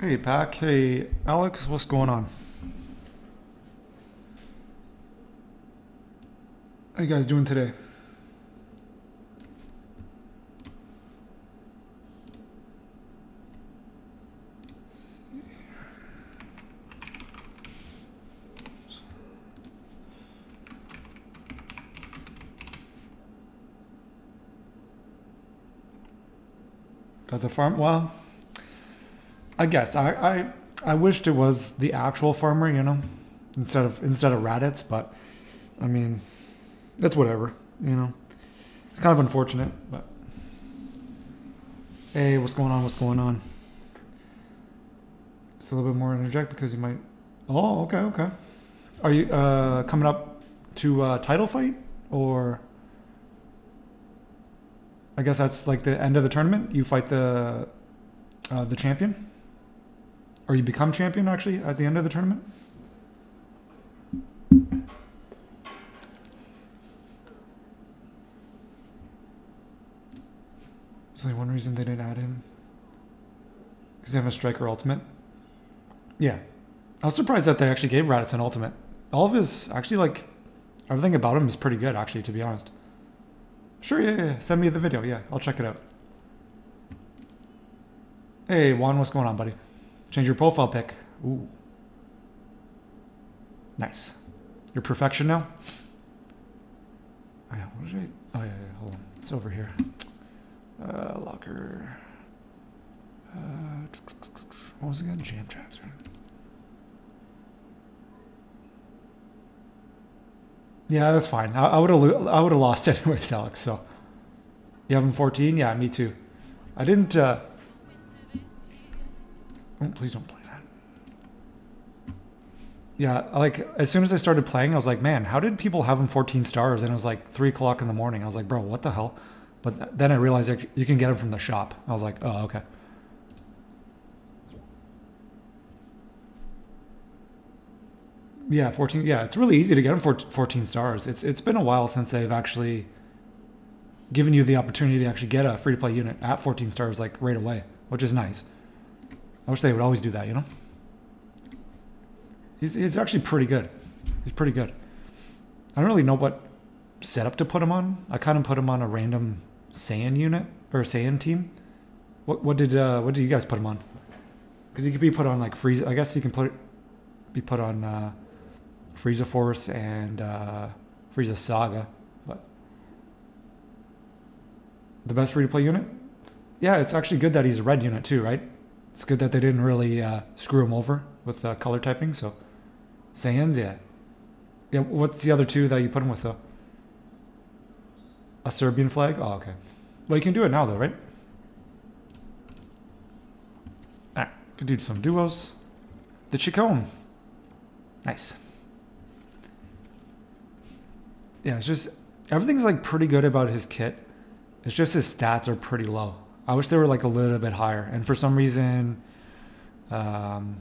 Hey, Pack. Hey, Alex. What's going on? How you guys doing today? Got the farm. Well, I guess I, I I wished it was the actual farmer, you know, instead of instead of Raditz, but I mean, it's whatever, you know. It's kind of unfortunate, but hey, what's going on? What's going on? Just a little bit more interject because you might. Oh, okay, okay. Are you uh, coming up to uh, title fight or? I guess that's like the end of the tournament. You fight the uh, the champion, or you become champion actually at the end of the tournament. There's only one reason they didn't add him because they have a striker ultimate. Yeah, I was surprised that they actually gave Raditz an ultimate. All of his actually like everything about him is pretty good actually, to be honest. Sure, yeah, yeah. Send me the video. Yeah, I'll check it out. Hey, Juan, what's going on, buddy? Change your profile pic. Ooh. Nice. Your perfection now? Oh, yeah, what did I... Oh, yeah, yeah, hold on. It's over here. Uh, locker... Uh, what was it again? Jam traps, right? Yeah, that's fine. I would have I would have lost anyways, Alex. So you have him 14? Yeah, me too. I didn't. Uh... Oh, please don't play that. Yeah, like as soon as I started playing, I was like, man, how did people have them 14 stars? And it was like three o'clock in the morning. I was like, bro, what the hell? But then I realized like, you can get them from the shop. I was like, oh, okay. Yeah, 14. Yeah, it's really easy to get them for 14 stars. It's it's been a while since they've actually given you the opportunity to actually get a free to play unit at 14 stars like right away, which is nice. I wish they would always do that, you know? He's he's actually pretty good. He's pretty good. I don't really know what setup to put him on. I kind of put him on a random Saiyan unit or Saiyan team. What what did uh what did you guys put him on? Because he could be put on like freeze. I guess you can put it be put on uh, Frieza Force and uh, Frieza Saga, but the best free to play unit. Yeah, it's actually good that he's a red unit too, right? It's good that they didn't really uh, screw him over with uh, color typing. So, Saiyans, yeah, yeah. What's the other two that you put him with though? A Serbian flag. Oh, okay. Well, you can do it now though, right? Alright, can do some duos. The Chicone. Nice. Yeah, it's just everything's like pretty good about his kit. It's just his stats are pretty low. I wish they were like a little bit higher. And for some reason, um,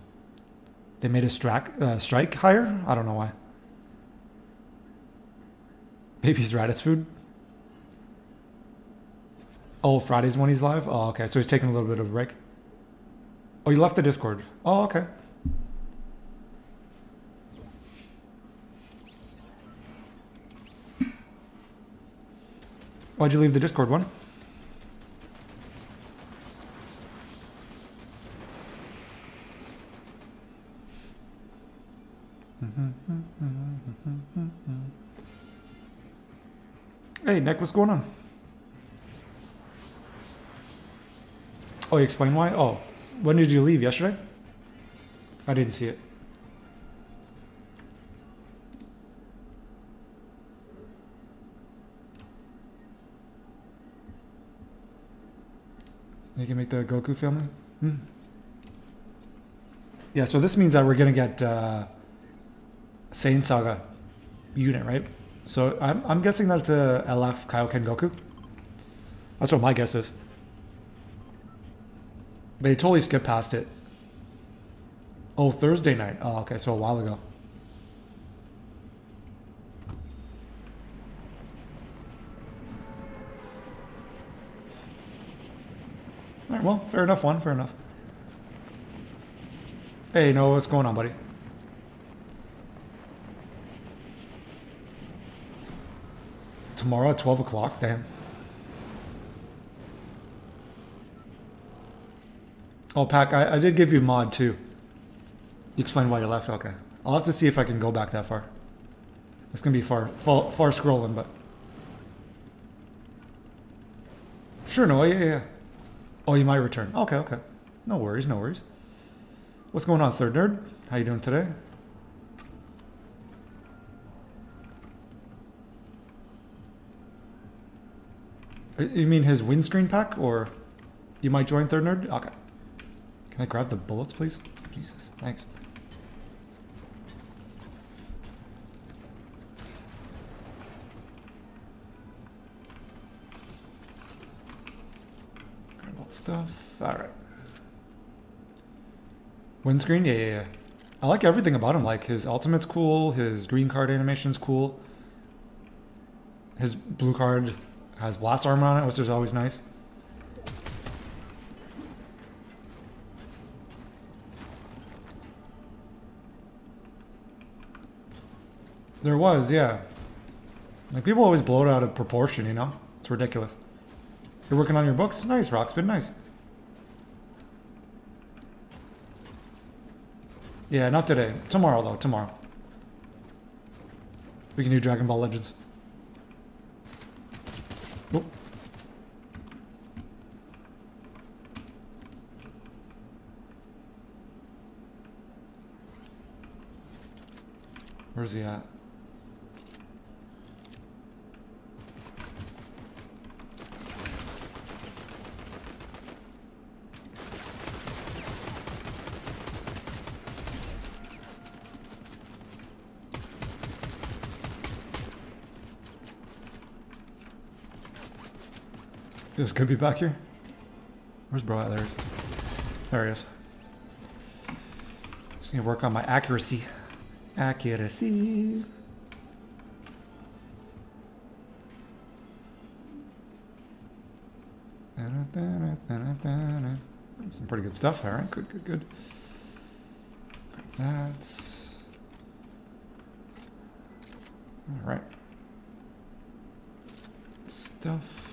they made a uh, strike higher. I don't know why. Baby's Raditz food. Oh, Fridays when he's live. Oh, okay. So he's taking a little bit of a break. Oh, you left the Discord. Oh, okay. Why'd you leave the Discord one? Hey, Nick, what's going on? Oh, you explain why? Oh, when did you leave? Yesterday? I didn't see it. They can make the Goku family? Hmm. Yeah, so this means that we're going to get uh, Saiyan Saga unit, right? So I'm, I'm guessing that's a LF Kaioken Goku. That's what my guess is. They totally skipped past it. Oh, Thursday night. Oh, okay, so a while ago. All right, well, fair enough one, fair enough. Hey, no, what's going on, buddy? Tomorrow at 12 o'clock? Damn. Oh, Pack, I, I did give you mod too. You explained why you left. Okay. I'll have to see if I can go back that far. It's gonna be far, far, far scrolling, but. Sure, no, yeah, yeah. Oh, you might return. Okay, okay. No worries, no worries. What's going on, third nerd? How you doing today? You mean his windscreen pack, or you might join third nerd? Okay. Can I grab the bullets, please? Jesus, thanks. Grab all the stuff. All right. Windscreen? Yeah, yeah, yeah. I like everything about him. Like his ultimate's cool. His green card animation's cool. His blue card has blast armor on it, which is always nice. There was, yeah. Like people always blow it out of proportion, you know? It's ridiculous. You're working on your books? Nice, Rock's been nice. Yeah, not today. Tomorrow, though. Tomorrow. We can do Dragon Ball Legends. Where's he at? This could be back here. Where's bro at? There, there he is. Just need to work on my accuracy. Accuracy. Some pretty good stuff. All right, good, good, good. That's all right. Stuff.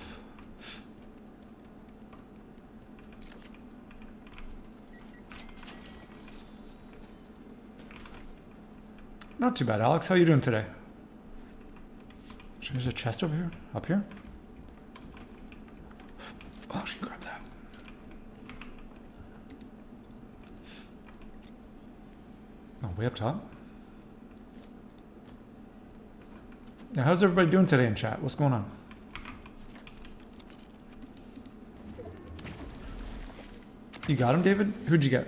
Not too bad, Alex. How are you doing today? There's a chest over here. Up here. Oh, she can grab that. Oh, way up top. Now, how's everybody doing today in chat? What's going on? You got him, David? Who'd you get?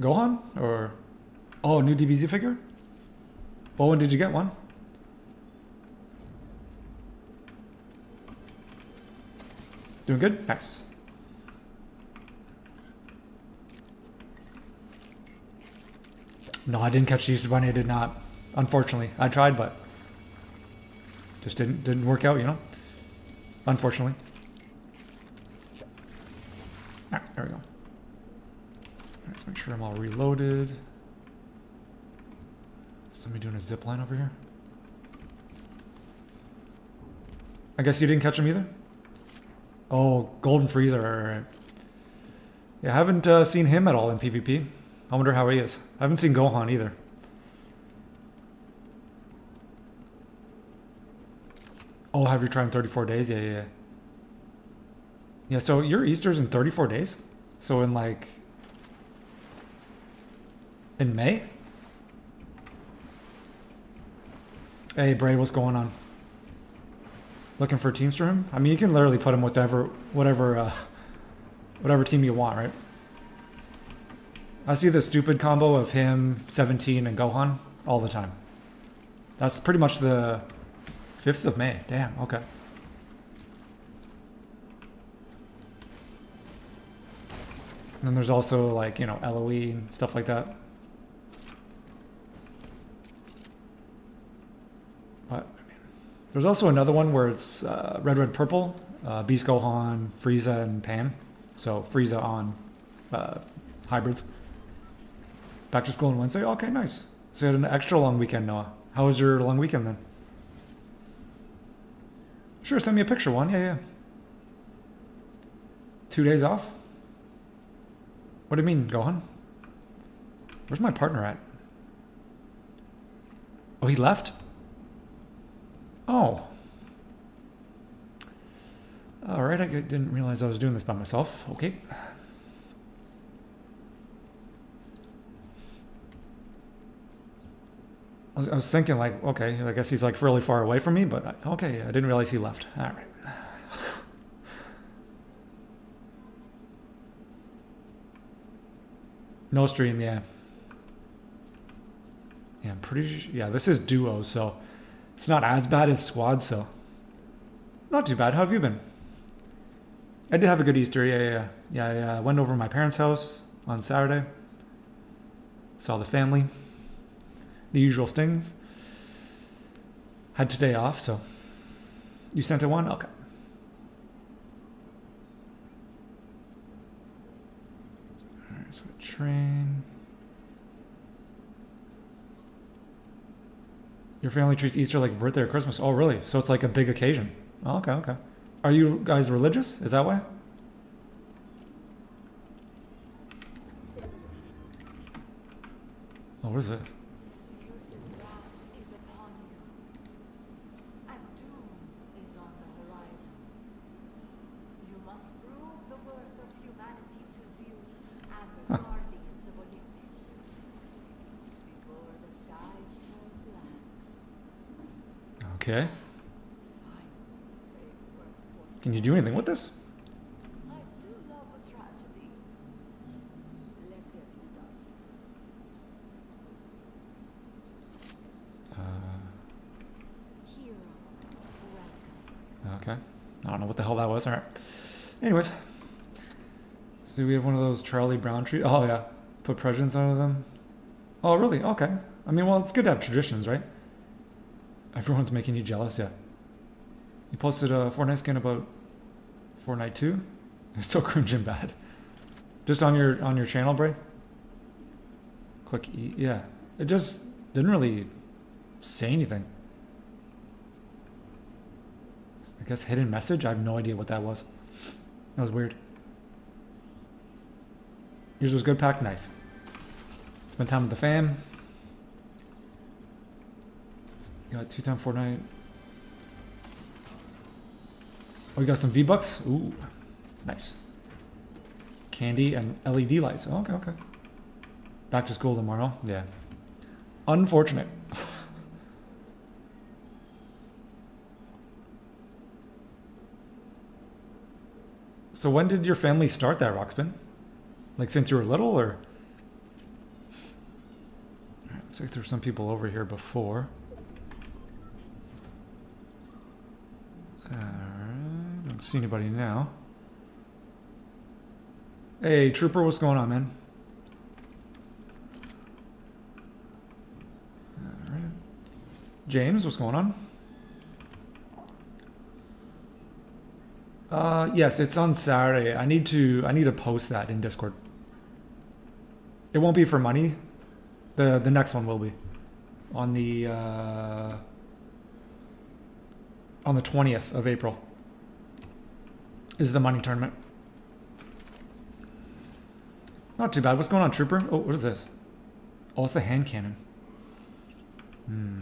Gohan? Or. Oh, new DBZ figure? When did you get one? Doing good? Nice. No, I didn't catch the Easter Bunny. I did not. Unfortunately. I tried, but just didn't didn't work out, you know? Unfortunately. Ah, there we go. Let's make sure I'm all reloaded. Somebody doing a zip line over here? I guess you didn't catch him either? Oh, Golden Frieza. Yeah, I haven't uh, seen him at all in PvP. I wonder how he is. I haven't seen Gohan either. Oh, have you tried in 34 days? Yeah, yeah, yeah. Yeah, so your Easter's in 34 days? So in like... In May? Hey, Bray, what's going on? Looking for teams for him? I mean, you can literally put him with whatever, whatever, uh, whatever team you want, right? I see the stupid combo of him, 17, and Gohan all the time. That's pretty much the 5th of May. Damn, okay. And then there's also like, you know, LOE and stuff like that. There's also another one where it's uh, red, red, purple, uh, Beast Gohan, Frieza, and Pan. So Frieza on uh, hybrids. Back to school on Wednesday. Okay, nice. So you had an extra long weekend, Noah. How was your long weekend then? Sure, send me a picture. One, yeah, yeah. Two days off. What do you mean, Gohan? Where's my partner at? Oh, he left? Oh. All right, I didn't realize I was doing this by myself. Okay. I was, I was thinking, like, okay, I guess he's like really far away from me, but I, okay, I didn't realize he left. All right. No stream, yeah. Yeah, I'm pretty sure. Yeah, this is duo, so it's not as bad as squad, so not too bad. How have you been? I did have a good Easter. Yeah, yeah, yeah. yeah I uh, went over to my parents' house on Saturday. Saw the family. The usual stings. Had today off, so you sent it one. Okay. All right, so train. Your family treats Easter like birthday or Christmas. Oh, really? So it's like a big occasion. Oh, okay, okay. Are you guys religious? Is that why? Oh, what is it? Okay. Can you do anything with this? Uh, okay. I don't know what the hell that was. All right. Anyways. So we have one of those Charlie Brown trees. Oh, yeah. Put presents under them. Oh, really? Okay. I mean, well, it's good to have traditions, right? Everyone's making you jealous, yeah. You posted a Fortnite skin about Fortnite 2? It's so cringe and bad. Just on your on your channel, Bray? Click E. Yeah. It just didn't really say anything. I guess hidden message? I have no idea what that was. That was weird. Yours was good pack? Nice. Spend time with the fam. Got two time Fortnite. Oh, we got some V-Bucks? Ooh, nice. Candy and LED lights. Oh, okay, okay. Back to school tomorrow? Yeah. Unfortunate. so when did your family start that, Rockspin? Like since you were little, or? Looks like there's some people over here before. Alright, don't see anybody now. Hey, Trooper, what's going on, man? Alright. James, what's going on? Uh, yes, it's on Saturday. I need to I need to post that in Discord. It won't be for money. The the next one will be on the uh on the 20th of April is the money tournament. Not too bad. What's going on, Trooper? Oh, what is this? Oh, it's the hand cannon. Hmm.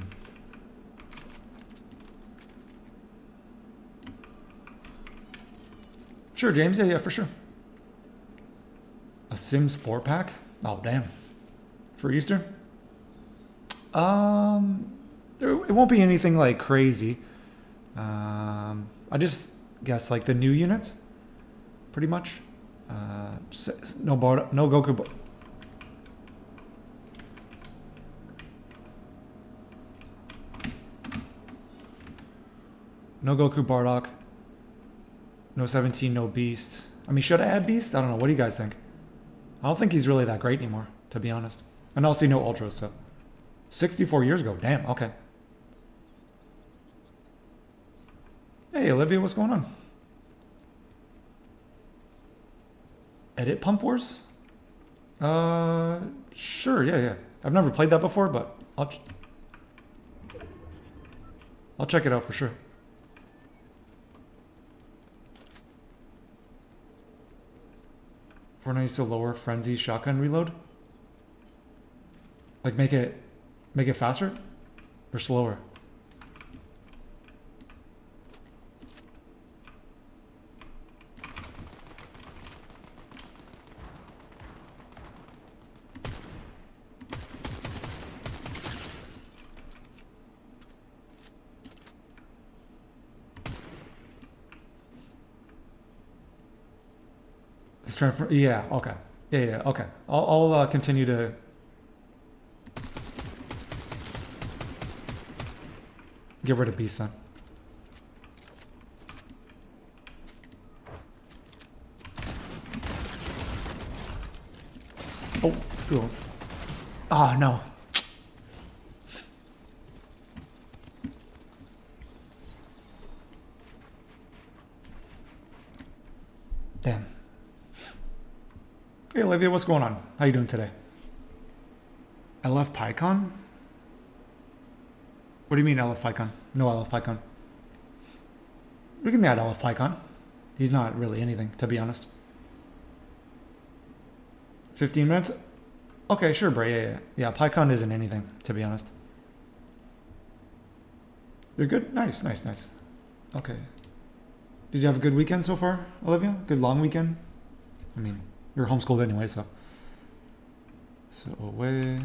Sure, James. Yeah, yeah, for sure. A Sims 4 pack? Oh, damn. For Easter? Um, there, it won't be anything like crazy. Um, I just guess like the new units, pretty much. Uh, no Bar no Goku. Bar no Goku Bardock. No 17, no Beast. I mean, should I add Beast? I don't know. What do you guys think? I don't think he's really that great anymore, to be honest. And I'll see no Ultras, so. 64 years ago. Damn, okay. Hey, Olivia, what's going on? Edit Pump Wars? Uh, sure. Yeah, yeah. I've never played that before, but I'll ch- I'll check it out for sure. Fortnite needs to lower frenzy shotgun reload. Like make it make it faster or slower. For yeah okay yeah yeah okay. I'll I'll uh, continue to. Get rid of beast then. Oh, cool. Oh no. Damn. Hey Olivia, what's going on? How are you doing today? LF PyCon? What do you mean LF PyCon? No LF PyCon. We can add LF PyCon. He's not really anything, to be honest. 15 minutes? Okay, sure, Bray. Yeah, yeah. Yeah, PyCon isn't anything, to be honest. You're good? Nice, nice, nice. Okay. Did you have a good weekend so far, Olivia? Good long weekend? I mean, you're homeschooled anyway, so. So away.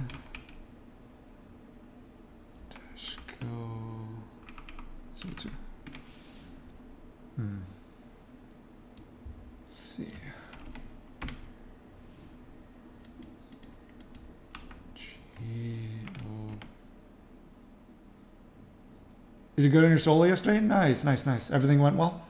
Dash go. So two. Hmm. Let's see. Did you go on your solo yesterday? Nice, nice, nice. Everything went well?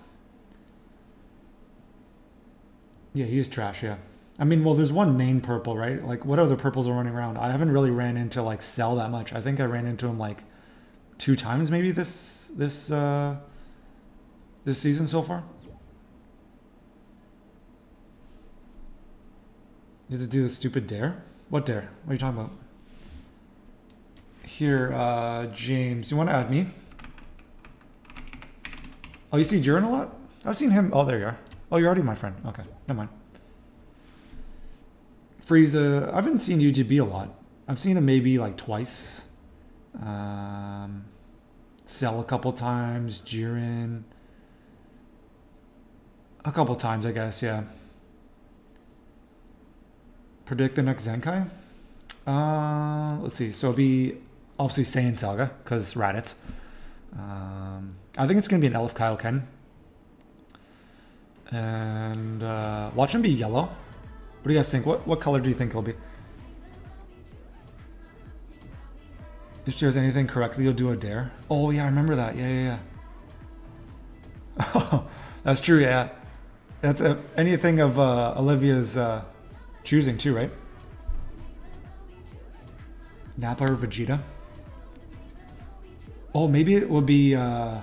Yeah, he is trash, yeah. I mean, well, there's one main purple, right? Like, what other purples are running around? I haven't really ran into, like, Cell that much. I think I ran into him, like, two times maybe this, this, uh, this season so far. You to do the stupid dare? What dare? What are you talking about? Here, uh, James, you want to add me? Oh, you see Jiren a lot? I've seen him. Oh, there you are. Oh, you're already my friend. Okay, never mind. Frieza, I haven't seen UGB a lot. I've seen him maybe like twice. Um, Cell a couple times. Jiren. A couple times, I guess, yeah. Predict the next Zenkai? Uh, let's see. So it'll be obviously Saiyan Saga, because Raditz. Um, I think it's going to be an LF Kaioken. And uh, watch him be yellow. What do you guys think? What what color do you think it'll be? If she does anything correctly, you'll do a dare. Oh yeah, I remember that. Yeah, yeah, yeah. That's true. Yeah, that's a, anything of uh, Olivia's uh, choosing too, right? Nappa or Vegeta? Oh, maybe it will be uh,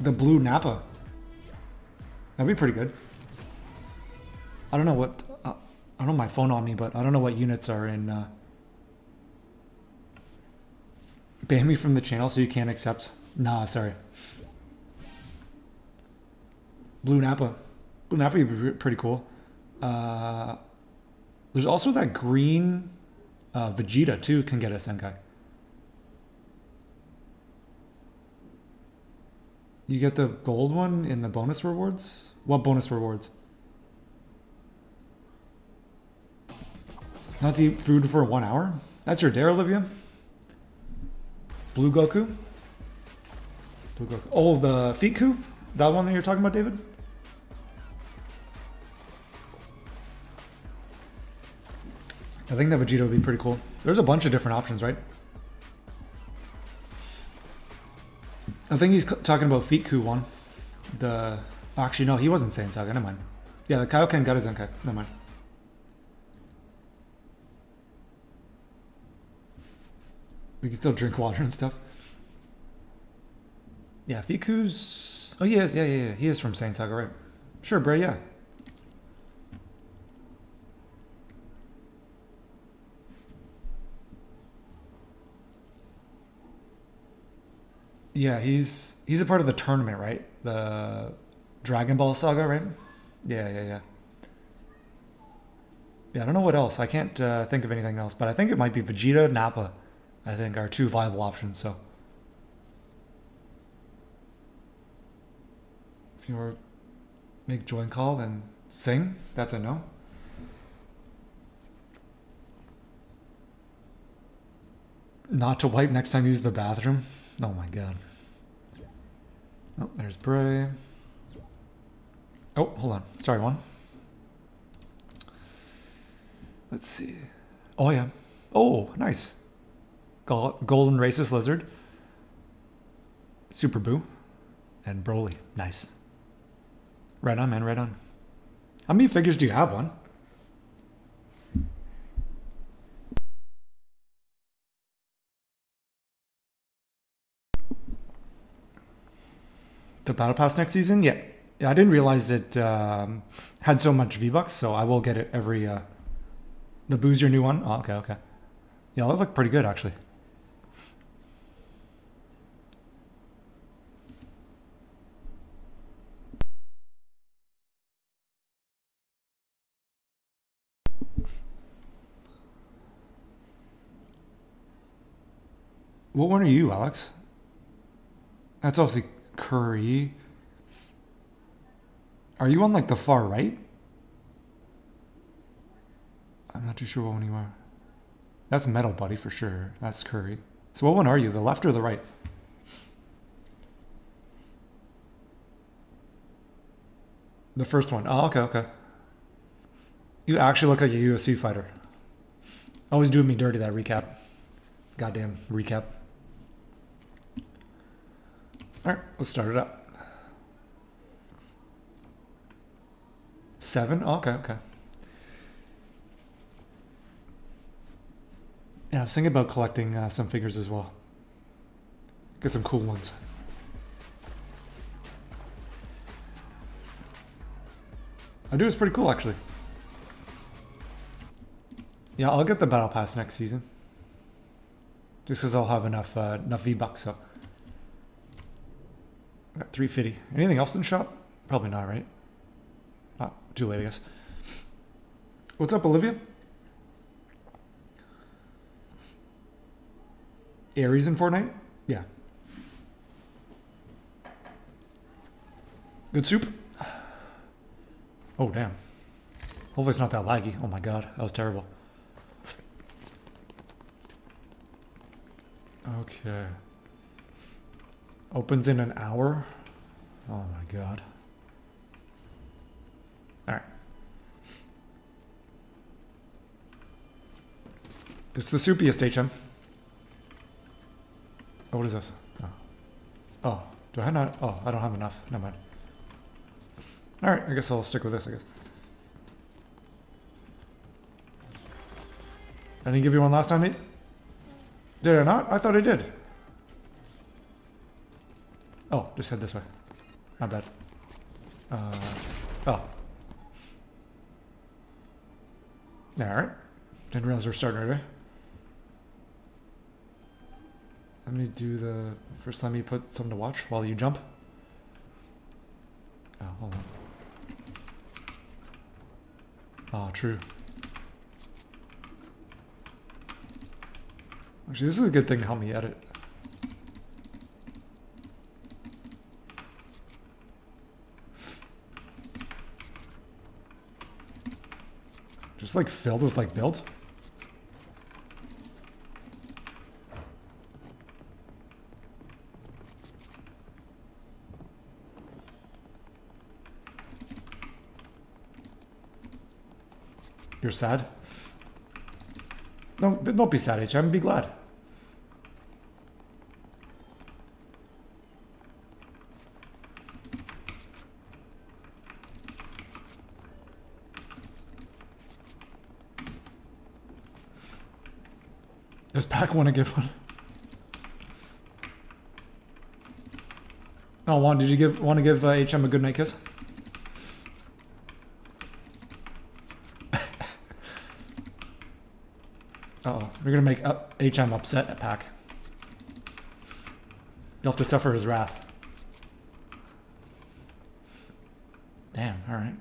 the blue Nappa. That'd be pretty good. I don't know what uh, I don't know my phone on me, but I don't know what units are in. Uh, ban me from the channel so you can't accept. Nah, sorry. Blue Nappa, Blue Nappa would be pretty cool. Uh, there's also that green uh, Vegeta too can get a Zenkai. You get the gold one in the bonus rewards? What bonus rewards? Not to eat food for one hour? That's your dare, Olivia? Blue Goku? Blue Goku. Oh, the feet? That one that you're talking about, David? I think that Vegeta would be pretty cool. There's a bunch of different options, right? I think he's talking about Coup one. The actually no, he wasn't saying Saga. Never mind. Yeah, the Kaioken got his. Never mind. We can still drink water and stuff. Yeah, Fiku's. Oh, he is. Yeah, yeah, yeah. He is from Santago, right? Sure, bro. Yeah. Yeah, he's he's a part of the tournament, right? The Dragon Ball Saga, right? Yeah, yeah, yeah. Yeah, I don't know what else. I can't uh, think of anything else, but I think it might be Vegeta Nappa. I think are two viable options. So, if you were make join call and sing, that's a no. Not to wipe next time you use the bathroom. Oh my god. Oh, there's Bray. Oh, hold on. Sorry, one. Let's see. Oh, yeah. Oh, nice. Gol- Golden Racist Lizard. Super Buu. And Broly. Nice. Right on, man. Right on. How many figures do you have, one? The Battle Pass next season? Yeah. Yeah, I didn't realize it um, had so much V-Bucks, so I will get it every... Uh, the Buu's your new one? Oh, okay, okay. Yeah, that looked pretty good, actually. What one are you, Alex? That's obviously Curry. Are you on like the far right? I'm not too sure what one you are. That's Metal Buddy for sure. That's Curry. So what one are you? The left or the right? The first one. Oh, okay, okay. You actually look like a UFC fighter. Always doing me dirty, that recap. Goddamn recap. Alright, let's start it up. Seven? Oh, okay, okay. Yeah, I was thinking about collecting uh, some figures as well. Get some cool ones. I do is pretty cool, actually. Yeah, I'll get the battle pass next season. Just because I'll have enough uh, enough V bucks. So, got 350. Anything else in shop? Probably not, right? Not too late, I guess. What's up, Olivia? Aries in Fortnite? Yeah. Good soup? Oh, damn. Hopefully it's not that laggy. Oh my god, that was terrible. Okay. Opens in an hour? Oh my god. Alright. It's the soupiest HM. Oh, what is this? Oh. oh, do I not? Oh, I don't have enough. Never mind. Alright, I guess I'll stick with this, I guess. I didn't give you one last time, Did I not? I thought I did. Oh, just head this way. Not bad. Uh, oh. Alright. Didn't realize we're starting right away. Let me do the... First let me put something to watch while you jump. Oh, hold on. Oh, true. Actually, this is a good thing to help me edit. Just like filled with like build. You're sad? No, don't be sad, HM. Be glad. Pack want to give one? Oh, Juan, did you give want to give uh, HM a good night kiss? Uh oh, we're gonna make up HM upset at Pack. You'll have to suffer his wrath. Damn, alright.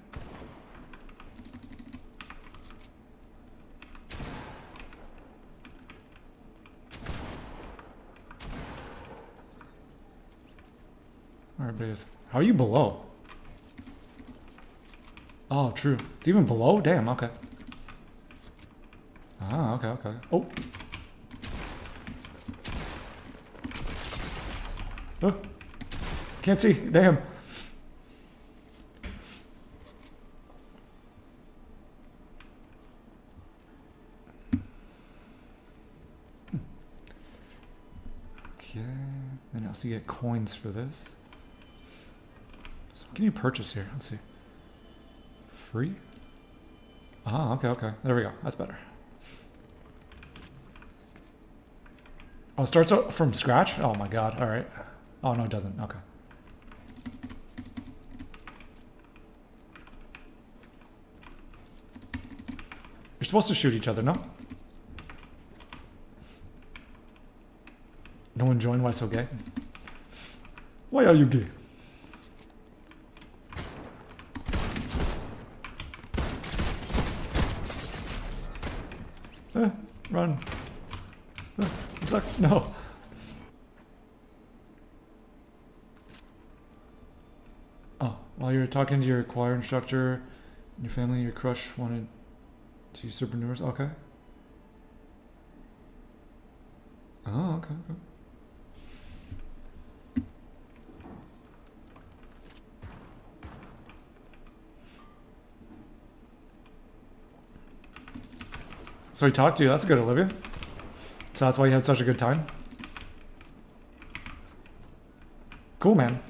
Alright, but how are you below? Oh, true. It's even below? Damn, okay. Ah, okay, okay. Oh. Oh. Can't see. Damn. Okay. Then I also get coins for this. Can you purchase here? Let's see. Free? Ah, okay, okay. There we go. That's better. Oh, starts from scratch? Oh my god. Alright. Oh, no, it doesn't. Okay. You're supposed to shoot each other, no? No one joined Why So Gay? Why are you gay? Eh, run. Eh, suck. No. Oh, while you were talking to your choir instructor, your family, your crush wanted to use superpreneurs. Okay. Oh, okay, okay. So he talked to you. That's good, Olivia. That's why you had such a good time. Cool, man.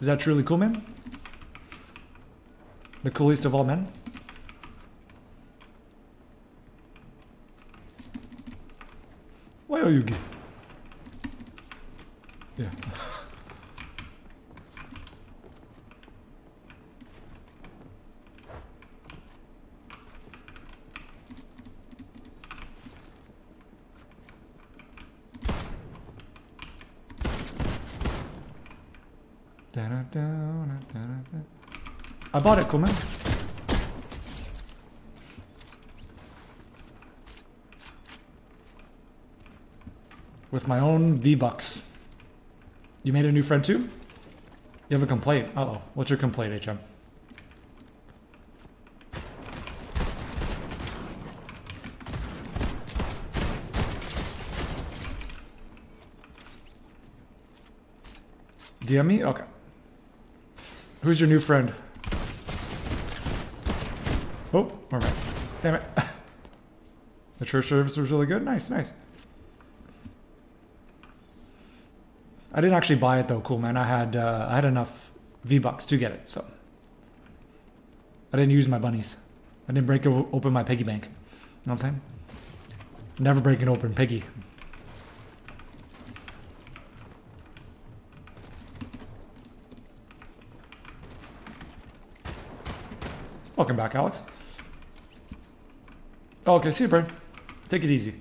Is that truly cool, man? The coolest of all men? Why are you gay? Yeah. With my own V-Bucks. You made a new friend too? You have a complaint. Uh oh What's your complaint, HM? DM me? Okay. Who's your new friend? Oh, alright. Damn it. The church service was really good. Nice, nice. I didn't actually buy it though, cool man. I had uh, I had enough V bucks to get it, so I didn't use my bunnies. I didn't break open my piggy bank. You know what I'm saying? Never break an open piggy. Welcome back, Alex. Okay, see you, Brian. Take it easy.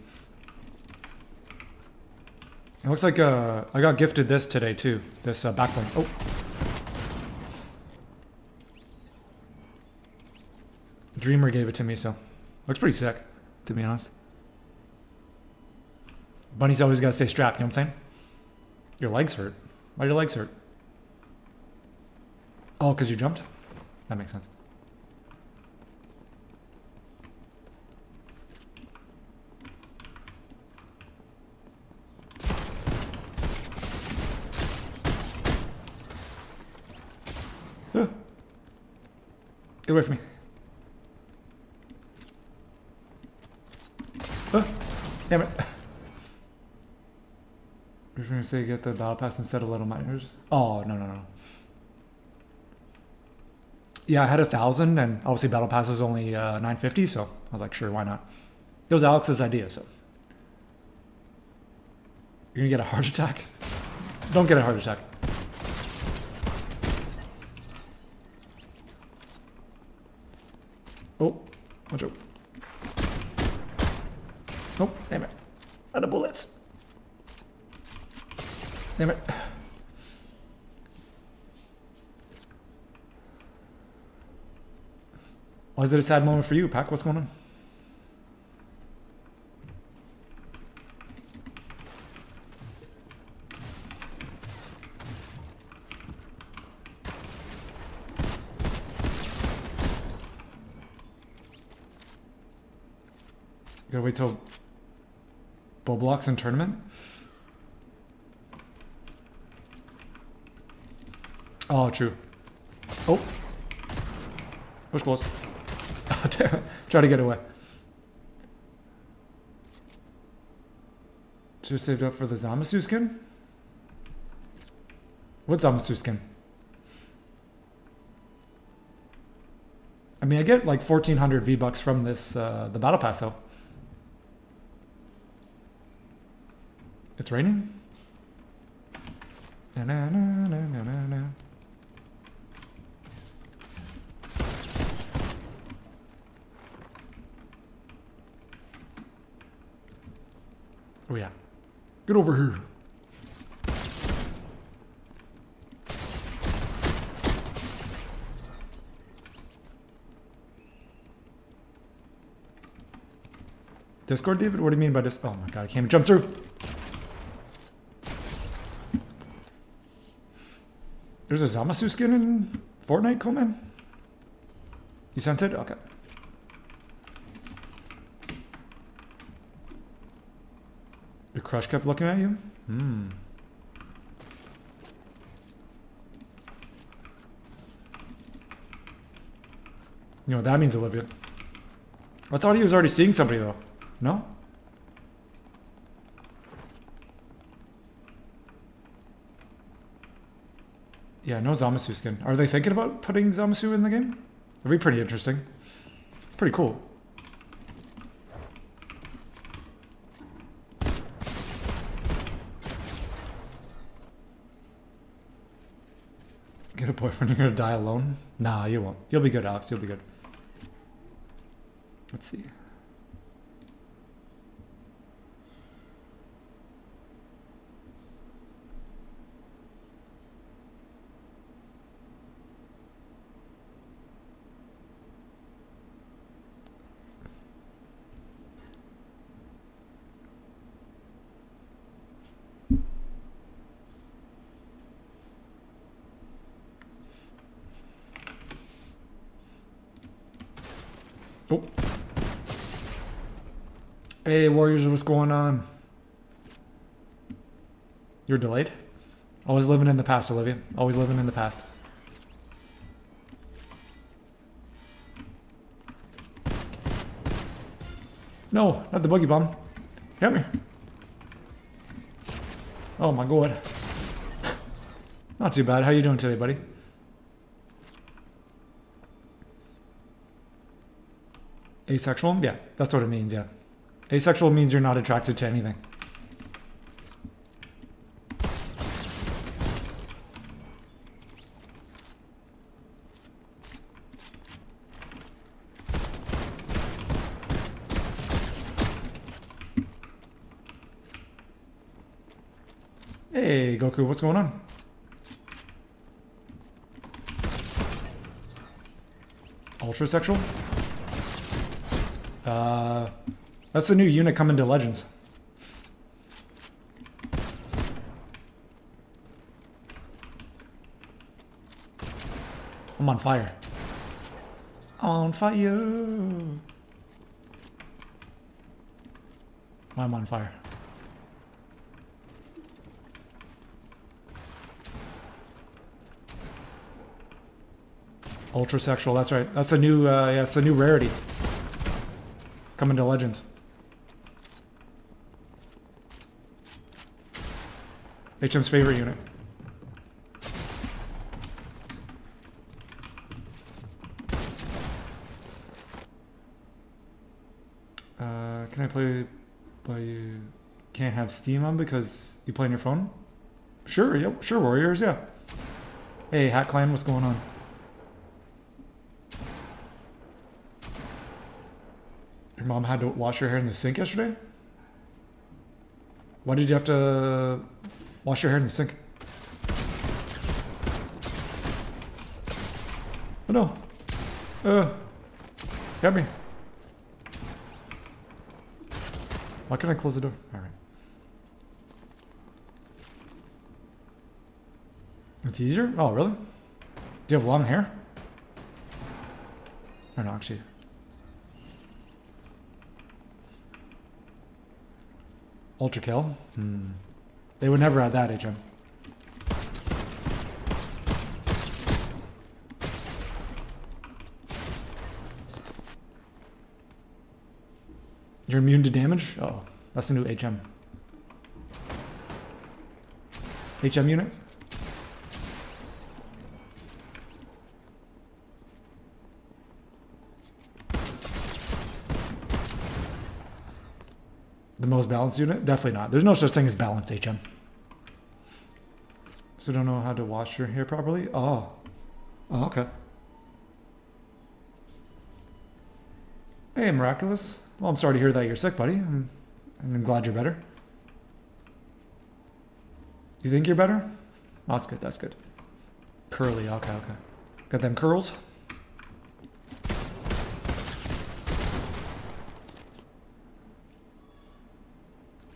It looks like uh, I got gifted this today, too. This uh. Oh. Dreamer gave it to me, so... Looks pretty sick, to be honest. Bunny's always got to stay strapped, you know what I'm saying? Your legs hurt. Why do your legs hurt? Oh, because you jumped? That makes sense. Get away from me. Oh, damn it. We're going to say get the battle pass instead of little miners. Oh, no, no, no. Yeah, I had a thousand, and obviously battle pass is only uh, 950, so I was like, sure, why not? It was Alex's idea, so. You're gonna get a heart attack? Don't get a heart attack. Oh, watch out. Oh, damn it. Out of bullets. Damn it. Why is it a sad moment for you, Pack? What's going on? Wait till Boblox in tournament? Oh, true. Oh. Push close. It. Try to get away. Have saved up for the Zamasu skin? What Zamasu skin? I mean, I get like 1400 V-Bucks from this, uh, the Battle Pass though. It's raining? Na, na, na, na, na, na, na. Oh yeah. Get over here. Discord, David? What do you mean by this? Oh my god, I can't jump through. There's a Zamasu skin in Fortnite, Coleman? You sent it? Okay. Your crush kept looking at you? Hmm. You know what that means, Olivia? I thought he was already seeing somebody, though. No? Yeah, no Zamasu skin. Are they thinking about putting Zamasu in the game? That'd be pretty interesting. Pretty cool. Get a boyfriend, you're gonna die alone? Nah, you won't. You'll be good, Alex. You'll be good. Let's see. Oh. Hey, Warriors, what's going on? You're delayed? Always living in the past, Olivia. Always living in the past. No, not the buggy bomb. Help me. Oh my god. Not too bad. How you doing today, buddy? Asexual? Yeah, that's what it means, yeah. Asexual means you're not attracted to anything. Hey, Goku, what's going on? Ultra sexual? Uh, that's the new unit coming to Legends. I'm on fire. On fire. I'm on fire. Ultra sexual, that's right. That's a new, uh, yeah, it's a new rarity. Coming to Legends. HM's favorite unit. Uh, can I play by you? Can't have Steam on because you play on your phone? Sure, yep, sure, Warriors, yeah. Hey, Hat Clan, what's going on? Your mom had to wash her hair in the sink yesterday? Why did you have to Wash your hair in the sink. Oh no. Uh. Get me. Why can't I close the door? Alright. It's easier? Oh, really? Do you have long hair? Or no, actually. Ultra kill? Hmm. They would never have that, HM. You're immune to damage? Oh, that's a new HM. HM unit? The most balanced unit? Definitely not. There's no such thing as balance, HM. So don't know how to wash your hair properly? Oh. Oh, okay. Hey, Miraculous. Well, I'm sorry to hear that you're sick, buddy. I'm, I'm glad you're better. You think you're better? Oh, that's good, that's good. Curly, okay, okay. Got them curls?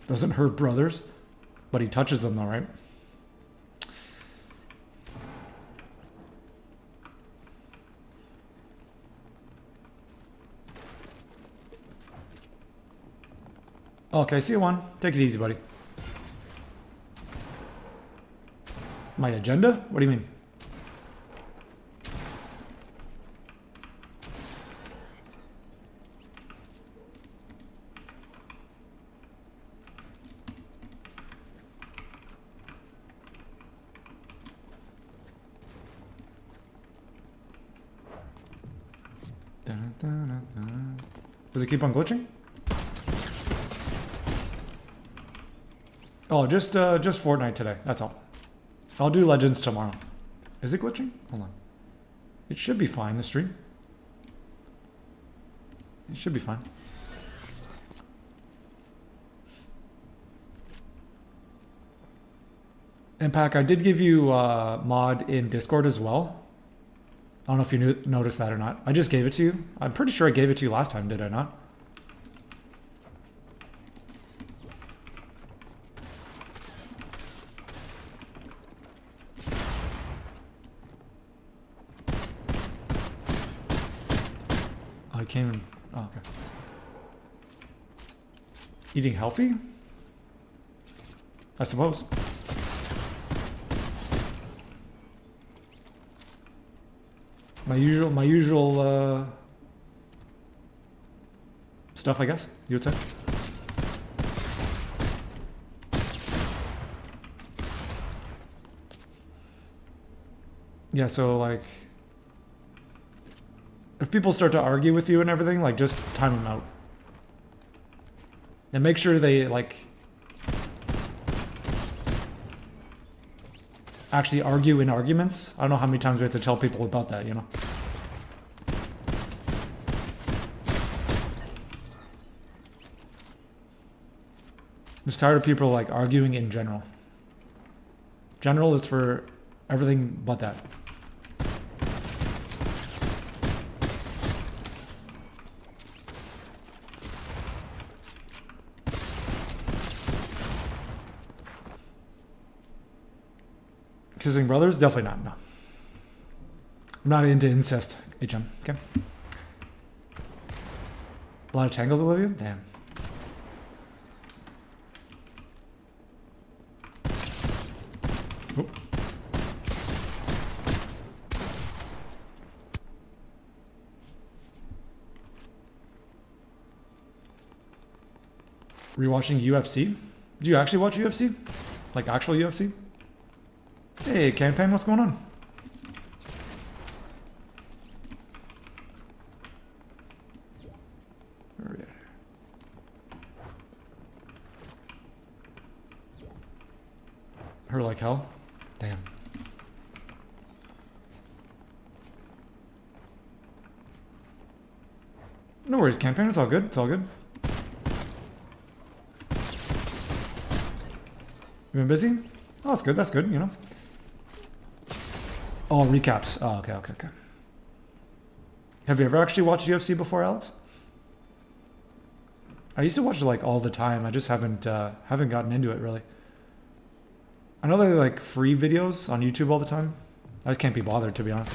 Doesn't hurt brothers, but he touches them though, right? Okay, see you one. Take it easy, buddy. My agenda? What do you mean? Dun, dun, dun, dun. Does it keep on glitching? Oh, just uh, just Fortnite today. That's all. I'll do Legends tomorrow. Is it glitching? Hold on. It should be fine, the stream. It should be fine. Impact, I did give you uh, mod in Discord as well. I don't know if you knew, noticed that or not. I just gave it to you. I'm pretty sure I gave it to you last time, did I not? I came in. Oh, okay. Eating healthy? I suppose. My usual, my usual uh, stuff, I guess. You would say. Yeah. So like, if people start to argue with you and everything, like just time them out, and make sure they like actually argue in arguments. I don't know how many times we have to tell people about that, you know. I'm just tired of people like arguing in general. General is for everything but that. Kissing brothers? Definitely not, no. I'm not into incest, HM, okay? A lot of tangles, Olivia? Damn. Rewatching UFC? Do you actually watch UFC? Like actual UFC? Hey, campaign, what's going on? Her like hell? Damn. No worries, campaign. It's all good. It's all good. You been busy? Oh, that's good. That's good. You know. Oh, recaps. Oh, okay, okay, okay. Have you ever actually watched UFC before, Alex? I used to watch it like all the time. I just haven't uh, haven't gotten into it really. I know they're like free videos on YouTube all the time. I just can't be bothered to be honest.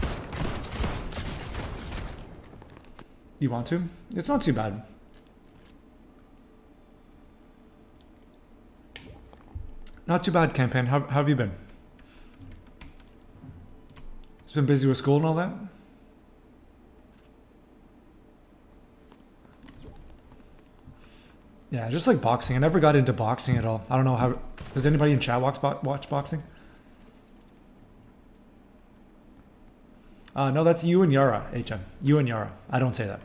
You want to? It's not too bad. Not too bad, campaign. How, how have you been? It's been busy with school and all that? Yeah, just like boxing. I never got into boxing at all. I don't know how. Does anybody in chat watch, watch boxing? Uh, no, that's you and Yara, HM. You and Yara. I don't say that.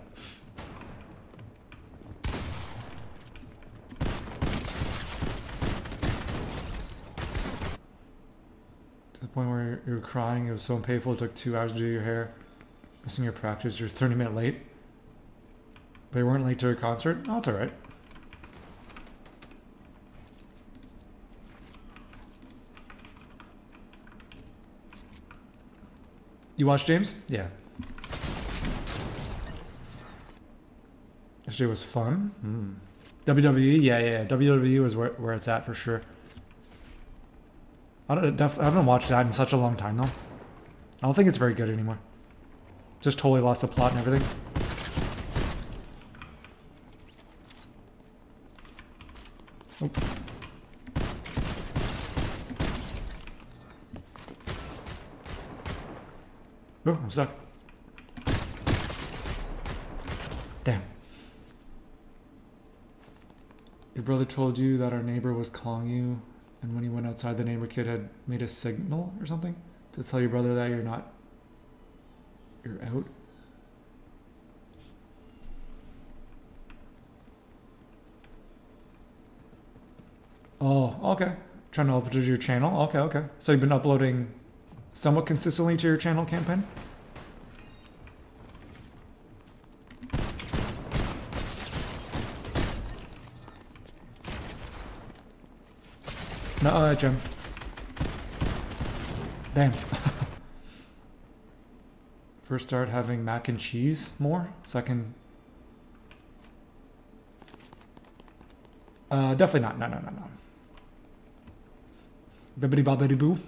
Point where you were crying, it was so painful, it took two hours to do your hair. Missing your practice, you're 30 minutes late. But you weren't late to your concert? Oh, that's alright. You watched James? Yeah. Yesterday was fun. Mm. WWE, yeah, yeah, WWE was where, where it's at for sure. I don't, I haven't watched that in such a long time though. I don't think it's very good anymore. Just totally lost the plot and everything. Oh. Oh, I'm stuck. Damn. Your brother told you that our neighbor was calling you, and when he went outside, the neighbor kid had made a signal or something to tell your brother that you're not. You're out. Oh, okay. Trying to upload to your channel. Okay, okay. So you've been uploading somewhat consistently to your channel campaign? Uh, Jim. Damn. First start having mac and cheese more. Second. Uh, definitely not. No, no, no, no. Bibbidi bobbidi boo.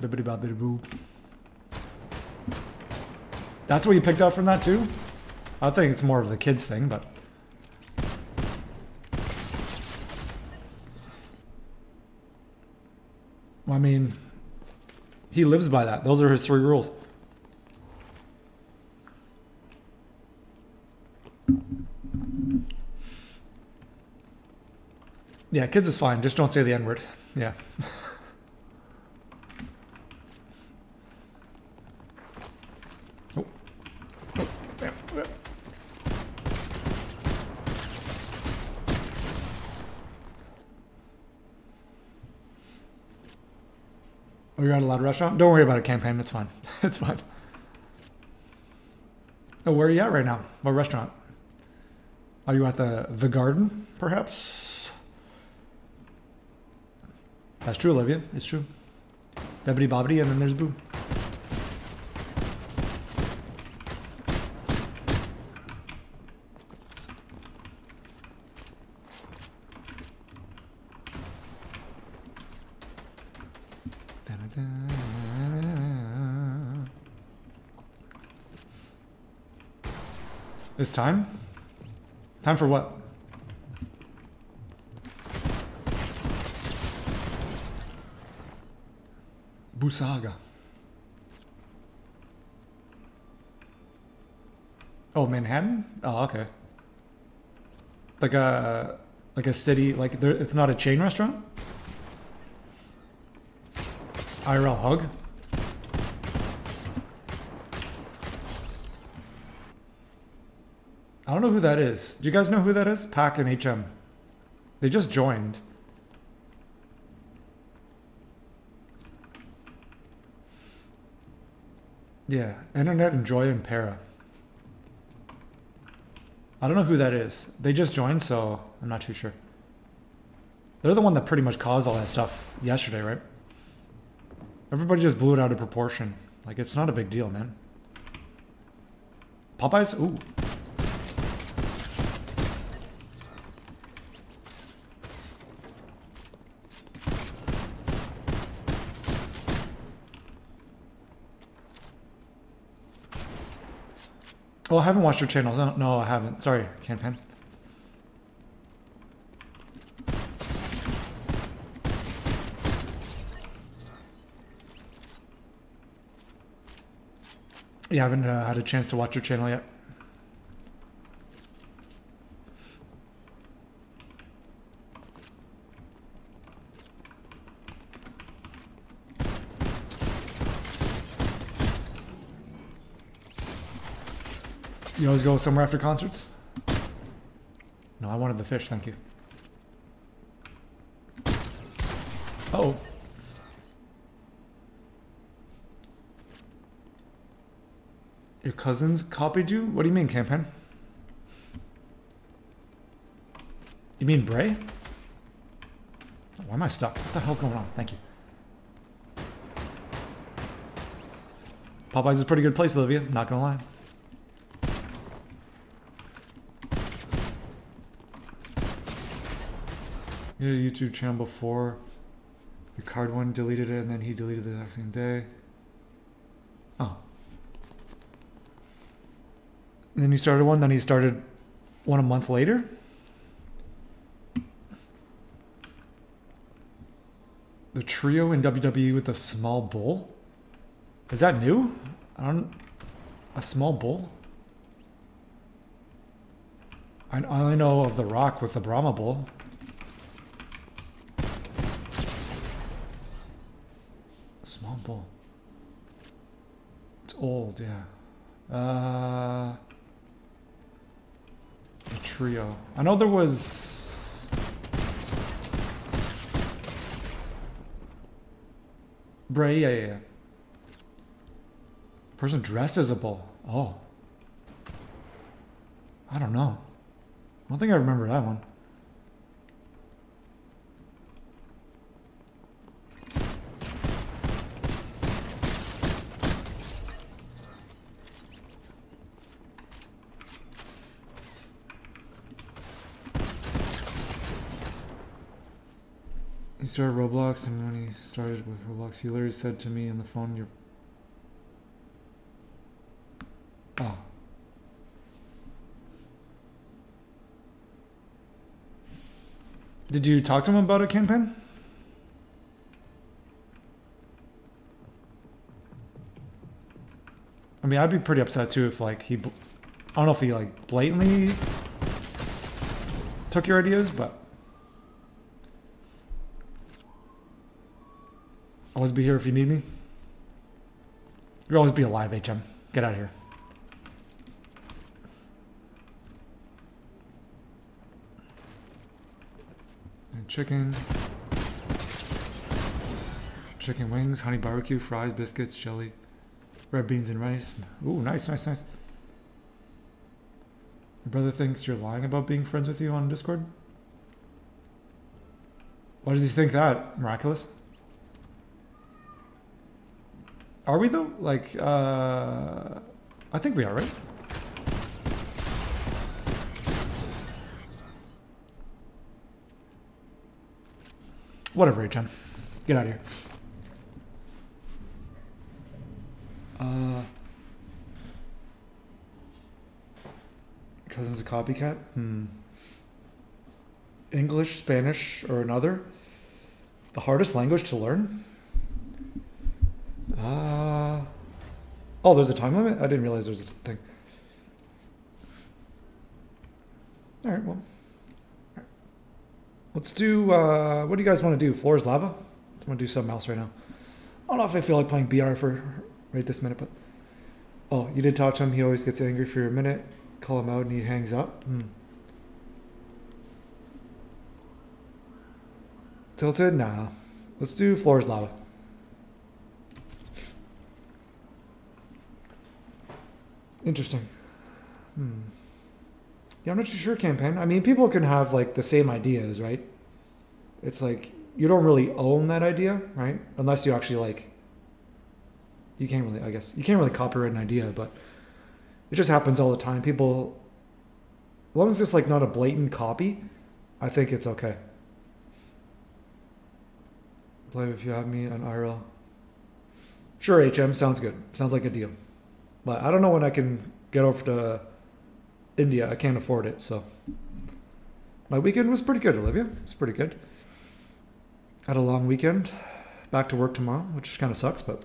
Bibbidi bobbidi boo. That's what you picked up from that too? I think it's more of the kids thing, but... I mean, he lives by that. Those are his three rules. Yeah, kids is fine. Just don't say the N word. Yeah. Oh, you're at a loud restaurant? Don't worry about it, campaign. It's fine. it's fine. Oh, where are you at right now? What restaurant? Are you at the the garden, perhaps? That's true, Olivia. It's true. Bebbity bobbity, and then there's Buu. It's time? Time for what? Buu Saga. Oh, Manhattan? Oh, okay. Like a like a city, like there, it's not a chain restaurant. IRL hug. I don't know who that is. Do you guys know who that is? Pack and HM. They just joined. Yeah, Internet and Joy and Para. I don't know who that is. They just joined, so I'm not too sure. They're the one that pretty much caused all that stuff yesterday, right? Everybody just blew it out of proportion. Like, it's not a big deal, man. Popeyes? Ooh. Oh, I haven't watched your channels. No, no, I haven't. Sorry, Campaign. Yeah, I haven't uh, had a chance to watch your channel yet. You always go somewhere after concerts? No, I wanted the fish, thank you. Uh oh. Your cousins copied you? What do you mean, campaign? You mean Bray? Why am I stuck? What the hell's going on? Thank you. Popeyes is a pretty good place, Olivia. Not gonna lie. You a YouTube channel before. Your card one deleted it, and then he deleted the exact same day. Oh. And then he started one, then he started one a month later? The trio in WWE with a small bull? Is that new? I don't... A small bull? I only know of The Rock with the Brahma bull. It's old, yeah. Uh... The trio. I know there was... Bray, yeah, yeah, yeah. Person dressed as a bull. Oh. I don't know. I don't think I remember that one. Started Roblox, and when he started with Roblox, he literally said to me on the phone, "You're." Oh. Did you talk to him about a campaign? I mean, I'd be pretty upset too if like he, I don't know if he like blatantly took your ideas, but always be here if you need me. You'll always be alive, HM. Get out of here. And chicken. Chicken wings, honey barbecue, fries, biscuits, jelly, red beans and rice. Ooh, nice, nice, nice. Your brother thinks you're lying about being friends with you on Discord? Why does he think that? Miraculous? Are we though? Like, uh, I think we are, right? Whatever, HM. Get out of here. Uh, cousin's a copycat? Hmm. English, Spanish, or another? The hardest language to learn? Uh, oh, there's a time limit? I didn't realize there's a thing. All right, well. Let's do, uh, what do you guys want to do? Floor is lava? I want to do something else right now. I don't know if I feel like playing BR for right this minute, but. Oh, you did talk to him. He always gets angry for a minute. Call him out and he hangs up. Hmm. Tilted? Nah. Let's do floor is lava. Interesting. Hmm. Yeah, I'm not too sure, campaign. I mean, people can have like the same ideas, right? it's like you don't really own that idea, right? Unless you actually like. You can't really, I guess, you can't really copyright an idea, but it just happens all the time. People, as long as it's like not a blatant copy, I think it's okay. Play if you have me on IRL. Sure, HM sounds good. Sounds like a deal. But I don't know when I can get over to India. I can't afford it, so. My weekend was pretty good, Olivia. It was pretty good. Had a long weekend. Back to work tomorrow, which kind of sucks, but.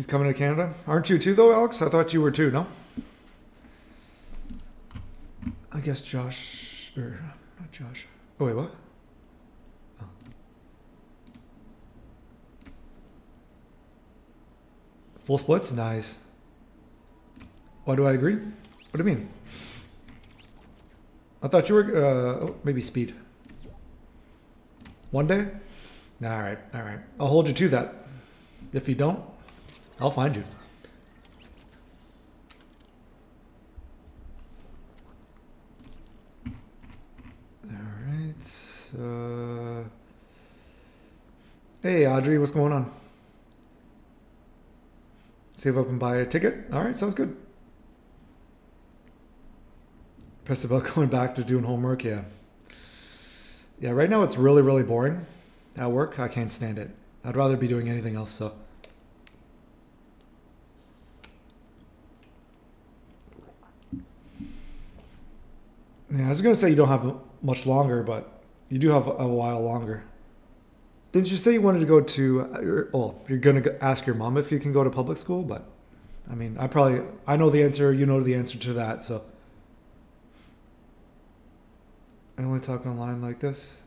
He's coming to Canada. Aren't you too, though, Alex? I thought you were too, no? I guess Josh, or not Josh. Oh, wait, what? Oh. Full splits? Nice. Why do I agree? What do you mean? I thought you were, uh, oh, maybe speed. One day? All right, all right. I'll hold you to that. If you don't, I'll find you. Uh... Hey, Audrey, what's going on? Save up and buy a ticket? Alright, sounds good. Press about going back to doing homework, yeah. Yeah, right now it's really, really boring at work. I can't stand it. I'd rather be doing anything else, so. Yeah, I was gonna say you don't have much longer, but you do have a while longer. Didn't you say you wanted to go to? Well, you're gonna ask your mom if you can go to public school, but I mean, I probably I know the answer. You know the answer to that, so. I only talk online like this.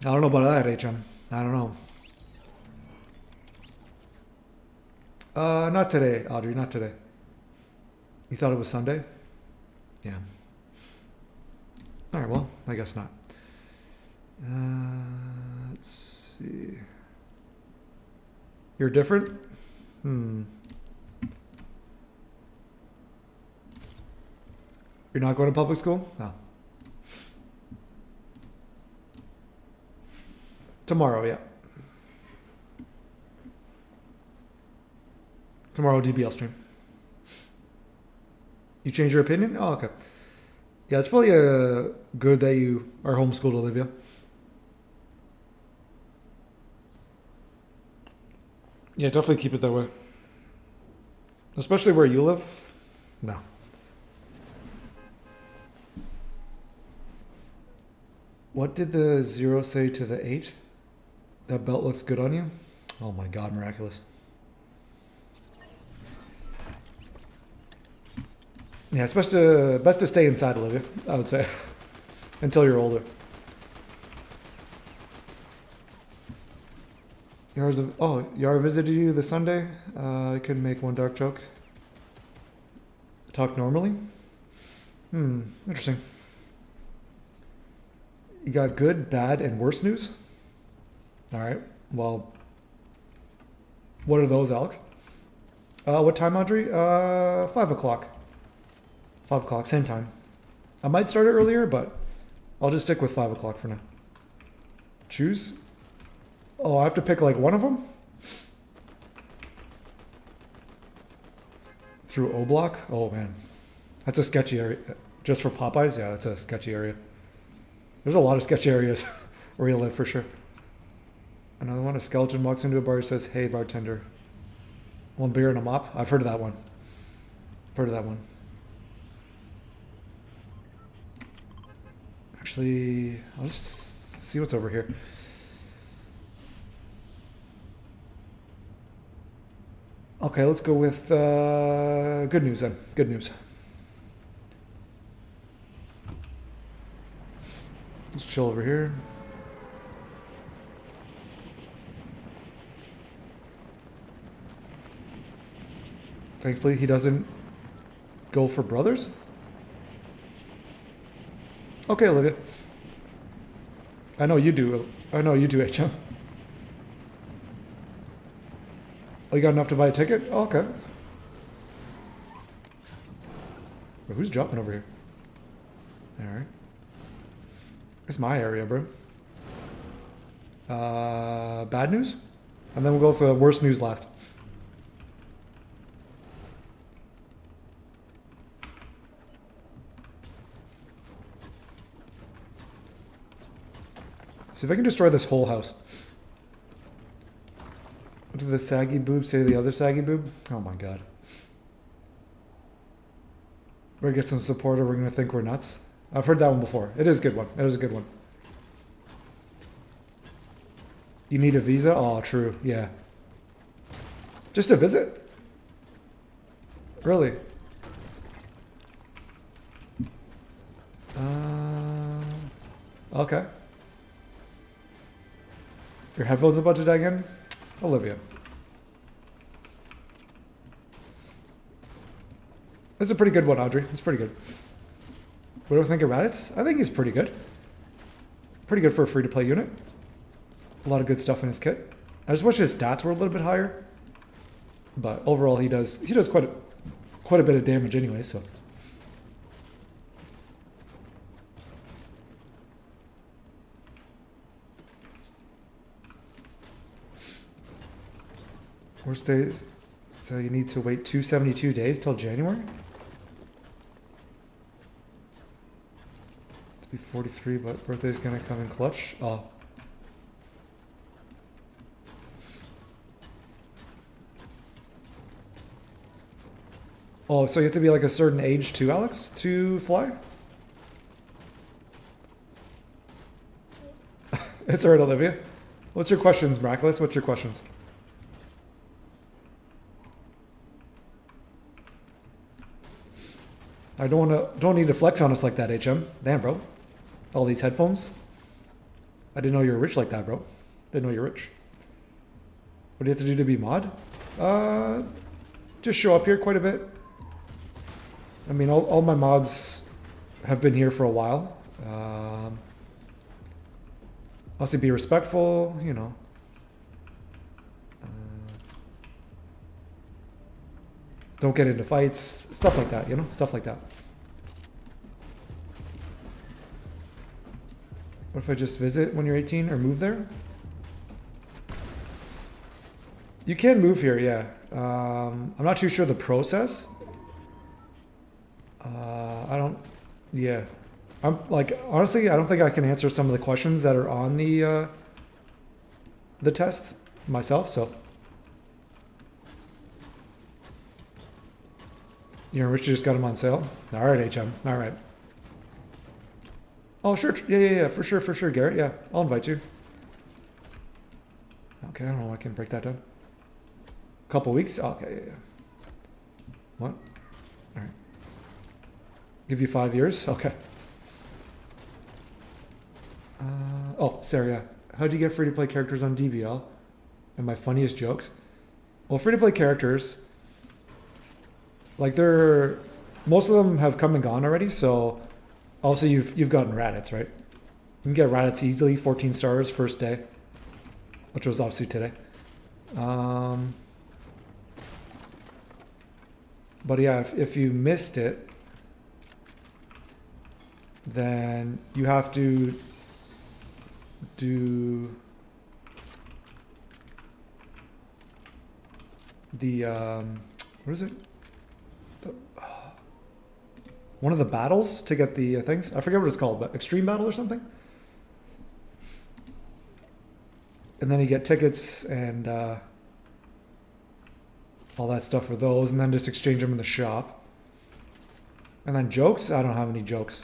I don't know about that, HM. I don't know. Uh, not today, Audrey. Not today. You thought it was Sunday? Yeah. All right, well, I guess not. Uh, let's see. You're different? Hmm. You're not going to public school? No. Tomorrow, yeah. Tomorrow DBL stream. You change your opinion? Oh, okay. Yeah, it's probably uh, good that you are homeschooled, Olivia. Yeah, definitely keep it that way. Especially where you live. No. What did the zero say to the eight? That belt looks good on you? Oh my god, miraculous. Yeah, it's best to best to stay inside, Olivia. I would say until you're older. Yara's a, oh, Yara visited you this Sunday. Uh, I could make one dark joke. Talk normally. Hmm, interesting. You got good, bad, and worse news. All right. Well, what are those, Alex? Uh, what time, Audrey? Uh, five o'clock. Five o'clock, same time. I might start it earlier, but I'll just stick with five o'clock for now. Choose. Oh, I have to pick like one of them? Through O Block? Oh man. That's a sketchy area. Just for Popeyes? Yeah, that's a sketchy area. There's a lot of sketchy areas where you live for sure. Another one, a skeleton walks into a bar and says, Hey bartender. One beer and a mop? I've heard of that one. I've heard of that one. Actually, I'll just see what's over here. Okay, let's go with uh, good news then. Good news. Let's chill over here. Thankfully, he doesn't go for brothers. Okay, Olivia. I know you do. I know you do, HM. Oh, you got enough to buy a ticket? Oh, okay. Who's dropping over here? Alright. It's my area, bro. Uh, bad news? And then we'll go for the worst news last. If I can destroy this whole house. What did the saggy boob say to the other saggy boob? Oh my god. We're gonna get some support or we're gonna think we're nuts. I've heard that one before. It is a good one. It is a good one. You need a visa? Oh, true. Yeah. Just a visit? Really? Uh, okay. Your headphones about to die again? Olivia. That's a pretty good one, Audrey. It's pretty good. What do I think of Raditz? I think he's pretty good. Pretty good for a free-to-play unit. A lot of good stuff in his kit. I just wish his stats were a little bit higher. But overall, he does he does quite a, quite a bit of damage anyway. So. Worst days. So you need to wait 272 days till January? To be 43, but birthday's gonna come in clutch. Oh. Oh, so you have to be like a certain age too, Alex, to fly? it's alright, Olivia. What's your questions, Miraculous? What's your questions? I don't wanna don't need to flex on us like that, HM. Damn, bro. All these headphones. I didn't know you were rich like that, bro. Didn't know you're rich. What do you have to do to be mod? Uh, just show up here quite a bit. I mean, all, all my mods have been here for a while. Um, also, be respectful, you know. Don't get into fights, stuff like that, you know, stuff like that. What if I just visit when you're 18 or move there? You can move here, yeah. Um, I'm not too sure the process. Uh, I don't, yeah. I'm like, honestly, I don't think I can answer some of the questions that are on the, uh, the test myself, so. You know, Rich just got them on sale. All right, HM. All right. Oh, sure. Yeah, yeah, yeah. For sure, for sure, Garrett. Yeah, I'll invite you. Okay, I don't know. I can break that down. A Couple weeks. Okay, yeah, yeah. What? All right. Give you five years. Okay. Uh, oh, Sarah. How do you get free to play characters on DBL? And my funniest jokes. Well, free to play characters. Like they're most of them have come and gone already. So also you've you've gotten Raditz, right? You can get Raditz easily, 14 stars first day, which was obviously today. Um, but yeah, if, if you missed it, then you have to do the um, what is it? One of the battles to get the uh, things. I forget what it's called, but extreme battle or something. And then you get tickets and uh, all that stuff for those, and then just exchange them in the shop. And then jokes. I don't have any jokes.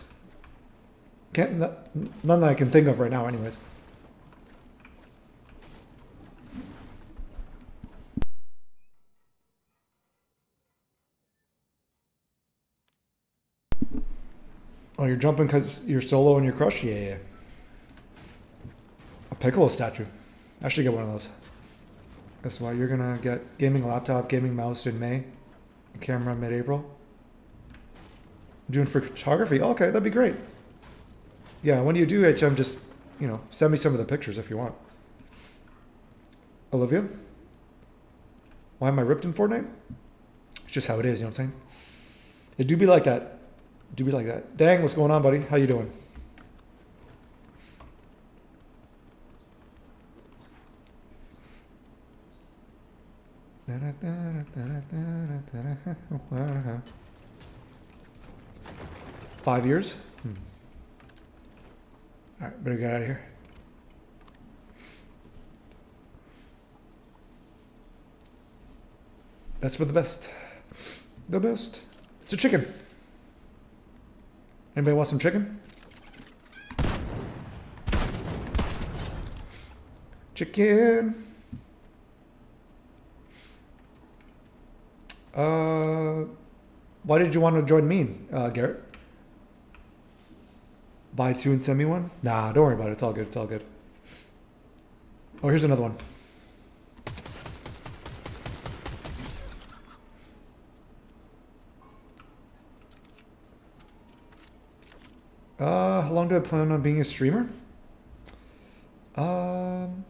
Can't none that I can think of right now, anyways. Oh, you're jumping because you're solo and you're crushed? Yeah, yeah. A Piccolo statue. I should get one of those. Guess what? you're gonna get gaming laptop, gaming mouse in May, camera mid-April. Doing photography? Okay, that'd be great. Yeah, when you do HM, just, you know, send me some of the pictures if you want. Olivia? Why am I ripped in Fortnite? It's just how it is, you know what I'm saying? It do be like that. Do be like that. Dang, what's going on, buddy? How you doing? Five years? Hmm. All right, better get out of here. That's for the best. The best. It's a chicken. Anybody want some chicken? Chicken. Uh, why did you want to join me, uh, Garrett? Buy two and send me one? Nah, don't worry about it. It's all good. It's all good. Oh, here's another one. Uh, how long do I plan on being a streamer? Um,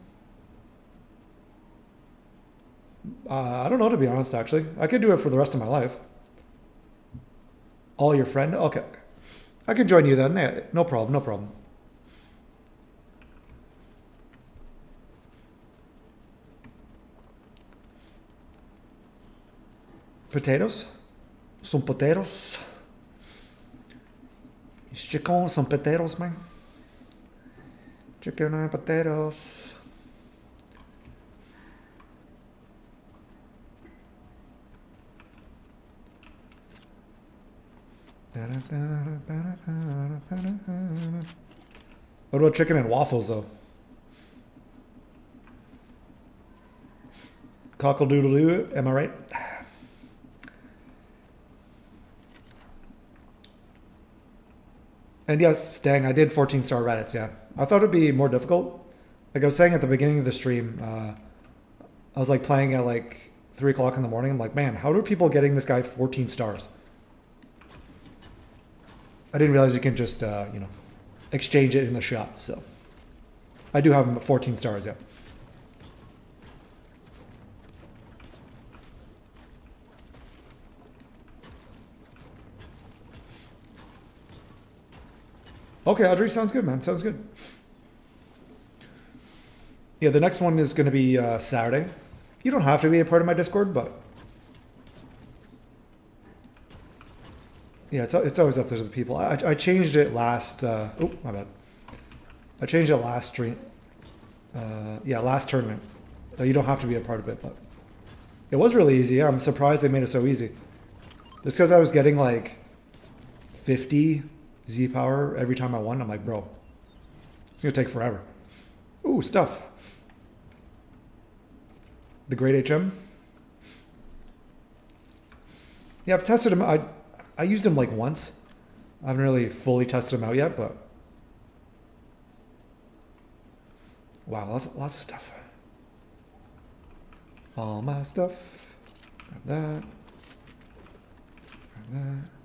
uh, I don't know to be honest. Actually, I could do it for the rest of my life. All your friend? Okay, I can join you then. Yeah, no problem. No problem. Potatoes? Some potatoes. It's chicken, some potatoes, man. Chicken and potatoes. What about chicken and waffles, though? Cockle doodle doo, am I right? And yes, dang, I did 14 star Raditz, yeah. I thought it'd be more difficult. Like I was saying at the beginning of the stream, uh, I was like playing at like 3 o'clock in the morning. I'm like, man, how are people getting this guy 14 stars? I didn't realize you can just, uh, you know, exchange it in the shop, so. I do have at 14 stars, yeah. Okay, Audrey, sounds good, man. Sounds good. Yeah, the next one is going to be uh, Saturday. You don't have to be a part of my Discord, but yeah, it's it's always up there to the people. I, I changed it last. Uh, oh, my bad. I changed it last stream. Uh, yeah, last tournament. So you don't have to be a part of it, but it was really easy. I'm surprised they made it so easy. Just because I was getting like 50 Z power every time I won. I'm like, bro, it's gonna take forever. Ooh, stuff. The great HM. Yeah, I've tested him. I I used him like once. I haven't really fully tested him out yet, but wow, lots lots of stuff. All my stuff. Grab that. Grab that.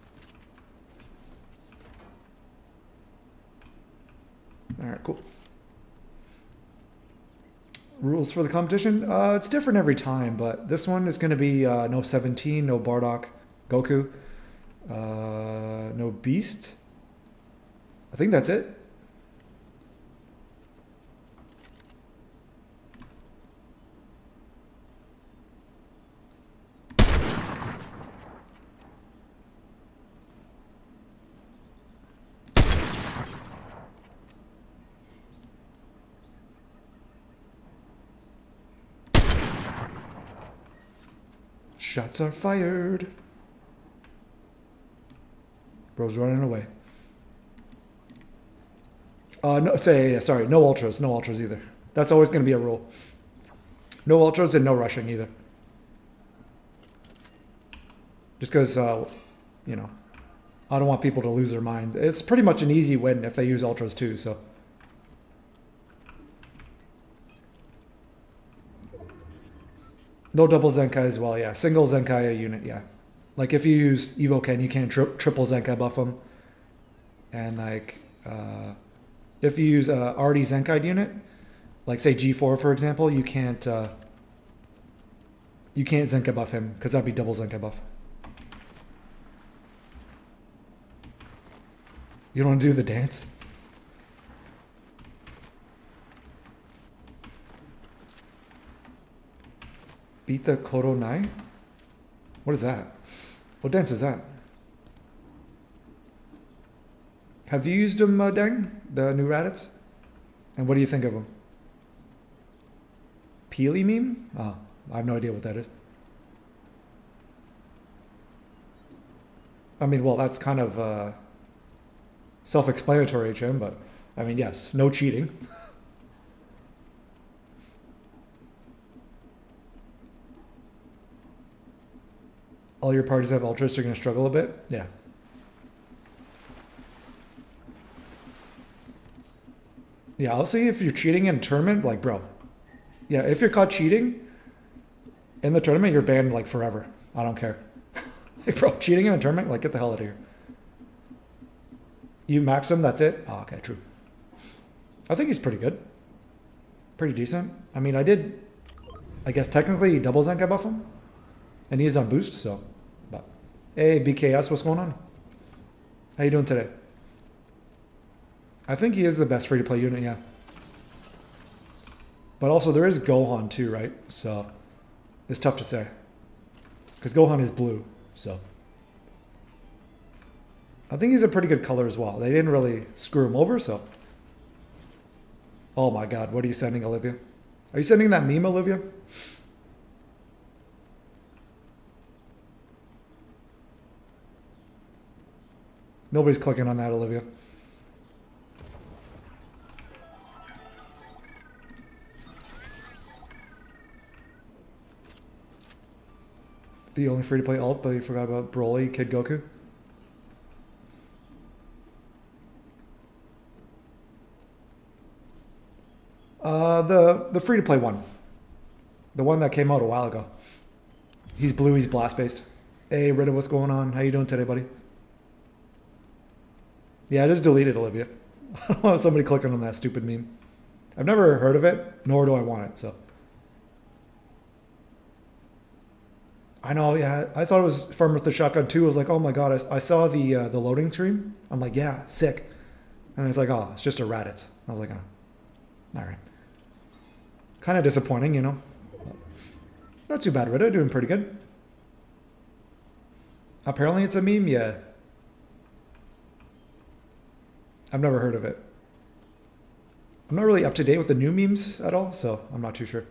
All right, cool. Rules for the competition? Uh, it's different every time, but this one is going to be uh, no 17, no Bardock, Goku, uh, no Beast. I think that's it. Shots are fired. Bro's running away. Uh, no, say, yeah, yeah, sorry, no ultras, no ultras either. That's always going to be a rule. No ultras and no rushing either. Just because, uh, you know, I don't want people to lose their minds. It's pretty much an easy win if they use ultras too, so. No double Zenkai as well, yeah. Single Zenkai unit, yeah. Like if you use Evo Ken, you can't tri triple Zenkai buff them. And like, uh, If you use a already Zenkite unit, like say G4 for example, you can't uh, you can't Zenkai buff him because that'd be double Zenkai buff. You don't want to do the dance? Beat the Koro What is that? What dance is that? Have you used them, uh, Deng? The new Raditz? And what do you think of them? Peely meme? Oh, I have no idea what that is. I mean, well, that's kind of uh, self-explanatory, Jim, but I mean, yes, no cheating. All your parties have ultras, so you're going to struggle a bit? Yeah. Yeah, I'll say if you're cheating in a tournament, like, bro. Yeah, if you're caught cheating in the tournament, you're banned, like, forever. I don't care. like, bro, cheating in a tournament, like, get the hell out of here. You max him, that's it? Oh, okay, true. I think he's pretty good. Pretty decent. I mean, I did, I guess, technically he double Zenkai buff him. And he's on boost, so. Hey, BKS, what's going on? How you doing today? I think he is the best free to play unit, yeah. But also there is Gohan too, right? So it's tough to say. Because Gohan is blue, so. I think he's a pretty good color as well. They didn't really screw him over, so. Oh my god, what are you sending, Olivia? Are you sending that meme, Olivia? Nobody's clicking on that, Olivia. The only free to play alt, but you forgot about Broly, Kid Goku. Uh, the the free to play one, the one that came out a while ago. He's blue. He's blast based. Hey, Rita, what's going on? How you doing today, buddy? Yeah, I just deleted Olivia. I don't want somebody clicking on that stupid meme. I've never heard of it, nor do I want it. So. I know, yeah. I thought it was Farm with the Shotgun too. I was like, oh my god, I, I saw the uh, the loading stream. I'm like, yeah, sick. And it's like, oh, it's just a Raditz. I was like, oh, all right. Kind of disappointing, you know. Not too bad, Rita. Doing pretty good. Apparently, it's a meme. Yeah. I've never heard of it. I'm not really up to date with the new memes at all, so I'm not too sure.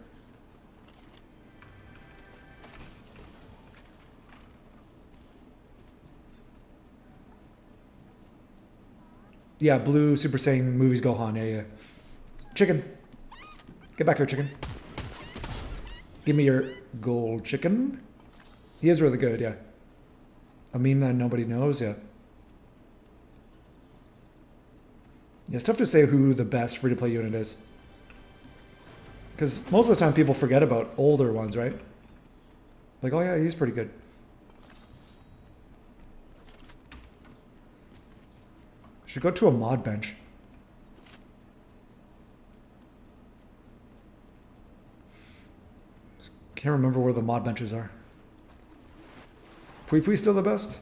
Yeah, blue Super Saiyan movies Gohan. Yeah, yeah. Chicken. Get back here, chicken. Give me your gold chicken. He is really good, yeah. A meme that nobody knows, yeah. Yeah, it's tough to say who the best free-to-play unit is. Because most of the time people forget about older ones, right? Like, oh yeah, he's pretty good. Should go to a mod bench. Can't remember where the mod benches are. Pui Pui still the best?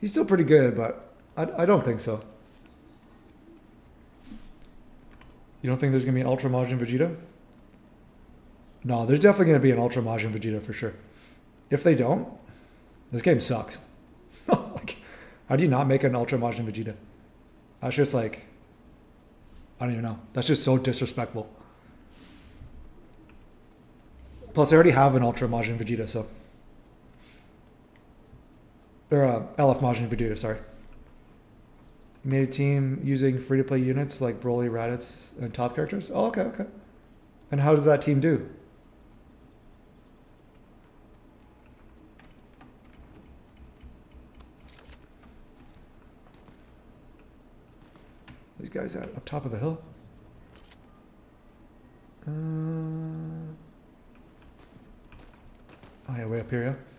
He's still pretty good, but I, I don't think so. You don't think there's going to be an Ultra Majin Vegeta? No, there's definitely going to be an Ultra Majin Vegeta for sure. If they don't, this game sucks. like, how do you not make an Ultra Majin Vegeta? That's just like, I don't even know. That's just so disrespectful. Plus, I already have an Ultra Majin Vegeta, so. Or uh, LF Majin Vegeta, sorry. Made a team using free to play units like Broly, Raditz, and top characters. Oh, okay, okay. And how does that team do? These guys at up top of the hill. Uh, oh yeah, way up here, yeah.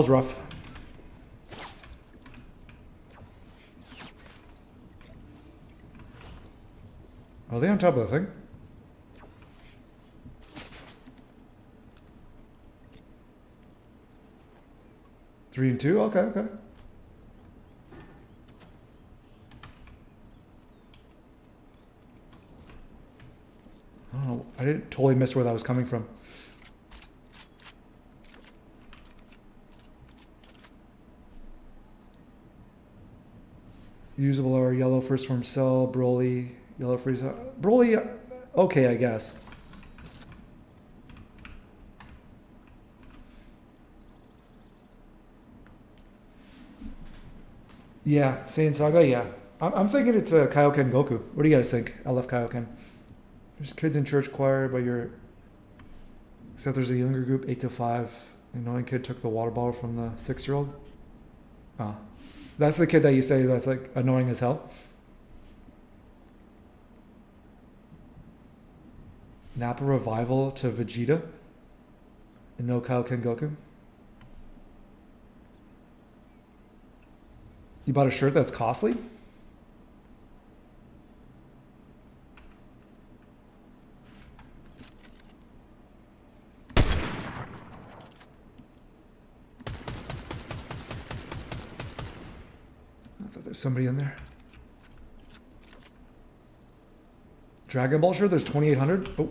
Was rough. Are they on top of the thing? Three and two? Okay, okay. I didn't totally miss where that was coming from. Usable or yellow first form cell, Broly, yellow Frieza. Broly, okay, I guess. Yeah, Saiyan Saga, yeah. I'm, thinking it's a Kaioken Goku. What do you guys think? I love Kaioken. There's kids in church choir, but you're. Except there's a younger group, 8 to 5. The annoying kid took the water bottle from the six year old. Oh. Ah. That's the kid that you say that's like annoying as hell. Nappa revival to Vegeta in No Kaioken Goku. You bought a shirt that's costly? I thought there's somebody in there. Dragon Ball shirt, there's 2800. Oh.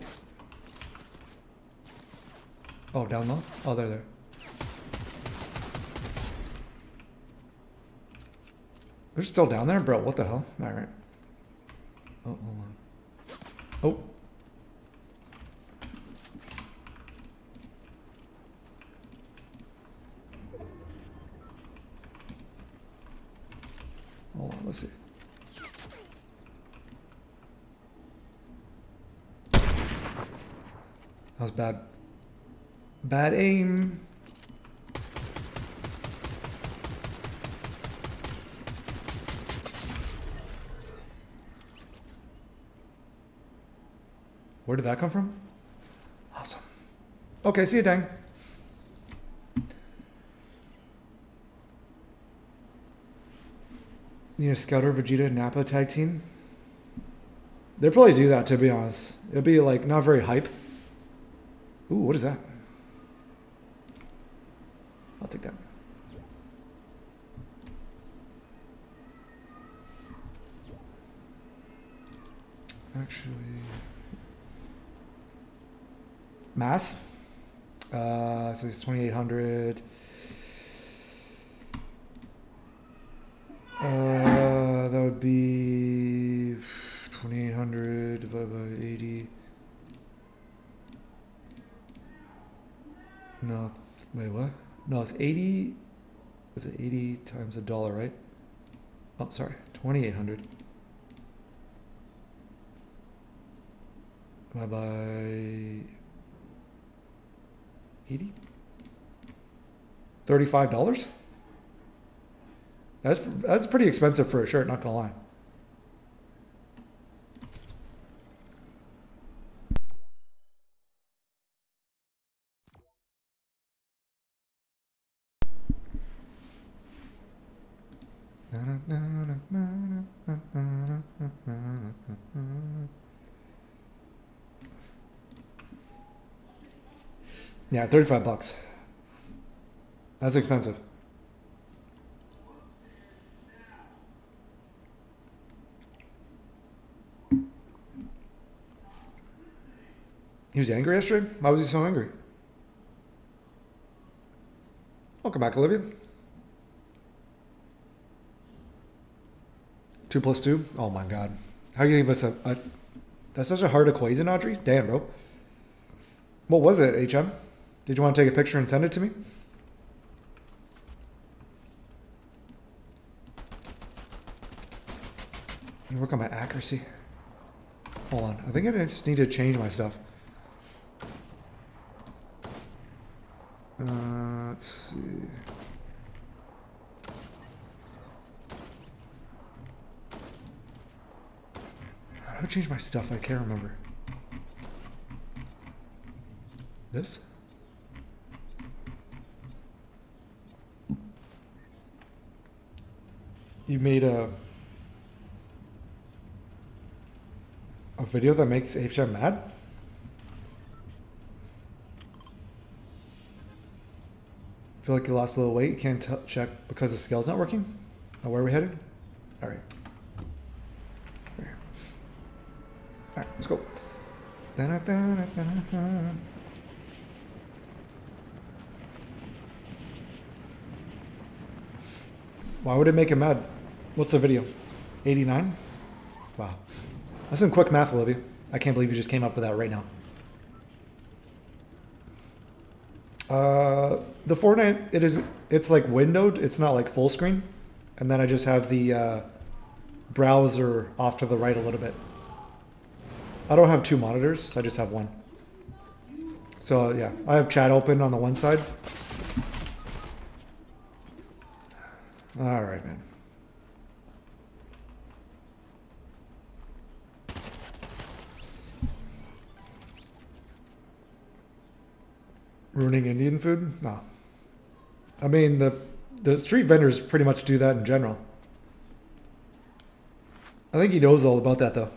Oh, down low? Oh, there, there. They're still down there? Bro, what the hell? Alright. Oh, hold on. Oh. Hold on, let's see. That was bad. Bad aim. Where did that come from? Awesome. Okay, see you, Dang. You know, Scouter, Vegeta, Nappa tag team? They'd probably do that, to be honest. It'd be, like, not very hype. Ooh, what is that? I'll take that. Actually, mass. Uh, so it's 2800. Uh, that would be 2800 divided by 80. No, wait, what? No, it's 80. Was it 80 times a dollar, right? Oh, sorry, 2800. Divided by 80? $35? That's that's pretty expensive for a shirt, not gonna lie. 35 bucks. That's expensive. He was angry yesterday? Why was he so angry? Welcome back, Olivia. Two plus two? Oh my god. How do you give us a, a That's such a hard equation, Audrey? Damn, bro. What was it, HM? Did you want to take a picture and send it to me? Let me work on my accuracy. Hold on. I think I just need to change my stuff. Uh, let's see. How do I change my stuff? I can't remember. This? You made a a video that makes HM mad? Feel like you lost a little weight. You can't t- check because the scale's not working. Oh, where are we headed? All right. All right, let's go. Da-da-da-da-da-da. Why would it make him mad? What's the video? 89? Wow. That's some quick math, Olivia. I can't believe you just came up with that right now. Uh, the Fortnite, it is, it's like windowed. It's not like full screen. And then I just have the uh, browser off to the right a little bit. I don't have two monitors. I just have one. So yeah, I have chat open on the one side. All right, man. Ruining Indian food? No. I mean, the the street vendors pretty much do that in general. I think he knows all about that though.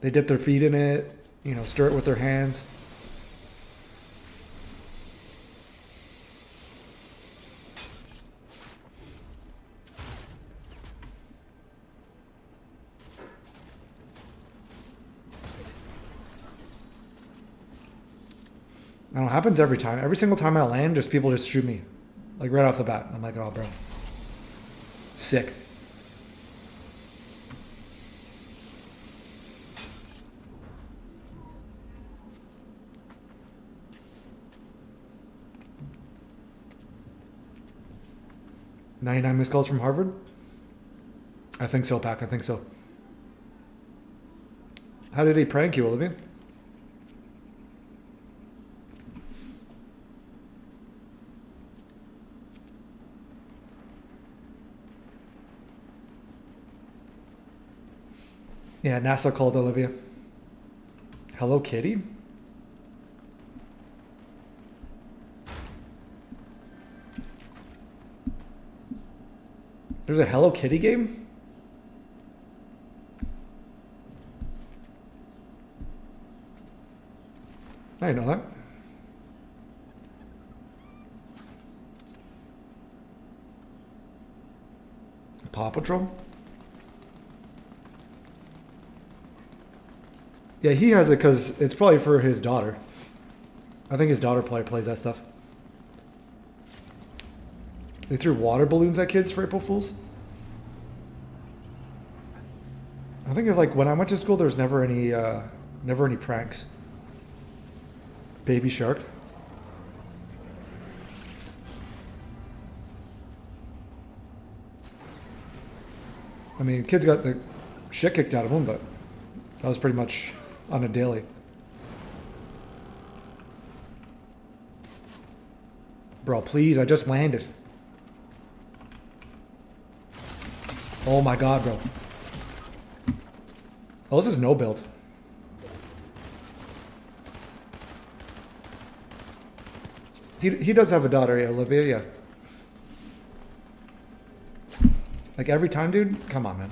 They dip their feet in it, you know, stir it with their hands. Don't know, happens every time. Every single time I land, just people just shoot me. Like right off the bat. I'm like, oh bro. Sick. Ninety-nine missed calls from Harvard. I think so, Pack. I think so. How did he prank you, Olivia? Yeah, NASA called Olivia. Hello Kitty? There's a Hello Kitty game? I know that. Paw Patrol? Yeah, he has it because it's probably for his daughter. I think his daughter probably plays that stuff. They threw water balloons at kids for April Fools. I think of like when I went to school, there was never any, uh, never any pranks. Baby shark. I mean, kids got the shit kicked out of them, but that was pretty much on a daily. Bro, please, I just landed. Oh my god, bro. Oh, this is no build. He, he does have a daughter, yeah, Olivia, yeah. Like every time, dude? Come on, man.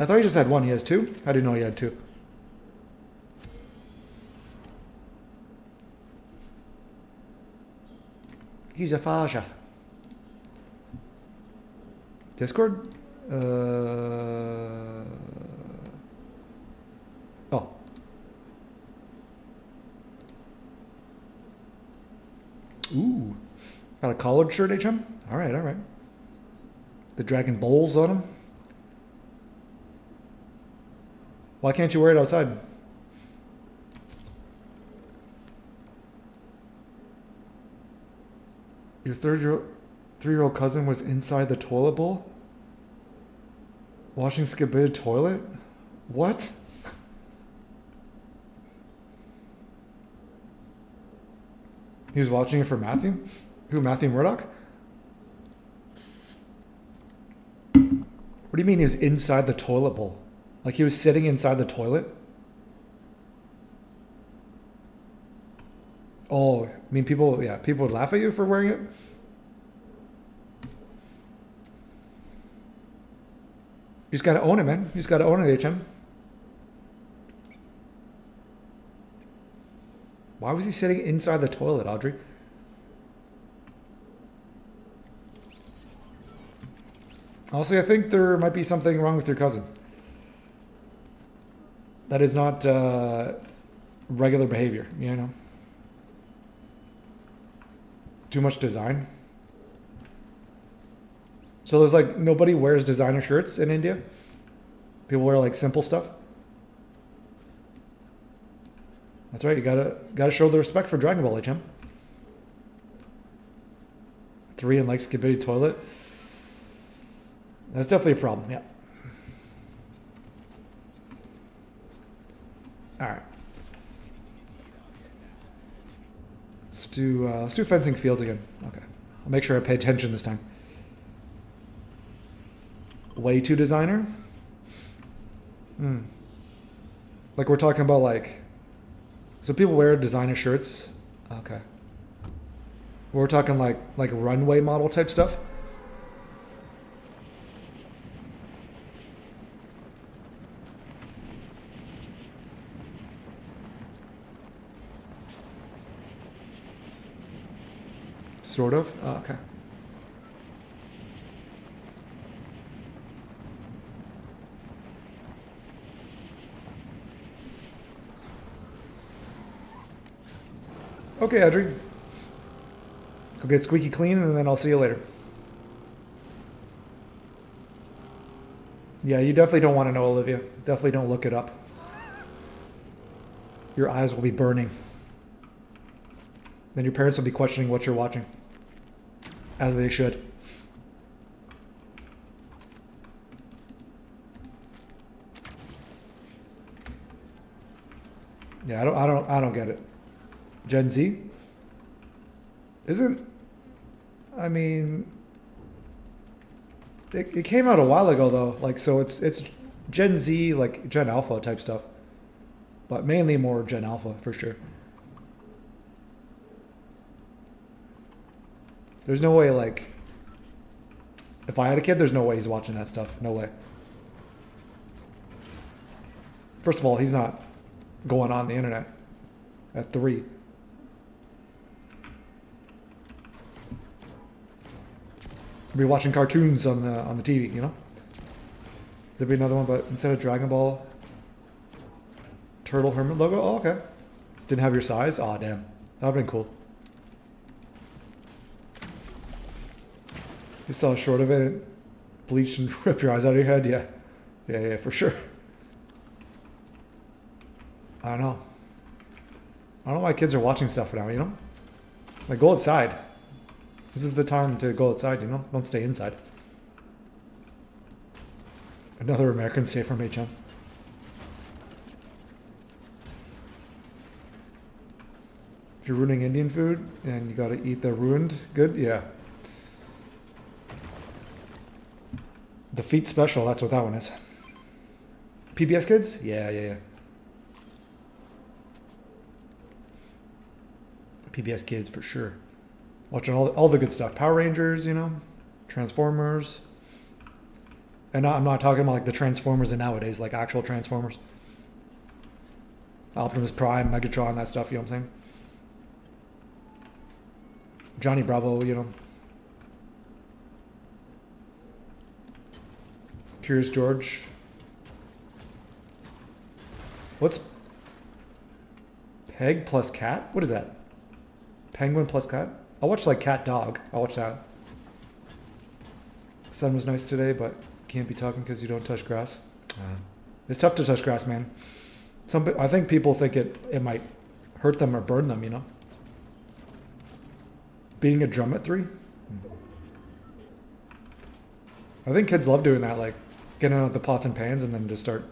I thought he just had one. He has two? I didn't know he had two. He's a Faja. Discord? Uh... Oh. Ooh. Got a collared shirt, HM? Alright, alright. The dragon bowls on him? Why can't you wear it outside? Your third year, three-year-old cousin was inside the toilet bowl? Washing skibidi toilet? What? He was watching it for Matthew? Who, Matthew Murdoch? What do you mean he was inside the toilet bowl? Like he was sitting inside the toilet? Oh, I mean, people, yeah, people would laugh at you for wearing it. You just gotta own it, man. You just gotta own it, HM. Why was he sitting inside the toilet, Audrey? Honestly, I think there might be something wrong with your cousin. That is not uh, regular behavior, you know? Too much design. So there's like nobody wears designer shirts in India. People wear like simple stuff. That's right. You gotta gotta show the respect for Dragon Ball, HM. Three and like Skibidi toilet. That's definitely a problem. Yeah. All right. Let's do uh, let's do fencing fields again. Okay. I'll make sure I pay attention this time. Way too designer. Hmm. Like we're talking about like. So people wear designer shirts. Okay. We're talking like like runway model type stuff. Sort of. Oh, okay. Okay, Audrey. Go get squeaky clean and then I'll see you later. Yeah, you definitely don't want to know, Olivia. Definitely don't look it up. Your eyes will be burning. Then your parents will be questioning what you're watching. As they should. Yeah, I don't I don't I don't get it. Gen Z? Isn't I mean it, it came out a while ago though. Like so it's it's Gen Z like Gen Alpha type stuff. But mainly more Gen Alpha for sure. There's no way like if I had a kid, there's no way he's watching that stuff. No way. First of all, he's not going on the internet at three. Be watching cartoons on the on the TV, you know. There'd be another one, but instead of Dragon Ball, Turtle Hermit logo. Oh, okay. Didn't have your size. Oh, damn. That'd been cool. You saw short of it, bleach and rip your eyes out of your head. Yeah, yeah, yeah, for sure. I don't know. I don't know why kids are watching stuff now. You know, like go outside. This is the time to go outside, you know? Don't stay inside. Another American safe from HM. If you're ruining Indian food and you gotta eat the ruined good, yeah. The feet special, that's what that one is. PBS kids? Yeah, yeah, yeah. PBS kids for sure. Watching all, all the good stuff. Power rangers you know? Transformers. And i'm not talking about like the transformers in nowadays like actual transformers. Optimus prime megatron that stuff you know what i'm saying? Johnny bravo you know curious george what's peg plus cat what is that penguin plus cat I watched like Cat Dog. I watched that. Sun was nice today, but can't be talking because you don't touch grass. Uh, it's tough to touch grass, man. Some I think people think it it might hurt them or burn them. You know. Beating a drum at three. I think kids love doing that, like getting out the pots and pans and then just start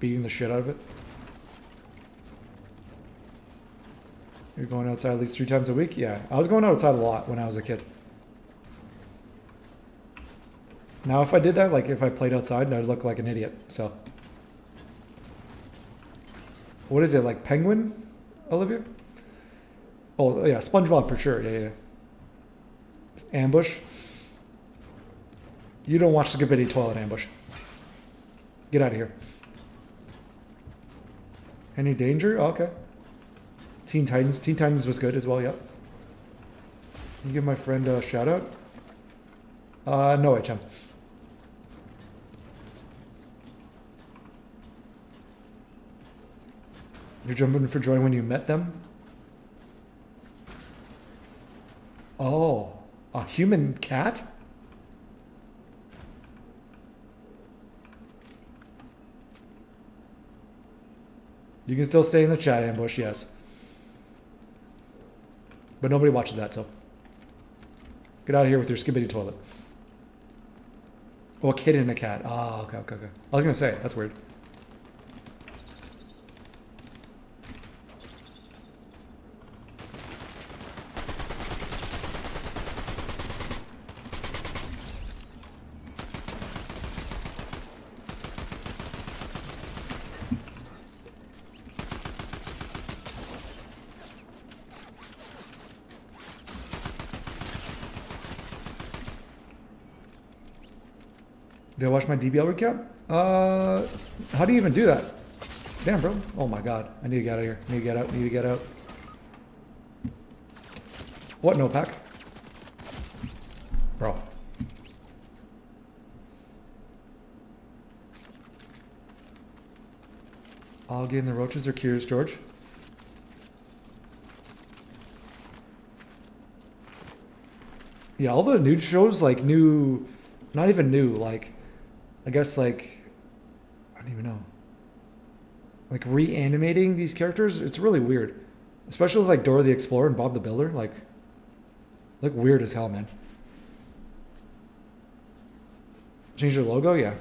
beating the shit out of it. You're going outside at least three times a week? Yeah, I was going outside a lot when I was a kid. Now, if I did that, like if I played outside, I'd look like an idiot. So, what is it like, penguin, Olivia? Oh yeah, SpongeBob for sure. Yeah, yeah. Ambush. You don't watch Skibidi Toilet Ambush. Get out of here. Any danger? Oh, okay. Teen Titans. Teen Titans was good as well. Yep. Can you give my friend a shout out? Uh, no, HM. You're jumping for joy when you met them? Oh, a human cat? You can still stay in the chat ambush, yes. But nobody watches that, so. Get out of here with your Skibidi toilet. Oh, a kid and a cat. Ah, oh, okay, okay, okay. I was gonna say, that's weird. My DBL recap? Uh, how do you even do that? Damn, bro. Oh my god. I need to get out of here. Need to get out. I Need to get out. What no pack? Bro. I'll get in the roaches or Curious George. Yeah, all the nude shows, like new, not even new, like I guess like I don't even know. Like reanimating these characters, it's really weird. Especially with like Dora the Explorer and Bob the Builder, like look weird as hell, man. Change your logo, yeah.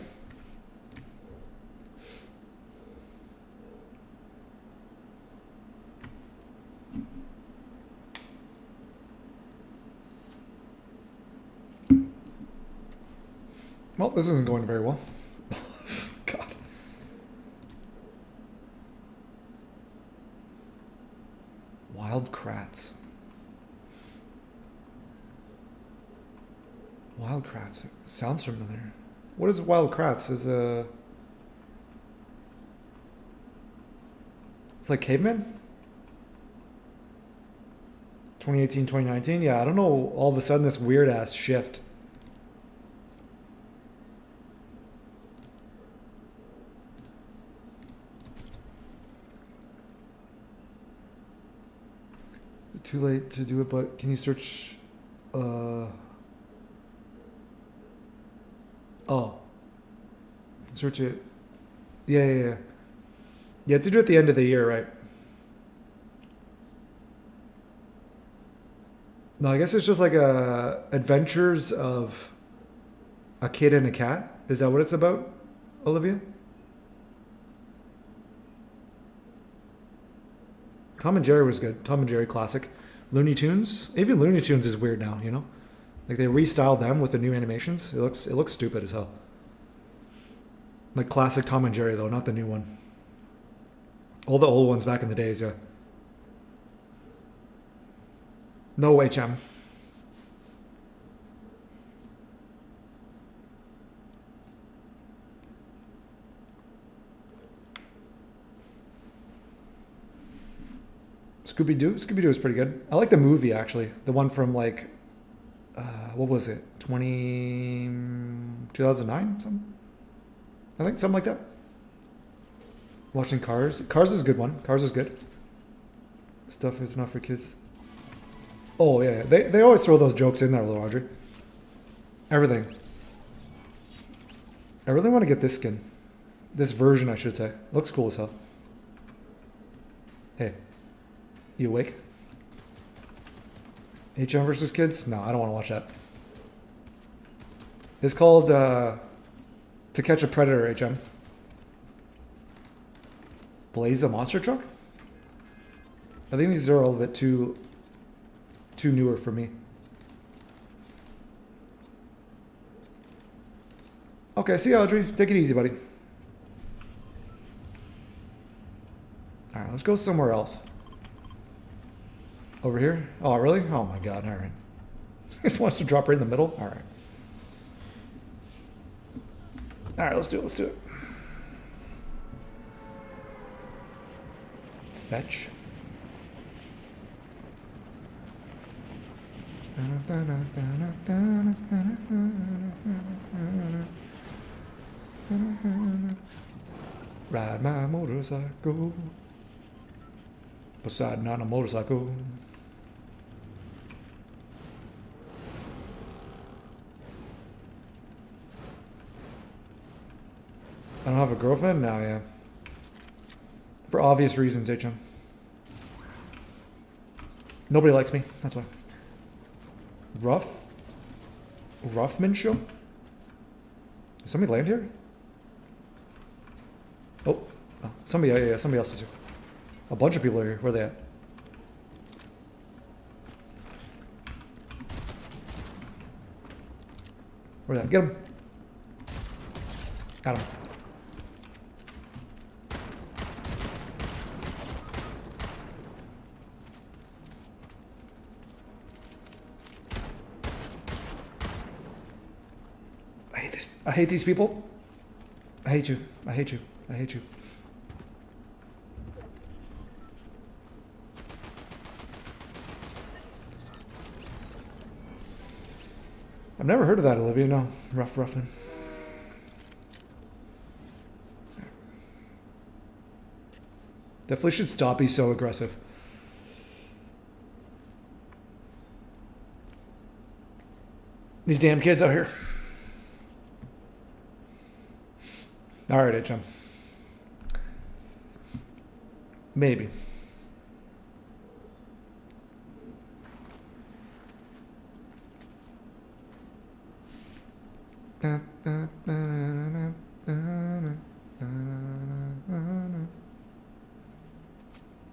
Well, this isn't going very well. God. Wild Kratts. Wild Kratts. Sounds familiar. What is Wild Kratts? Is a... It's like caveman? 2018, 2019? Yeah, I don't know. All of a sudden, this weird ass shift. Too late to do it, but can you search? Uh, oh, search it. Yeah, yeah, yeah. Have to do it at the end of the year, right? No, I guess it's just like a adventures of a kid and a cat. Is that what it's about, Olivia? Tom and Jerry was good. Tom and Jerry classic. Looney Tunes, even Looney Tunes is weird now. You know, like they restyled them with the new animations. It looks it looks stupid as hell. Like classic Tom and Jerry though, not the new one. All the old ones back in the days, yeah. No HM. Scooby Doo. Scooby Doo is pretty good. I like the movie actually. The one from like, uh, what was it? 20, 2009? Something. I think something like that. Watching Cars. Cars is a good one. Cars is good. Stuff is not for kids. Oh yeah, yeah. they they always throw those jokes in there, little Audrey. Everything. I really want to get this skin. This version, I should say. Looks cool as hell. Hey. You awake? HM versus kids? No, I don't want to watch that. It's called uh, To Catch a Predator, HM. Blaze the Monster Truck? I think these are a little bit too too newer for me. Okay, see you, Audrey. Take it easy, buddy. Alright, let's go somewhere else. Over here? Oh, really? Oh my god, alright. Just wants to drop right in the middle? Alright. Alright, let's do it, let's do it. Fetch. Ride my motorcycle. Poseidon on a motorcycle. I don't have a girlfriend? now, yeah. For obvious reasons, HM. Nobody likes me, that's why. Rough? Roughman show? Is somebody land here? Oh, oh somebody, yeah, yeah, somebody else is here. A bunch of people are here. Where are they at? Where are they at? Get him. Got him. I hate these people. I hate you. I hate you. I hate you. I've never heard of that, Olivia. No, rough roughman. Definitely should stop being so aggressive. These damn kids out here. All right, HM. Maybe.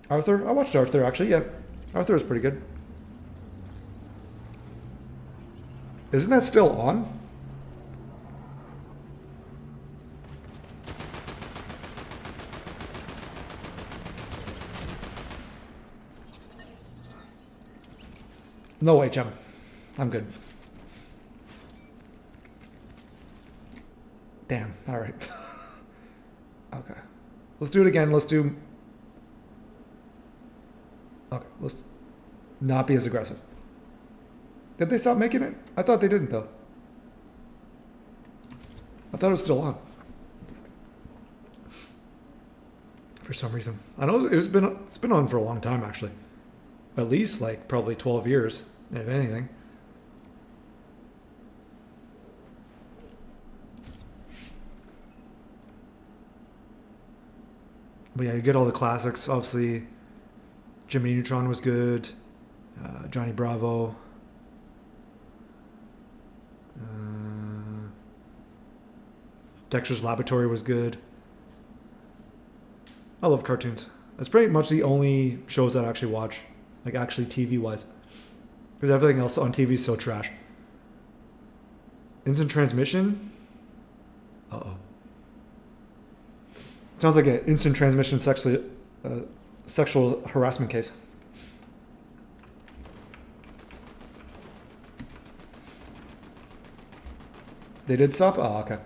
Arthur? I watched Arthur actually, yeah. Arthur was pretty good. Isn't that still on? No way, HM. I'm good. Damn. All right. okay. Let's do it again. Let's do. Okay. Let's not be as aggressive. Did they stop making it? I thought they didn't though. I thought it was still on. For some reason, I know it's been it's been on for a long time actually, at least like probably twelve years, if anything. But yeah, you get all the classics. Obviously, Jimmy Neutron was good. Uh, Johnny Bravo. Uh, Dexter's Laboratory was good. I love cartoons. That's pretty much the only shows that I actually watch, like actually TV wise, because everything else on TV is so trash. Instant transmission. Uh oh. Sounds like an instant transmission sexually, uh, sexual harassment case. They did stop? Oh, okay.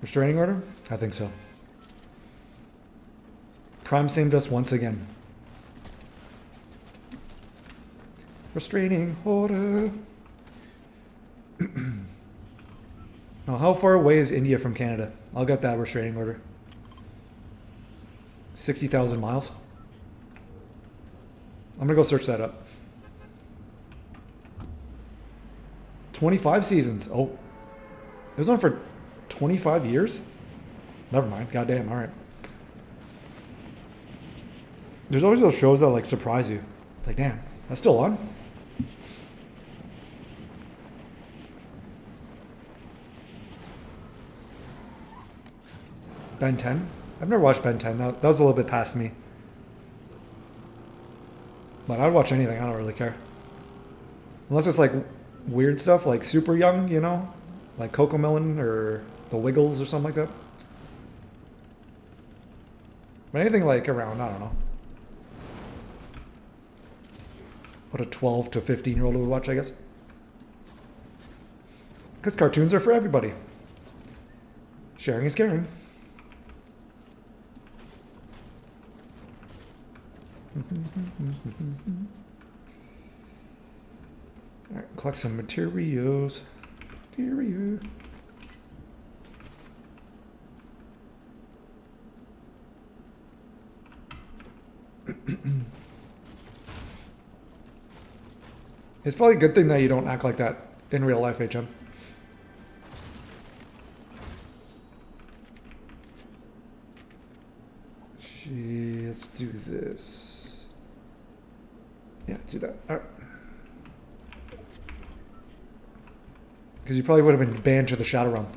Restraining order? I think so. Prime saved us once again. Restraining order. now, how far away is India from Canada? I'll get that restraining order. 60,000 miles. I'm gonna go search that up. 25 seasons. Oh. It was on for 25 years? Never mind. Goddamn. All right. There's always those shows that like surprise you. It's like, damn, that's still on. Ben 10? I've never watched Ben 10. That, that was a little bit past me. But I'd watch anything. I don't really care. Unless it's like weird stuff, like super young, you know, like Cocomelon or the Wiggles or something like that. But anything like around, I don't know. What a 12 to 15 year old would watch, I guess. Because cartoons are for everybody. Sharing is caring. Collect some materials. Material. it's probably a good thing that you don't act like that in real life, HM. Let's do this. Yeah, do that. All right. Because you probably would have been banned to the Shadow Realm.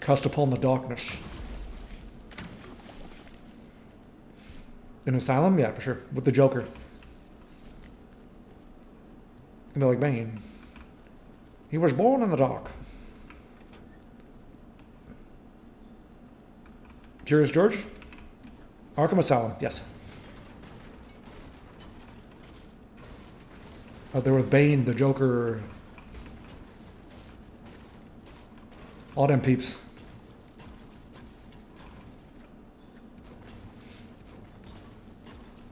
Cast upon the darkness. In Asylum? Yeah, for sure. With the Joker. And be like, Bane. He was born in the dark. Curious George? Arkham Asylum, yes. Out there with Bane, the Joker. All them peeps.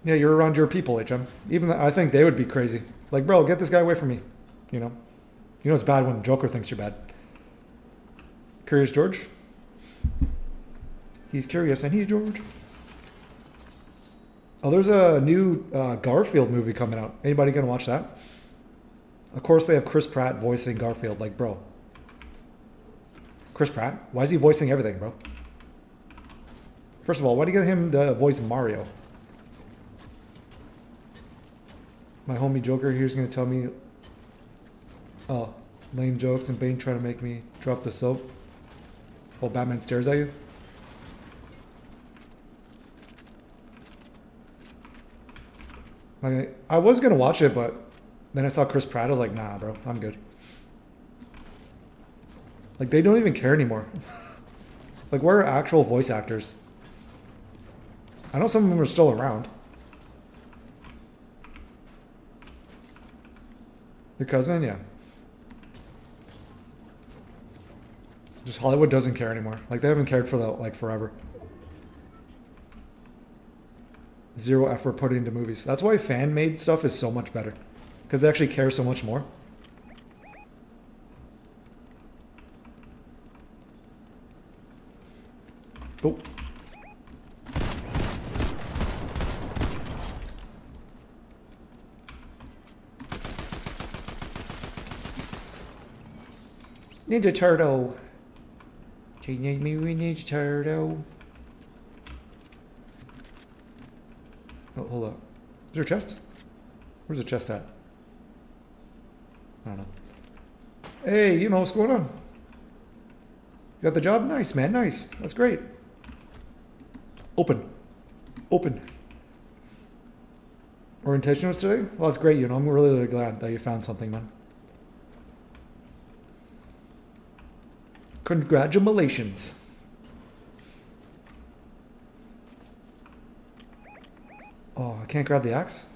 Yeah, you're around your people, HM. Even the, I think they would be crazy. Like, bro, get this guy away from me. You know? You know it's bad when the Joker thinks you're bad. Curious George? He's curious and he's George. Oh, there's a new uh, Garfield movie coming out. Anybody gonna watch that? Of course, they have Chris Pratt voicing Garfield. Like, bro. Chris Pratt? Why is he voicing everything, bro? First of all, why do you get him to voice Mario? My homie Joker here's gonna tell me, oh, lame jokes and Bane trying to make me drop the soap while Batman stares at you. Like, I was gonna watch it, but then I saw Chris Pratt. I was like, nah, bro, I'm good. Like, they don't even care anymore. like, where are actual voice actors? I know some of them are still around. Your cousin, yeah. Just Hollywood doesn't care anymore. Like they haven't cared for that like forever. Zero effort put into movies. That's why fan made stuff is so much better. Because they actually care so much more. Oh. Ninja Turtle. Teenage Mutant Ninja Turtle. Oh, hold up. Is there a chest? Where's the chest at? I don't know. Hey, you know what's going on? You got the job? Nice, man. Nice. That's great. Open. Open. Orientation was today? Well, that's great, you know. I'm really, really glad that you found something, man. Congratulations. Oh, I can't grab the axe?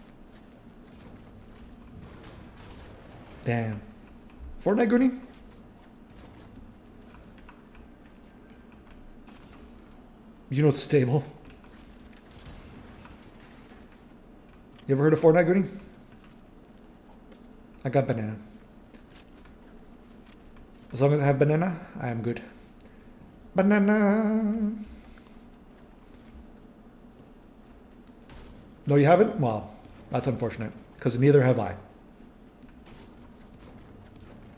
Damn. Fortnite Goonie? You know it's stable. You ever heard of Fortnite Goonie? I got banana. As long as I have banana, I am good. Banana. No, you haven't? Well, that's unfortunate, because neither have I.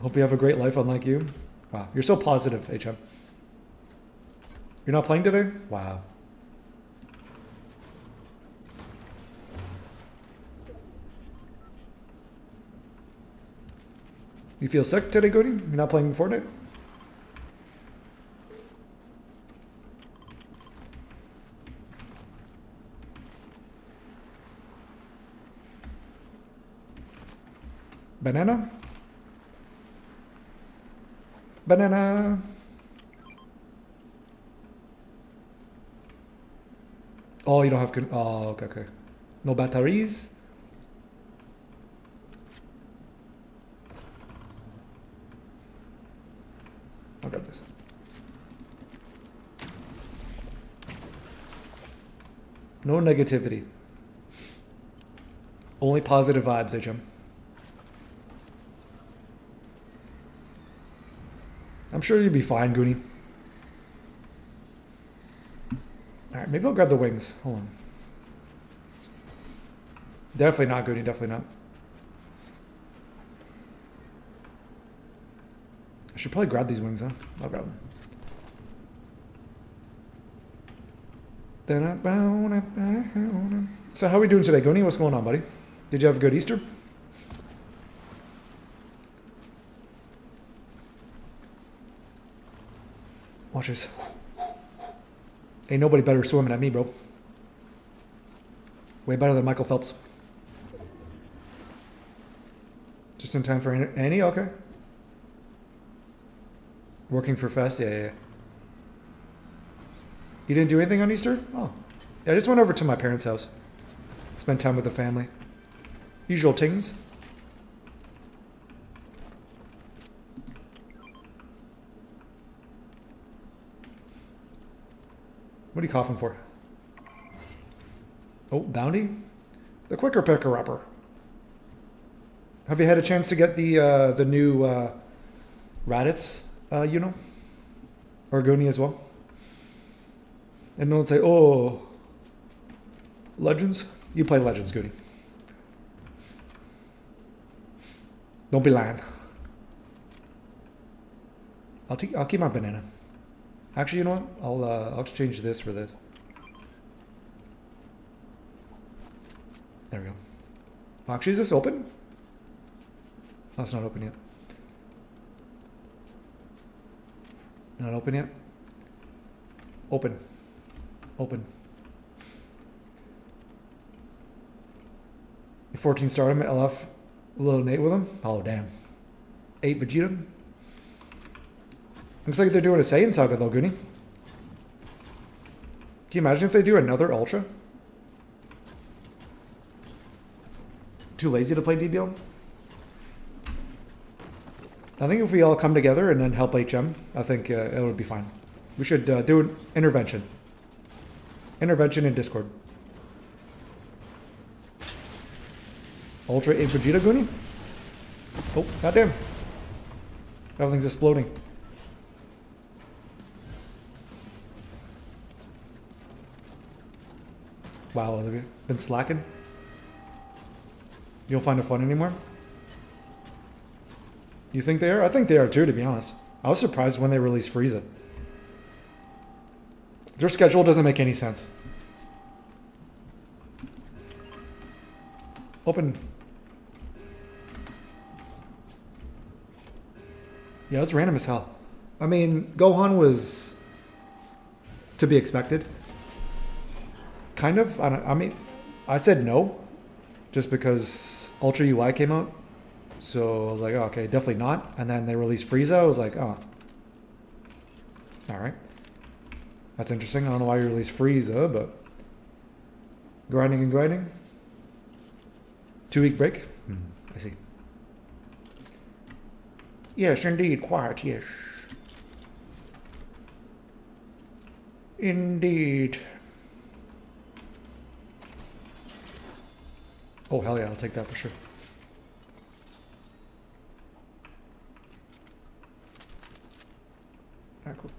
Hope you have a great life unlike you. Wow, you're so positive, HM. You're not playing today? Wow. You feel sick today, Goody? You're not playing Fortnite? Banana? Banana! Oh, you don't have... Oh, okay, okay. No batteries? I'll grab this. No negativity. Only positive vibes, HM. I'm sure you'll be fine, Goonie. Alright, maybe I'll grab the wings. Hold on. Definitely not Goonie, definitely not. I should probably grab these wings, huh? I'll grab them. So how are we doing today, Goonie? What's going on, buddy? Did you have a good Easter? Watch this. Ain't nobody better swimming at me, bro. Way better than Michael Phelps. Just in time for Annie? Okay. Working for Fest? Yeah, yeah, yeah. You didn't do anything on Easter? Oh. Yeah, I just went over to my parents' house. Spent time with the family. Usual things. What are you coughing for? Oh, Bounty? The quicker picker upper. Have you had a chance to get the uh, the new uh, Raditz, uh, you know? Argoni as well? And don't say, oh, Legends? You play Legends, Goody. Don't be lying. I'll, I'll keep my banana. Actually, you know what? I'll, uh, I'll exchange this for this. There we go. Actually, is this open? Oh, it's not open yet. Not open yet? Open. Open. 14 star him at LF. Little Nate with him. Oh, damn. 8 Vegeta. Looks like they're doing a Saiyan Saga though, Goonie. Can you imagine if they do another Ultra? Too lazy to play DBL? I think if we all come together and then help HM, I think uh, it would be fine. We should uh, do an intervention. Intervention in Discord. Ultra 8 Vegeta Goonie? Oh, goddamn. Everything's exploding. Wow, they've been slacking. You don't find it fun anymore? You think they are? I think they are too, to be honest. I was surprised when they released Frieza. Their schedule doesn't make any sense. Open. Yeah, it was random as hell. I mean, Gohan was to be expected. Kind of. I, I mean, I said no, just because Ultra UI came out. So I was like, oh, okay, definitely not. And then they released Frieza. I was like, oh, all right. That's interesting. I don't know why you released Frieza, but grinding and grinding. Two week break. Mm, I see. Yes, indeed, quiet. Yes. Indeed. Oh, hell yeah, I'll take that for sure. Alright, cool.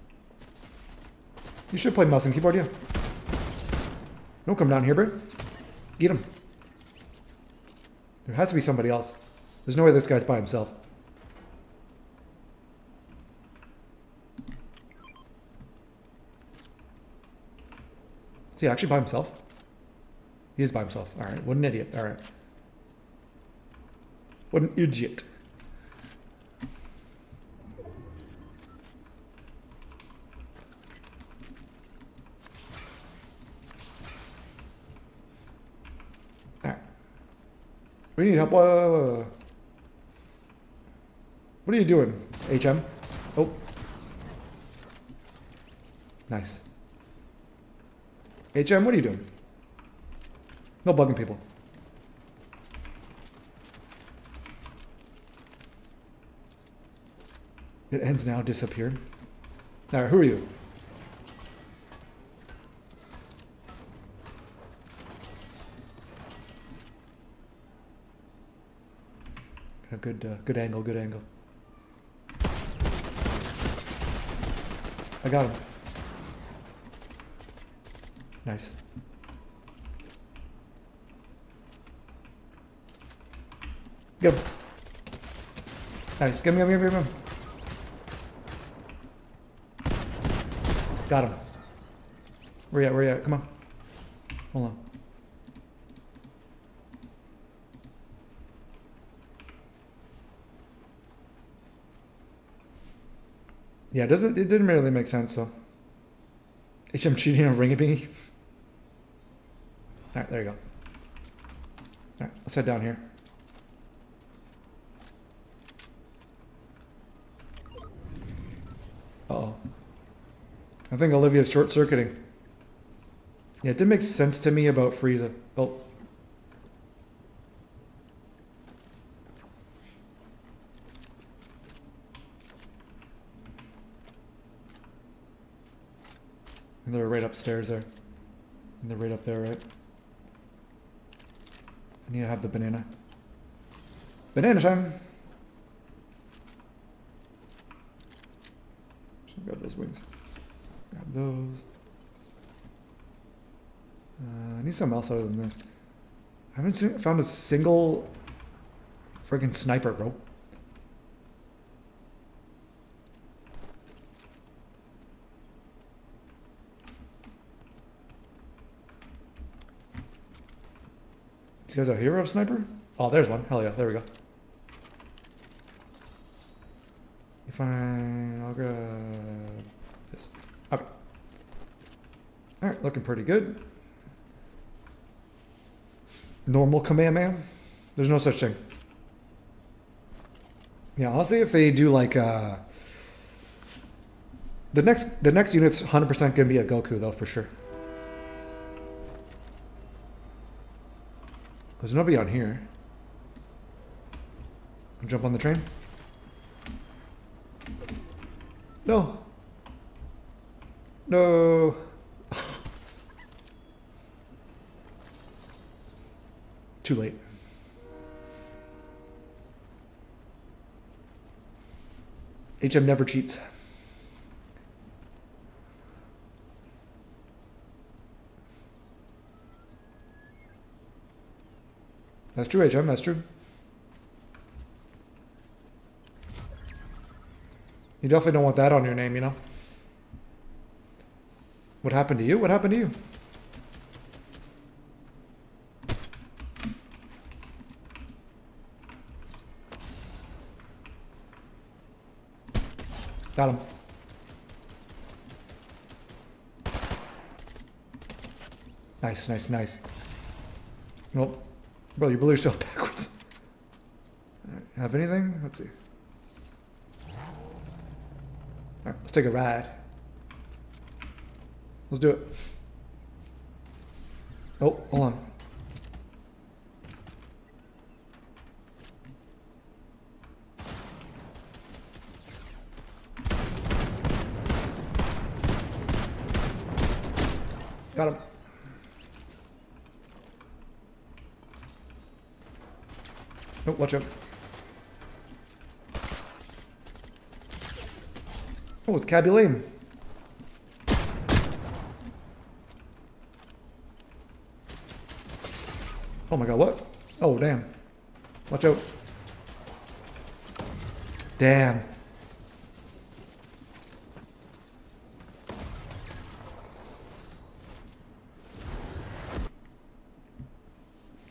You should play mouse and keyboard, yeah. Don't come down here, bro. Get him. There has to be somebody else. There's no way this guy's by himself. Is he actually by himself? He is by himself. All right. What an idiot. All right. What an idiot. All right. We need help. Whoa. What are you doing, HM? Oh. Nice. HM, what are you doing? No bugging people. It ends now, disappeared. Alright, who are you? A good, uh, good angle, good angle. I got him. Nice. Get him. Nice. Get him, get him, get him, him. Got him. Where are you at? Where are you at? Come on. Hold on. Yeah, it doesn't it didn't really make sense, so. HM cheating on Ring a Bingy. Alright, there you go. Alright, let's head down here. I think Olivia's short circuiting. Yeah, it did make sense to me about Frieza. Oh. And they're right upstairs there. And they're right up there, right? I need to have the banana. Banana time! Should grab those wings. Those. Uh, I need something else other than this. I haven't seen, found a single friggin' sniper, bro. These guys a hero of sniper? Oh, there's one. Hell yeah, there we go. If I... I'll grab. Alright, looking pretty good. Normal Kamehameha? There's no such thing. Yeah, honestly, if they do like, uh... The next, the next unit's 100% gonna be a Goku, though, for sure. There's nobody on here. Jump on the train? No. No. Too late. HM never cheats. That's true, HM, that's true. You definitely don't want that on your name, you know? What happened to you? What happened to you? Got him. Nice, nice, nice. Nope. Bro, you blew yourself backwards. Have anything? Let's see. Alright, let's take a ride. Let's do it. Oh, hold on. Watch out. Oh, it's Khaby Lame. Oh my god, what? Oh, damn. Watch out. Damn.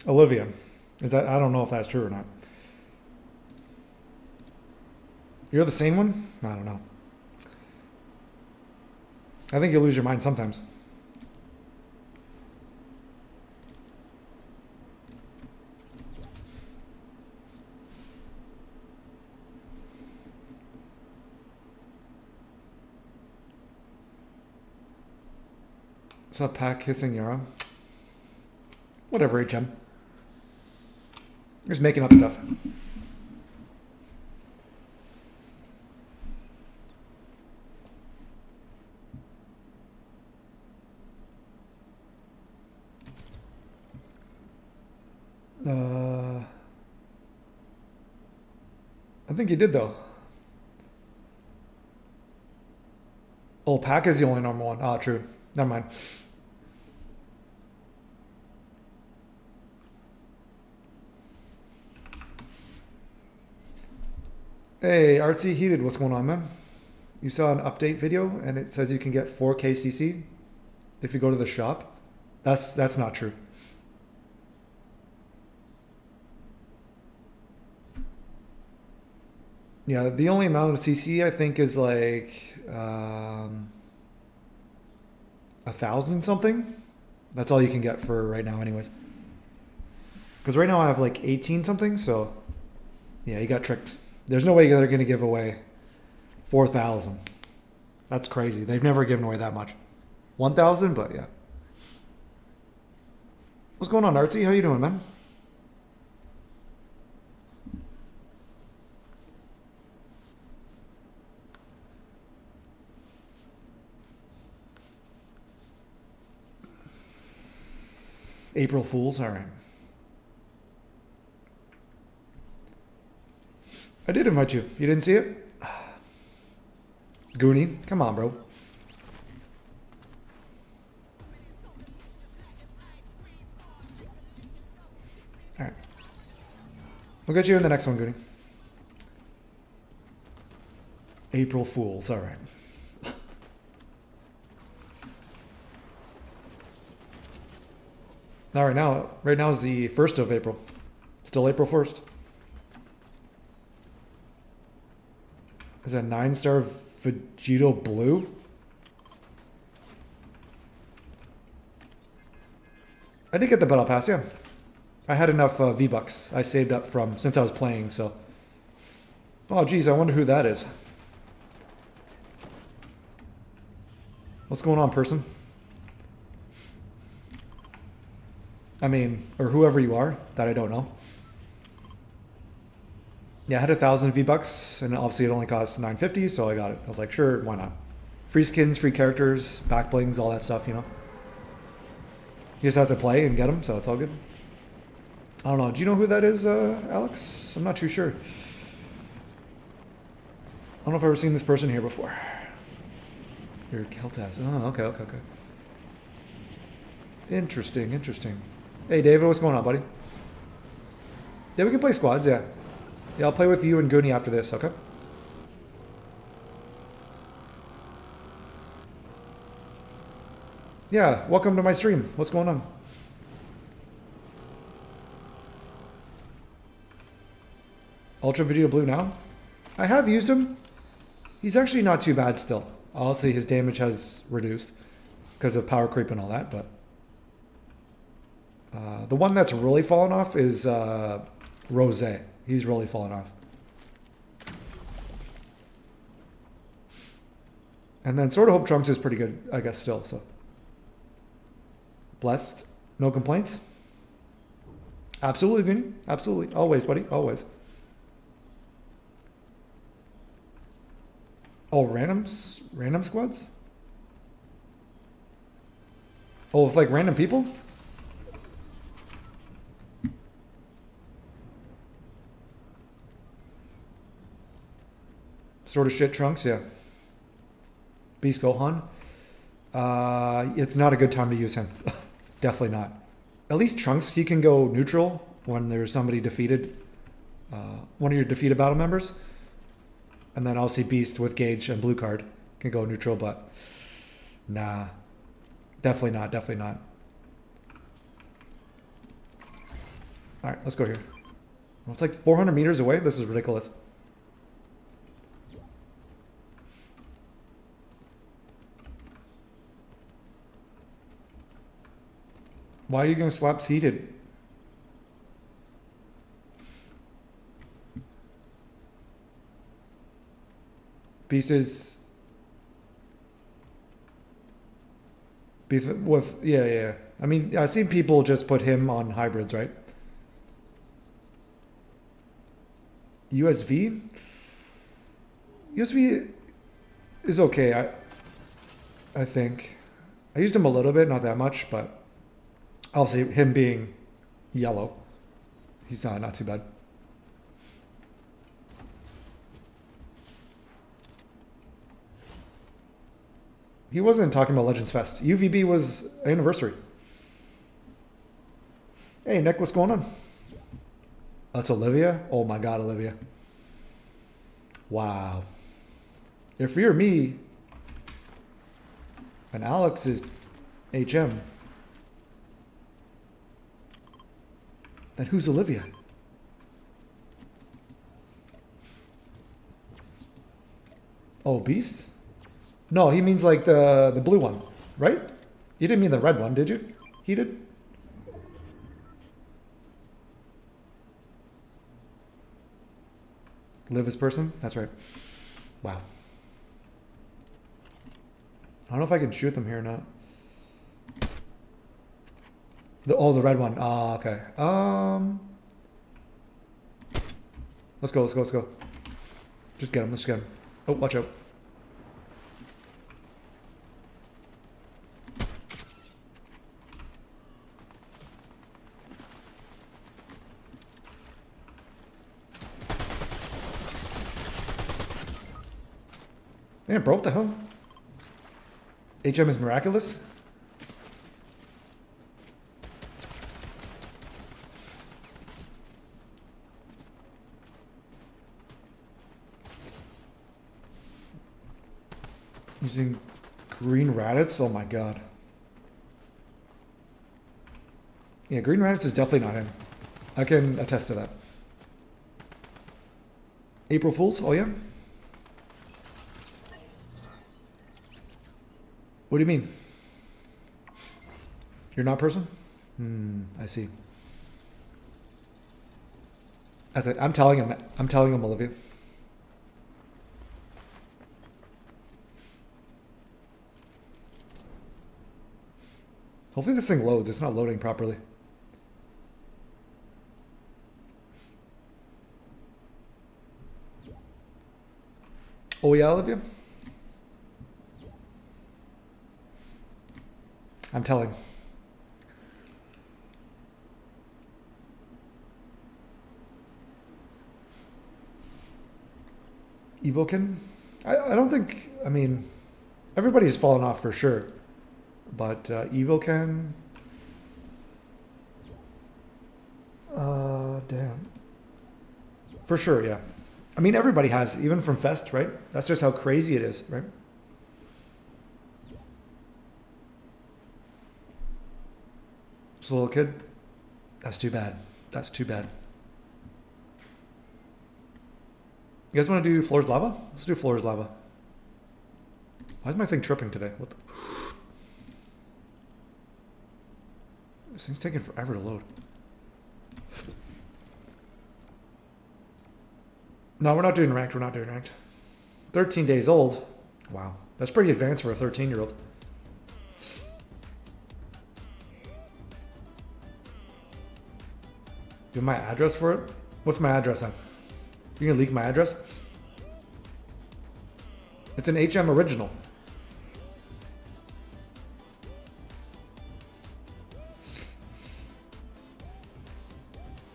Olivia. Is that I don't know if that's true or not. You're the sane one? I don't know. I think you lose your mind sometimes. Saw Pack kissing Yara. Whatever, HM. Just making up stuff. Think he did though. Oh, Pack is the only normal one. Oh, true. Never mind. Hey, Artsy Heated, what's going on, man? You saw an update video and it says you can get 4K CC if you go to the shop. That's that's not true. Yeah, the only amount of CC I think is like um, a thousand something. That's all you can get for right now, anyways. Because right now I have like 18 something, so yeah, you got tricked. There's no way they're going to give away 4,000. That's crazy. They've never given away that much. 1,000, but yeah. What's going on, Artsy? How you doing, man? April Fools, all right. I did invite you. You didn't see it? Goonie, come on, bro. All right. We'll get you in the next one, Goonie. April Fools, all Not right now. Right now is the 1st of April. Still April 1st. Is that 9 star Vegito Blue? I did get the Battle Pass, yeah. I had enough uh, V-Bucks I saved up from since I was playing, so. Oh, geez, I wonder who that is. What's going on, person? I mean, or whoever you are that I don't know. Yeah, I had a thousand V bucks, and obviously it only costs nine fifty, so I got it. I was like, sure, why not? Free skins, free characters, back blings, all that stuff, you know. You just have to play and get them, so it's all good. I don't know. Do you know who that is, uh, Alex? I'm not too sure. I don't know if I've ever seen this person here before. You're Keltaz. Oh, okay, okay, okay. Interesting, interesting. Hey, David, what's going on, buddy? Yeah, we can play squads, yeah. Yeah, I'll play with you and Goonie after this, okay? Yeah, welcome to my stream. What's going on? Ultra Vegito Blue now? I have used him. He's actually not too bad still. Obviously, his damage has reduced because of power creep and all that, but... Uh, the one that's really fallen off is uh, Rose. He's really fallen off. And then Sword of Hope Trunks is pretty good, I guess, still. So blessed, no complaints. Absolutely, Vinny. Absolutely, always, buddy, always. Oh, randoms, random squads. Oh, with like random people. Sword of Hope Trunks, yeah. Beast Gohan. Uh, it's not a good time to use him. Definitely not. At least Trunks, he can go neutral when there's somebody defeated, uh, one of your defeated battle members. And then obviously Beast with Gage and Blue Card can go neutral, but nah. Definitely not, definitely not. Alright, let's go here. Well, it's like 400 meters away. This is ridiculous. Why are you going to slap seated? Pieces. With yeah, yeah. I mean, I've seen people just put him on hybrids, right? USV. USV is okay. I I think I used him a little bit, not that much, but obviously him being yellow, he's not not too bad. He wasn't talking about Legends Fest. UVB was anniversary. Hey, Nick, what's going on? That's Olivia. Oh my God, Olivia. Wow. If you're me, and Alex is HM, then who's Olivia? Oh, Beast? No, he means like the the blue one, right? You didn't mean the red one, did you? He did. Live as person? That's right. Wow. I don't know if I can shoot them here or not. The, oh, the red one. Ah, okay. Um, let's go. Let's go. Let's go. Just get him. Let's get him. Oh, watch out. Yeah, bro, what the hell? HM is miraculous? Using green raditz? Oh my god. Yeah, green raditz is definitely not him. I can attest to that. April Fools? Oh yeah? What do you mean? You're not person? Hmm, I see. That's it. I'm telling him. I'm telling him, Olivia. Hopefully this thing loads. It's not loading properly. Oh yeah, Olivia? I'm telling. Evokin? I, I don't think, I mean, everybody's fallen off for sure. But uh, Evokin. Uh, damn. For sure, yeah. I mean, everybody has, even from Fest, right? That's just how crazy it is, right? Just a little kid. That's too bad. That's too bad. You guys want to do floors lava? Let's do floors lava. Why is my thing tripping today? What the? This thing's taking forever to load. No, we're not doing ranked. We're not doing ranked. 13 days old. Wow. That's pretty advanced for a 13 year old. Do my address for it? What's my address on? You're gonna leak my address? It's an HM original.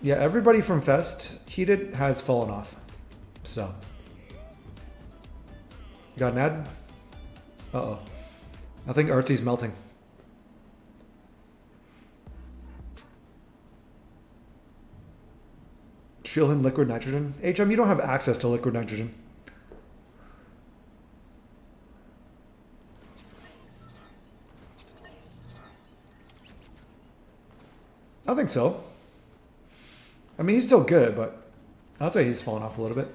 Yeah, everybody from Fest heated has fallen off. So. Got an ad? Uh-oh. I think Artsy's melting. Chill in liquid nitrogen. HM, you don't have access to liquid nitrogen. I think so. I mean, he's still good, but I'd say he's fallen off a little bit.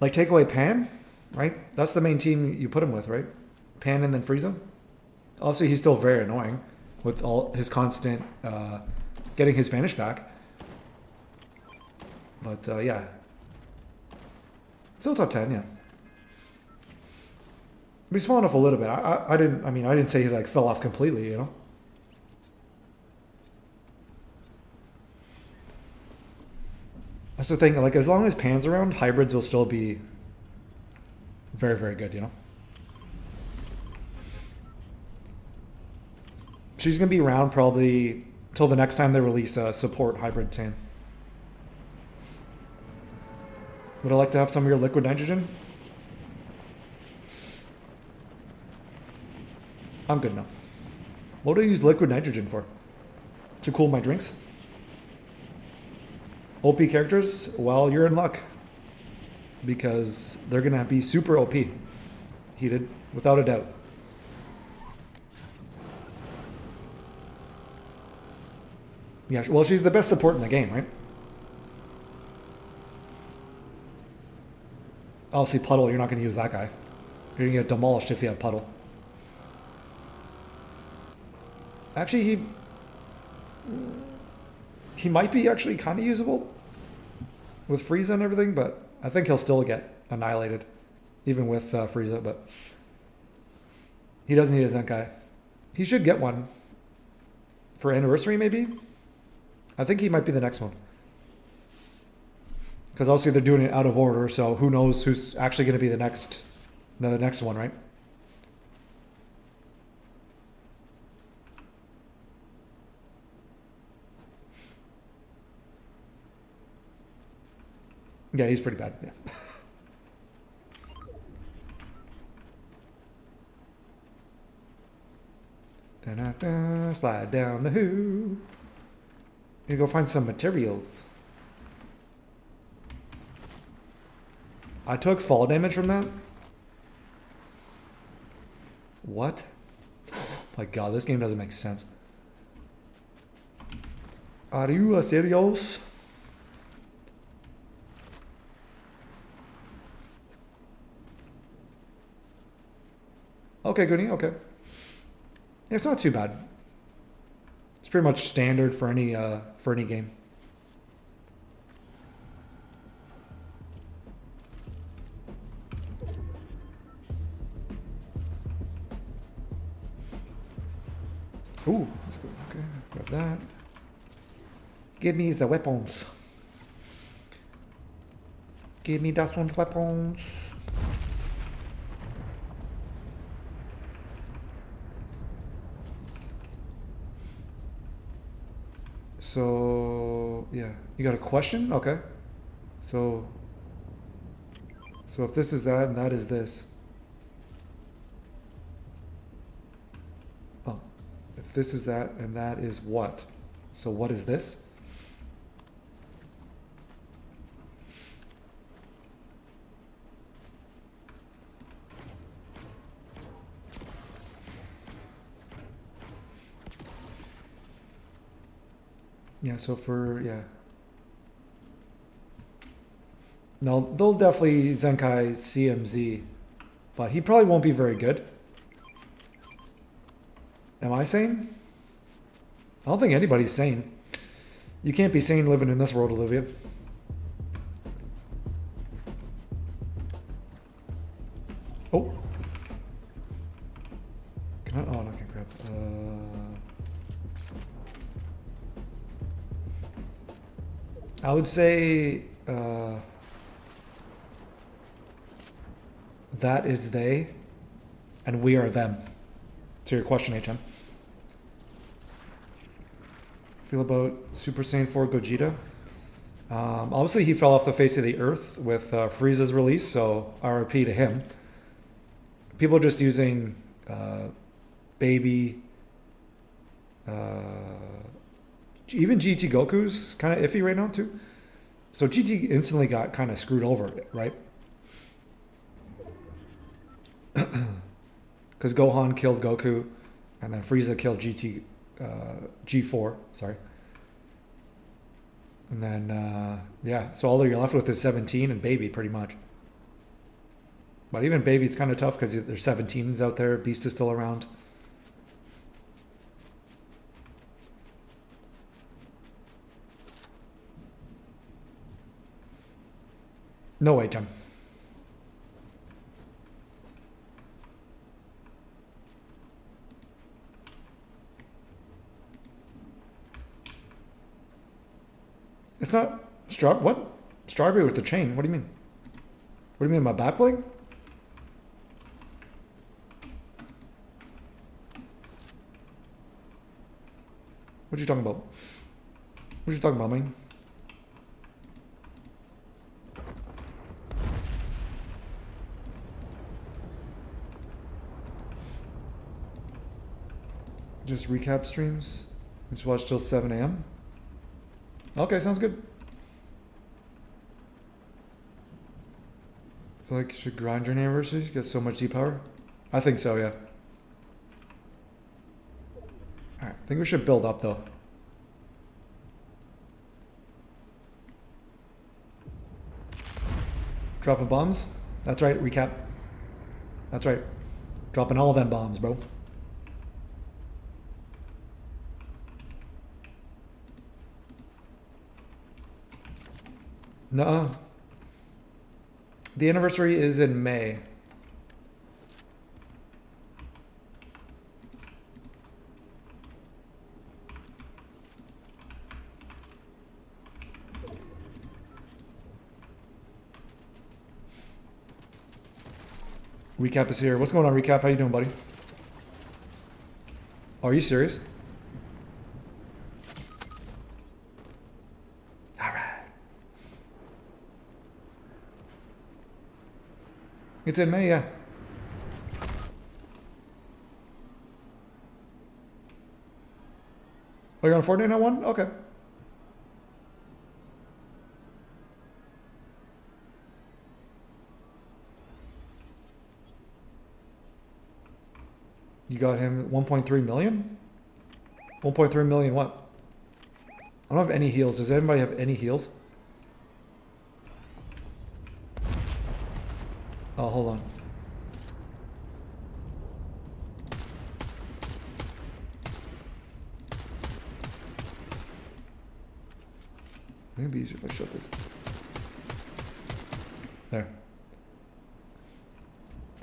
Like, take away Pan, right? That's the main team you put him with, right? Pan and then Frieza. Obviously, he's still very annoying with all his constant uh, getting his vanish back. But uh, yeah, still top ten, yeah. He's fallen off a little bit. I, I, I didn't. I mean, I didn't say he like fell off completely. You know. That's the thing. Like, as long as Pan's around, hybrids will still be very, very good. You know. She's gonna be around probably till the next time they release a support hybrid Saiyan. Would I like to have some of your liquid nitrogen? I'm good now. What do I use liquid nitrogen for? To cool my drinks? OP characters? Well, you're in luck. Because they're going to be super OP. Heated, without a doubt. Yeah, well, she's the best support in the game, right? Obviously, Puddle, you're not going to use that guy. You're going to get demolished if you have Puddle. Actually, he... He might be actually kind of usable with Frieza and everything, but I think he'll still get annihilated, even with uh, Frieza, but he doesn't need a Zenkai. He should get one for anniversary, maybe? I think he might be the next one. Because obviously they're doing it out of order, so who knows who's actually going to be the next, the next one, right? Yeah, he's pretty bad. Yeah. da -da -da, slide down the who. You go find some materials. I took fall damage from that? What? my god, this game doesn't make sense. Are you a serious? Okay, Goonie, okay. It's not too bad. It's pretty much standard for any uh, for any game. Ooh, let's go. Okay, grab that. Give me the weapons. Give me that one weapons. So, yeah. You got a question? Okay. So, so if this is that and that is this. Oh, if this is that and that is what? So what is this? Yeah, so for, yeah. No, they'll definitely Zenkai CMZ, but he probably won't be very good. Am I sane? I don't think anybody's sane. You can't be sane living in this world, Olivia. Oh. Can I? Oh, I can't grab. Uh, I would say uh, that is they, and we are them. To your question, HM. Feel about Super Saiyan 4 Gogeta? Um, obviously, he fell off the face of the earth with uh, Frieza's release, so RIP to him. People are just using uh, Baby. Uh, even GT Goku's kind of iffy right now too. So GT instantly got kind of screwed over, right? Because Gohan killed Goku, and then Frieza killed GT uh, G4. Sorry. And then uh, yeah, so all that you're left with is 17 and Baby, pretty much. But even Baby's kind of tough because there's 17s out there. Beast is still around. No item. It's not straw. What? Strawberry with the chain. What do you mean? What do you mean by backbling? What are you talking about? What are you talking about, man? Just recap streams. Just watch till 7 a.m. Okay, sounds good. feel like you should grind your anniversary. Get so much Z power. I think so, yeah. Alright, I think we should build up though. Dropping bombs? That's right, recap. That's right. Dropping all them bombs, bro. No. The anniversary is in May. Recap is here. What's going on, Recap? How you doing, buddy? Are you serious? All right. It's in May, yeah. Oh, you're on Fortnite now one? Okay. You got him 1.3 million? 1.3 million what? I don't have any heals. Does anybody have any heals? Oh, hold on. I think it'd be easier if I shut this. There.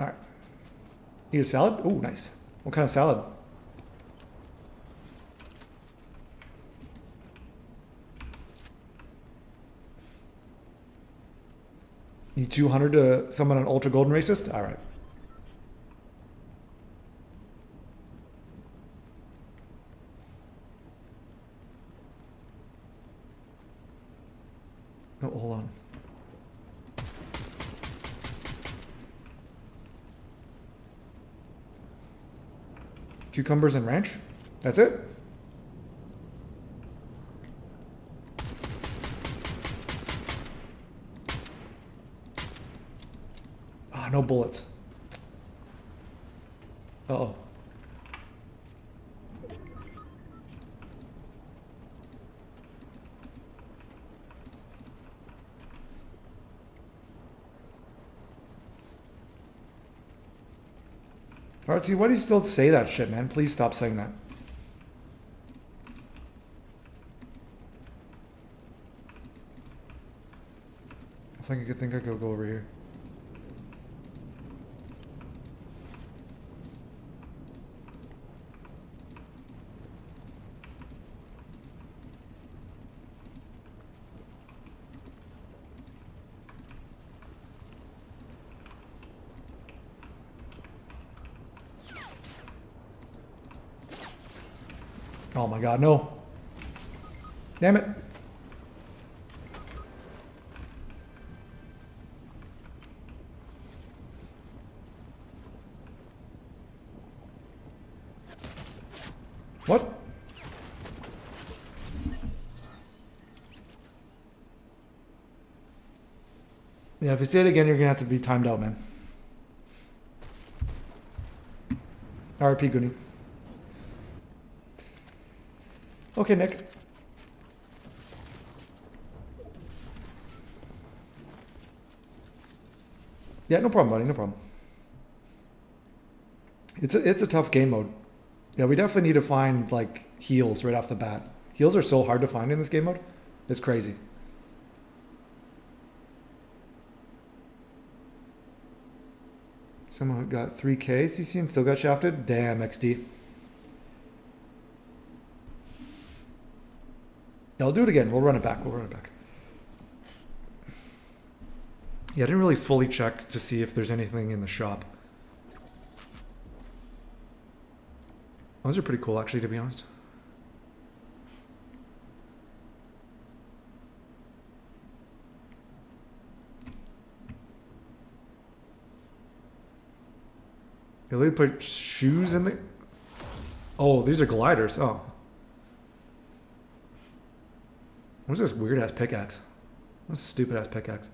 Alright. Need a salad? Oh, nice. What kind of salad? Need 200 to someone on Ultra Golden Racist? All right. Oh, hold on. Cucumbers and ranch? That's it? Bullets. Uh oh. Artsy, why do you still say that shit, man? Please stop saying that. I think I could think I could go over here. Oh my god, no. Damn it. What? Yeah, if you say it again, you're gonna have to be timed out, man. RP Goonie. Okay, Nick. Yeah, no problem, buddy. No problem. It's a, it's a tough game mode. Yeah, we definitely need to find like heals right off the bat. Heals are so hard to find in this game mode. It's crazy. Someone got 3k CC and still got shafted? Damn, XD. I'll do it again. We'll run it back. We'll run it back. Yeah, I didn't really fully check to see if there's anything in the shop. Those are pretty cool, actually, to be honest. They put shoes in the. Oh, these are gliders. Oh. What's this weird ass pickaxe? What's stupid ass pickaxe?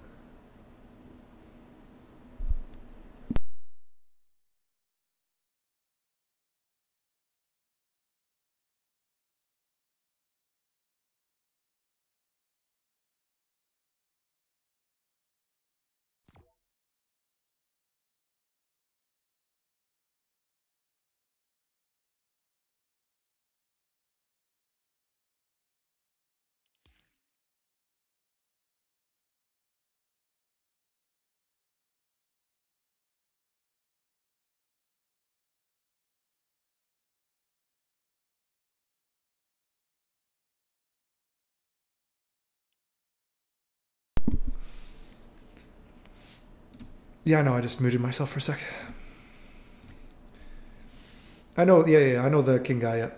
Yeah, I know. I just muted myself for a sec. I know. Yeah, yeah. I know the king guy. Yeah.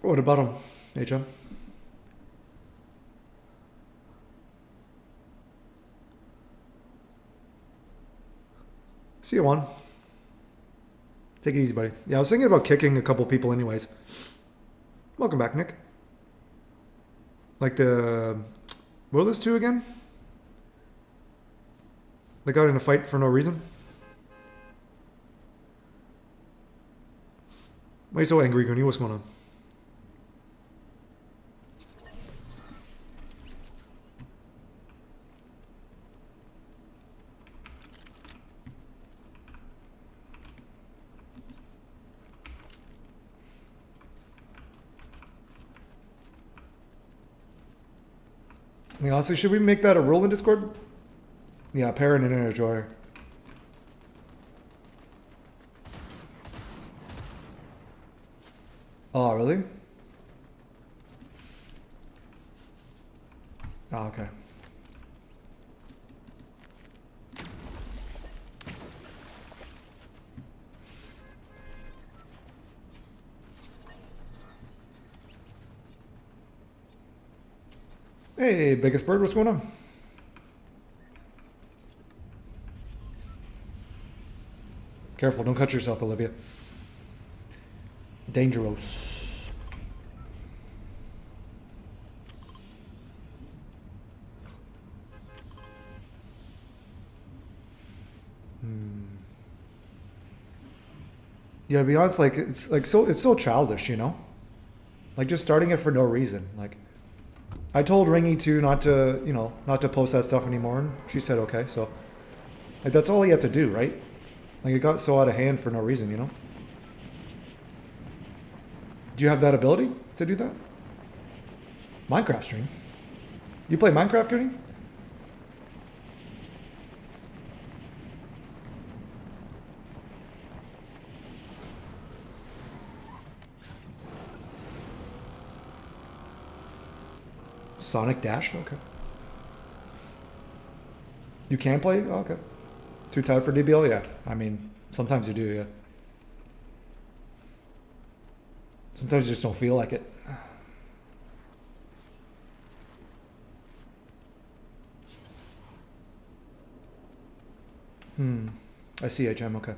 What about him, HM? See you, Juan. Take it easy, buddy. Yeah, I was thinking about kicking a couple people, anyways. Welcome back, Nick. Like the. What are those two again? They got in a fight for no reason. Why are you so angry, Goonie? What's going on? I mean, honestly, should we make that a rule in Discord? Yeah, parent and inner drawer. Oh, really? Oh, okay. Hey, biggest bird, what's going on? Careful, don't cut yourself, Olivia. Dangerous. Hmm. Yeah, to be honest, like it's like so it's so childish, you know? Like just starting it for no reason. Like I told Ringy to not to, you know, not to post that stuff anymore, and she said okay. So, like, that's all he had to do, right? Like, it got so out of hand for no reason, you know. Do you have that ability to do that? Minecraft stream. You play Minecraft, Goody? Sonic Dash? Okay. You can play? Oh, okay. Too tired for DBL? Yeah. I mean, sometimes you do, yeah. Sometimes you just don't feel like it. Hmm. I see HM, okay.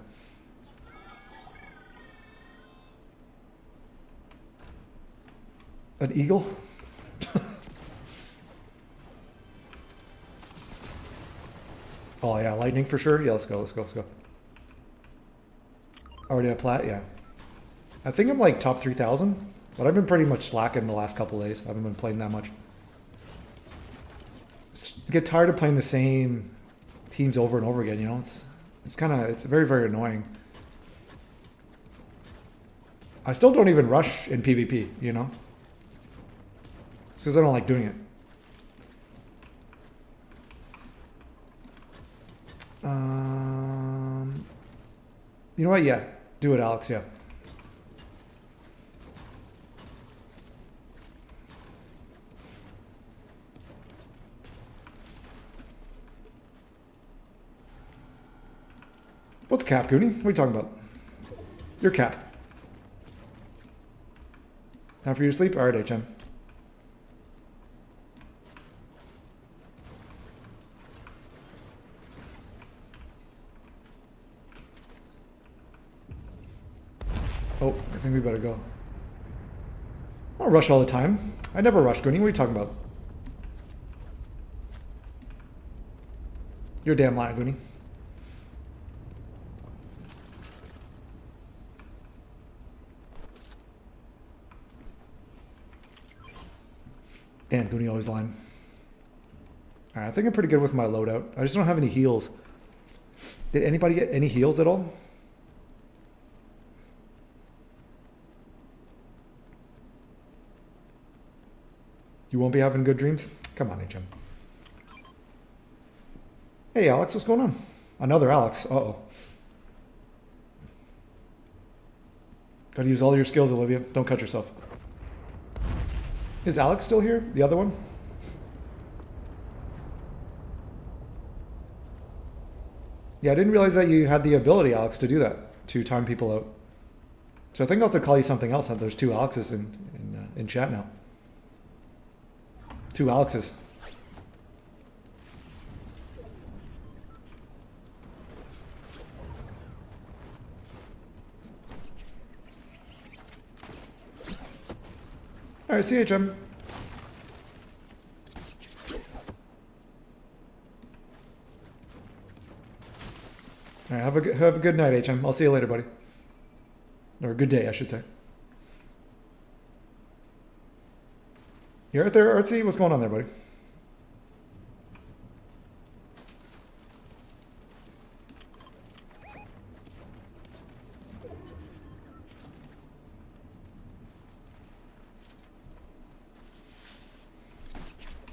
An eagle? Oh yeah, lightning for sure. Yeah, let's go, let's go, let's go. Already a plat, yeah. I think I'm like top 3,000, but I've been pretty much slacking the last couple days. I haven't been playing that much. Get tired of playing the same teams over and over again, you know? It's it's kind of, it's very, very annoying. I still don't even rush in PvP, you know? Because I don't like doing it. Um, you know what? Yeah, do it, Alex. Yeah. What's cap, Goonie? What are you talking about? Your cap. Time for you to sleep? Alright, HM. Better go. I don't rush all the time. I never rush, Goonie. What are you talking about? You're a damn liar, Goonie. Damn, Goonie always lying. Alright, I think I'm pretty good with my loadout. I just don't have any heals. Did anybody get any heals at all? You won't be having good dreams? Come on, HM. Hey, Alex, what's going on? Another Alex. Uh-oh. Gotta use all your skills, Olivia. Don't cut yourself. Is Alex still here? The other one? Yeah, I didn't realize that you had the ability, Alex, to do that, to time people out. So I think I'll have to call you something else. There's two Alexes in, in, uh, in chat now. Two Alexes. All right, CHM. All right, have a have a good night, HM. I'll see you later, buddy. Or a good day, I should say. You're right there, Artsy? What's going on there, buddy?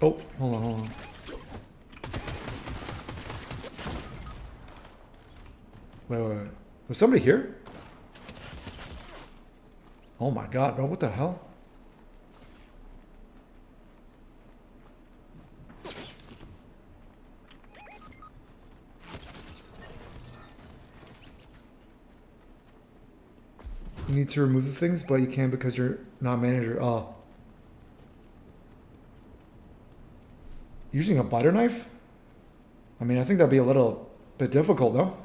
Oh, hold on, hold on. Wait, wait, wait. Was somebody here? Oh my god, bro, what the hell? You need to remove the things, but you can because you're not manager. Oh. Using a butter knife? I mean, I think that'd be a little bit difficult, though.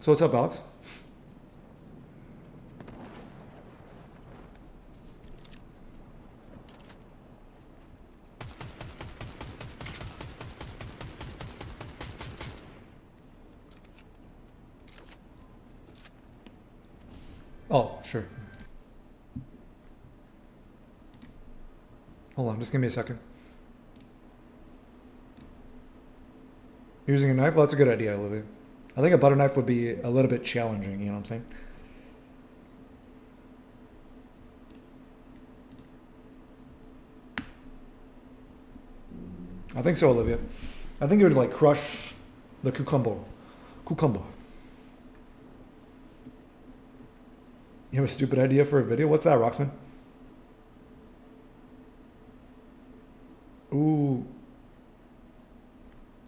So what's up, Alex? Oh, sure. Hold on, just give me a second. Using a knife? Well, that's a good idea, Olivia. I think a butter knife would be a little bit challenging, you know what I'm saying? I think so, Olivia. I think it would like crush the cucumber. Cucumber. You have a stupid idea for a video? What's that, Roxman? Ooh.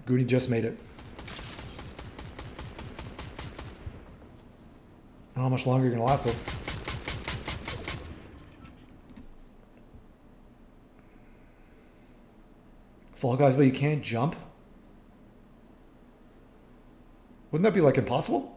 Goody just made it. how much longer you're gonna last it. Fall Guys, but you can't jump? Wouldn't that be like impossible?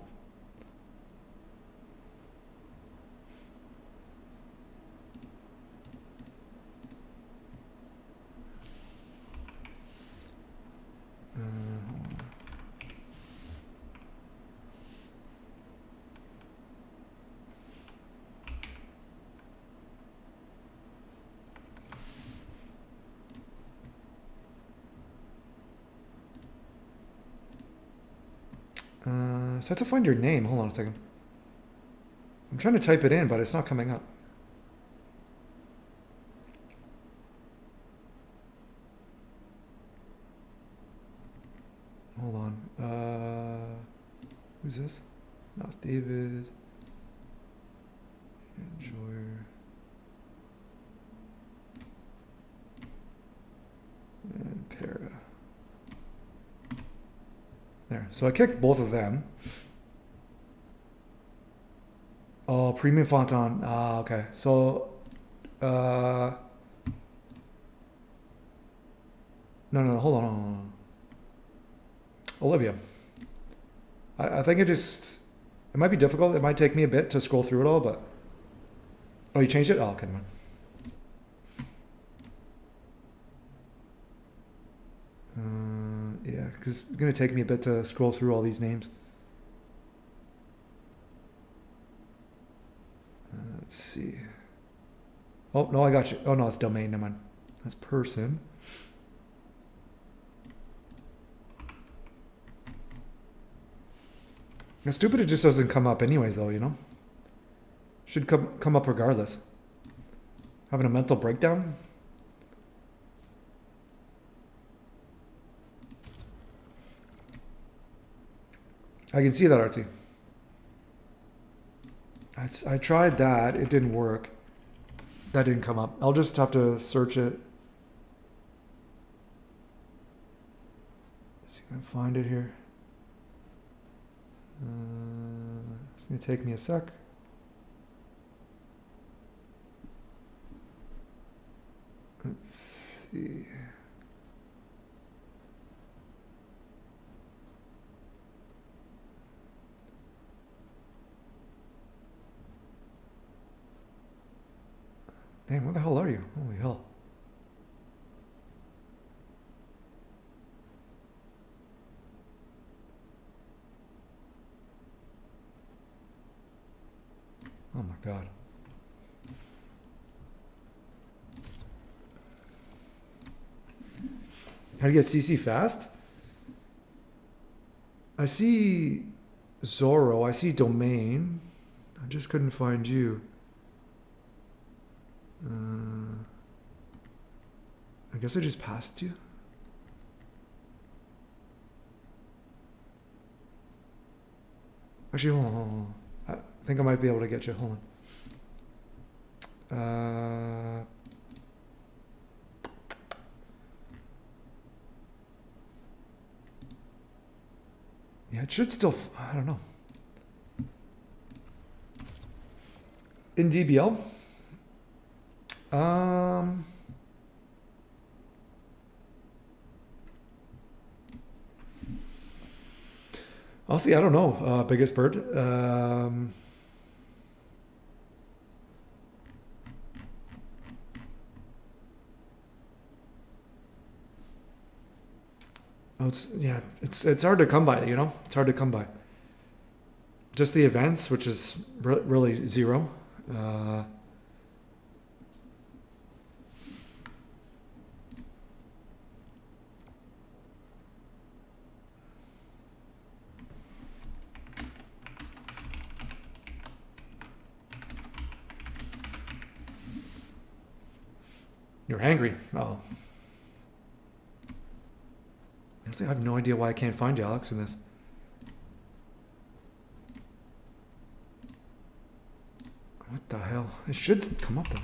So I have to find your name. Hold on a second. I'm trying to type it in, but it's not coming up. Hold on. Uh, who's this? Not David. Enjoyer. And para. There. So I kicked both of them. Oh, premium font on. Ah, okay. So, uh, no, no, no, hold on, hold on. Olivia. I, I think it just, it might be difficult. It might take me a bit to scroll through it all, but, oh, you changed it? Oh, okay, man. Uh, yeah, because it's going to take me a bit to scroll through all these names. Let's see. Oh, no, I got you. Oh, no, it's domain. Never mind. That's person. Now, stupid it just doesn't come up anyways, though, you know? Should come, come up regardless. Having a mental breakdown? I can see that, Artsy. I, tried that. It didn't work. That didn't come up. I'll just have to search it. Let's see if I can find it here. Uh, it's going to take me a sec. Let's see. Damn, where the hell are you? Holy hell. Oh my god. How you get CC fast? I see Zoro, I see domain. I just couldn't find you. Uh, I guess I just passed you. Actually, hold on, hold on. I think I might be able to get you. Hold on. Uh, yeah, it should still. I don't know. In DBL. Um. I'll see. I don't know. Uh, biggest bird. Um, oh, it's yeah. It's it's hard to come by. You know, it's hard to come by. Just the events, which is re- really zero. Uh, You're angry. Oh. Honestly, I have no idea why I can't find Alex, in this. What the hell? It should come up though.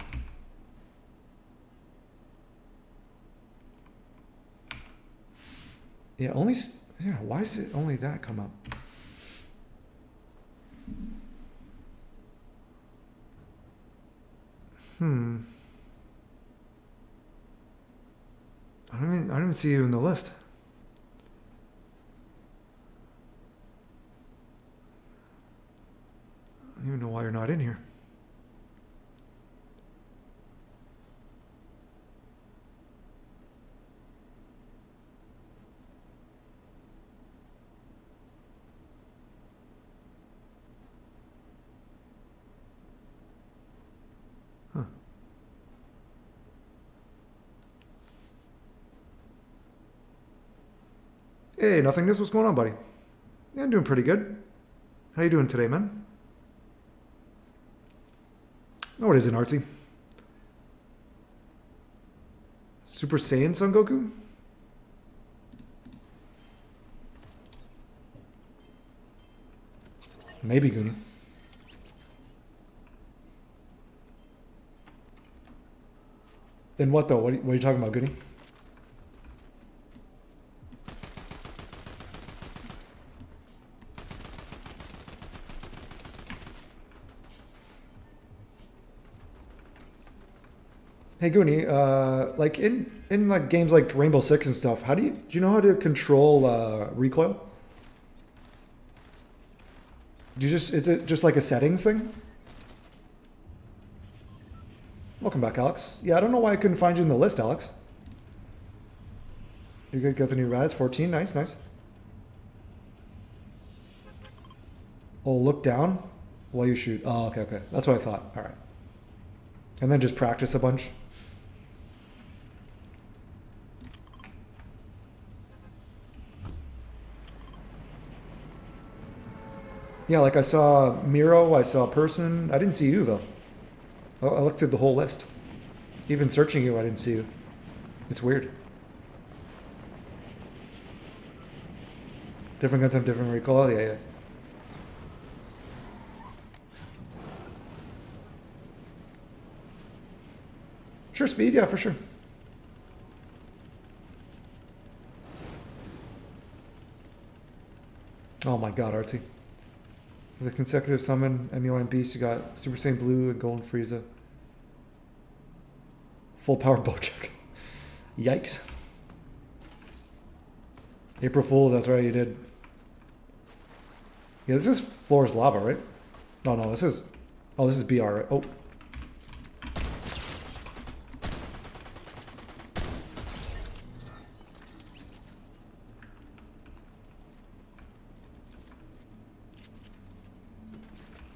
Yeah, only. Yeah, why is it only that come up? Hmm. I don't even, I don't even see you in the list. I don't even know why you're not in here. Hey, nothingness. What's going on, buddy? Yeah, I'm doing pretty good. How you doing today, man? Oh, it isn't artsy. Super Saiyan Son Goku? Maybe Goonie. Then what though? What are you, what are you talking about, Goonie? Hey Goonie, uh, like in in like games like Rainbow Six and stuff, how do you do you know how to control uh, recoil? Do you just is it just like a settings thing? Welcome back, Alex. Yeah, I don't know why I couldn't find you in the list, Alex. You good? Got the new rides? 14. Nice, nice. Oh, look down while you shoot. Oh, okay, okay. That's what I thought. All right. And then just practice a bunch. Yeah, like I saw Miro, I saw a Person. I didn't see you though. I I looked through the whole list. Even searching you, I didn't see you. It's weird. Different guns have different recoil. Yeah, yeah. Sure, speed. Yeah, for sure. Oh my god, Artsy. The consecutive summon, MUN Beast, you got Super Saiyan Blue and Golden Frieza. Full power Bojack. Yikes. April Fool's, that's right, you did. Yeah, this is Floor's Lava, right? No, no, this is... Oh, this is BR, right? Oh.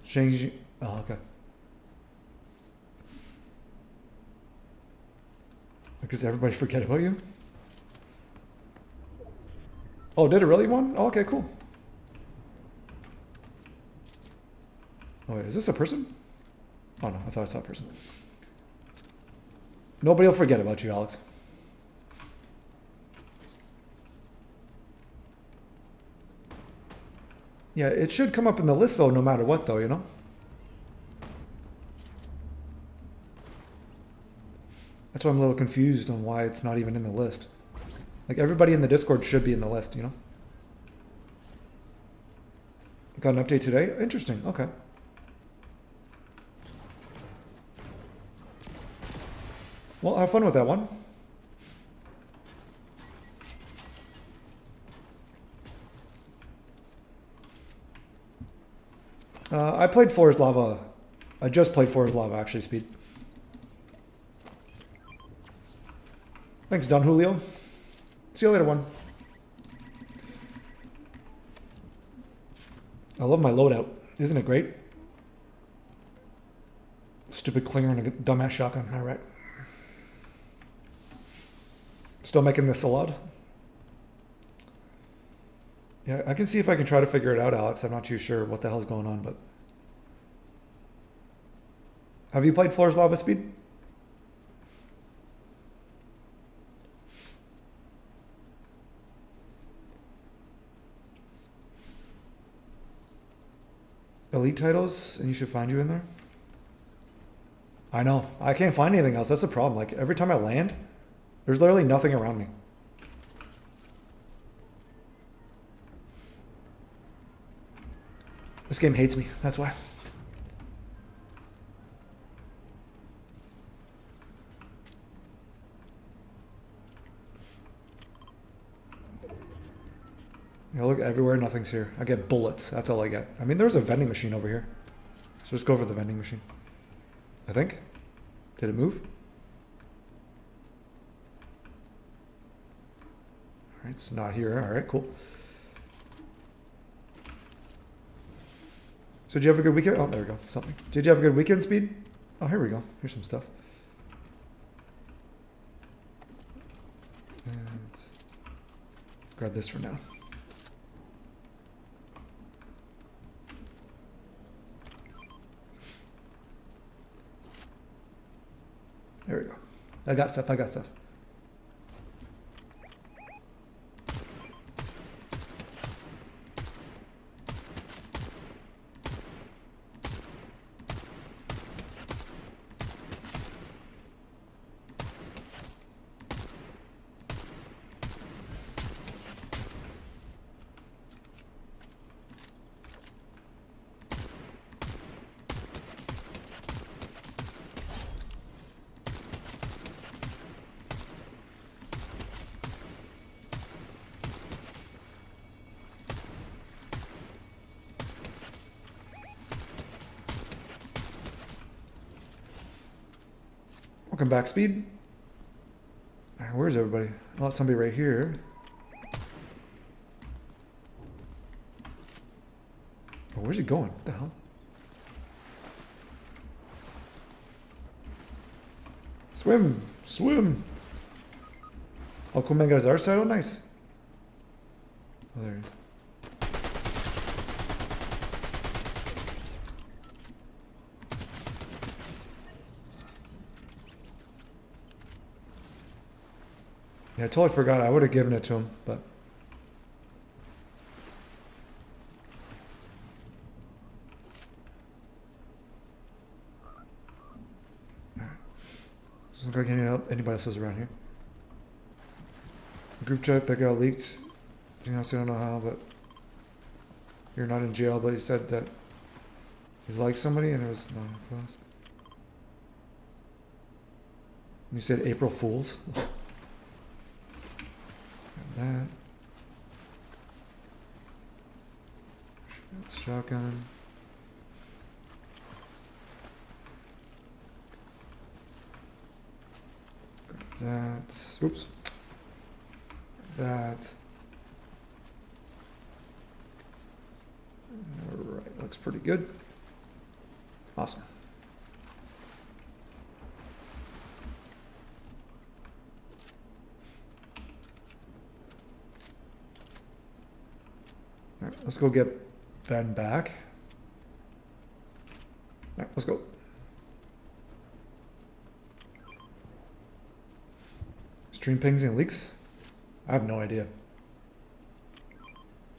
Change... Oh, okay. Because everybody forget about you? Oh, did it really one? Oh, okay, cool. Oh, wait, is this a person? Oh, no, I thought I saw a person. Nobody will forget about you, Alex. Yeah, it should come up in the list, though, no matter what, though, you know? That's why I'm a little confused on why it's not even in the list. Like, everybody in the Discord should be in the list, you know? Got an update today? Interesting, okay. Well, have fun with that one. Uh, I played Floor's Lava. I just played Floor's Lava, actually, Speed. Thanks, Don Julio. See you later, one. I love my loadout. Isn't it great? Stupid clinger and a dumbass shotgun. All right. Still making this a salad? Yeah, I can see if I can try to figure it out, Alex. I'm not too sure what the hell's going on, but... Have you played Floor's Lava Speed? Elite titles, and you should find you in there? I know. I can't find anything else. That's the problem. Like, every time I land, there's literally nothing around me. This game hates me. That's why. I look everywhere, nothing's here. I get bullets. That's all I get. I mean, there's a vending machine over here. So just go for the vending machine. I think. Did it move? All right, it's not here. All right, cool. So did you have a good weekend? Oh, there we go. Something. Did you have a good weekend, Speed? Oh, here we go. Here's some stuff. And grab this for now. There we go. I got stuff. I got stuff. Back, Speed. Ah, where's everybody? Oh, somebody right here. Oh, where's he going? What the hell? Swim! Swim! Oh, cool man got his art side. Oh, nice. Oh, there. Yeah, I totally forgot. I would have given it to him, but. Doesn't look like any anybody else is around here. Group chat that got leaked. You know, I don't know how, but you're not in jail. But he said that he liked somebody, and it was not in class. You said April Fools. that. Shotgun. That. Oops. That. Alright, looks pretty good. Awesome. Alright, let's go get Ben back. Alright, let's go. Stream pings and leaks? I have no idea.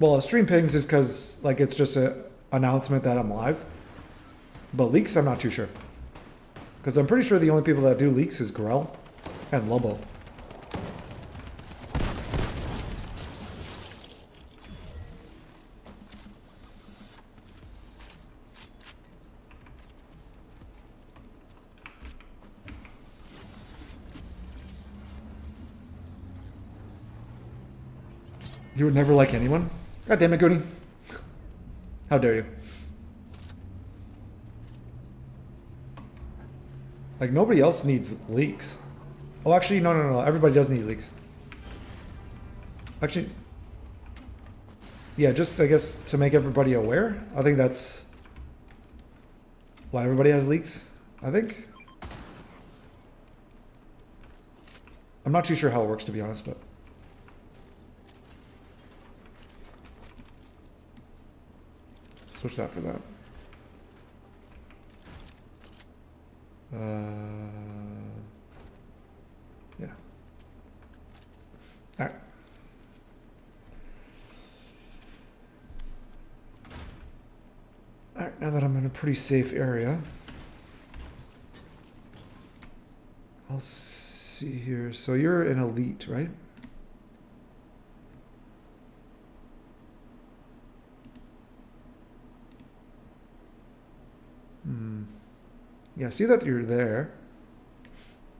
Well, stream pings is because like it's just an announcement that I'm live. But leaks, I'm not too sure. Because I'm pretty sure the only people that do leaks is Grell and Lobo. You would never like anyone? God damn it, Goody. How dare you? Like, nobody else needs leaks. Oh, actually, no, no, no. Everybody does need leaks. Actually, yeah, just, I guess, to make everybody aware. I think that's why everybody has leaks, I think. I'm not too sure how it works, to be honest, but... Switch that for that. Uh, yeah. All right. All right, now that I'm in a pretty safe area, I'll see here. So you're an elite, right? Hmm. Yeah, see that you're there.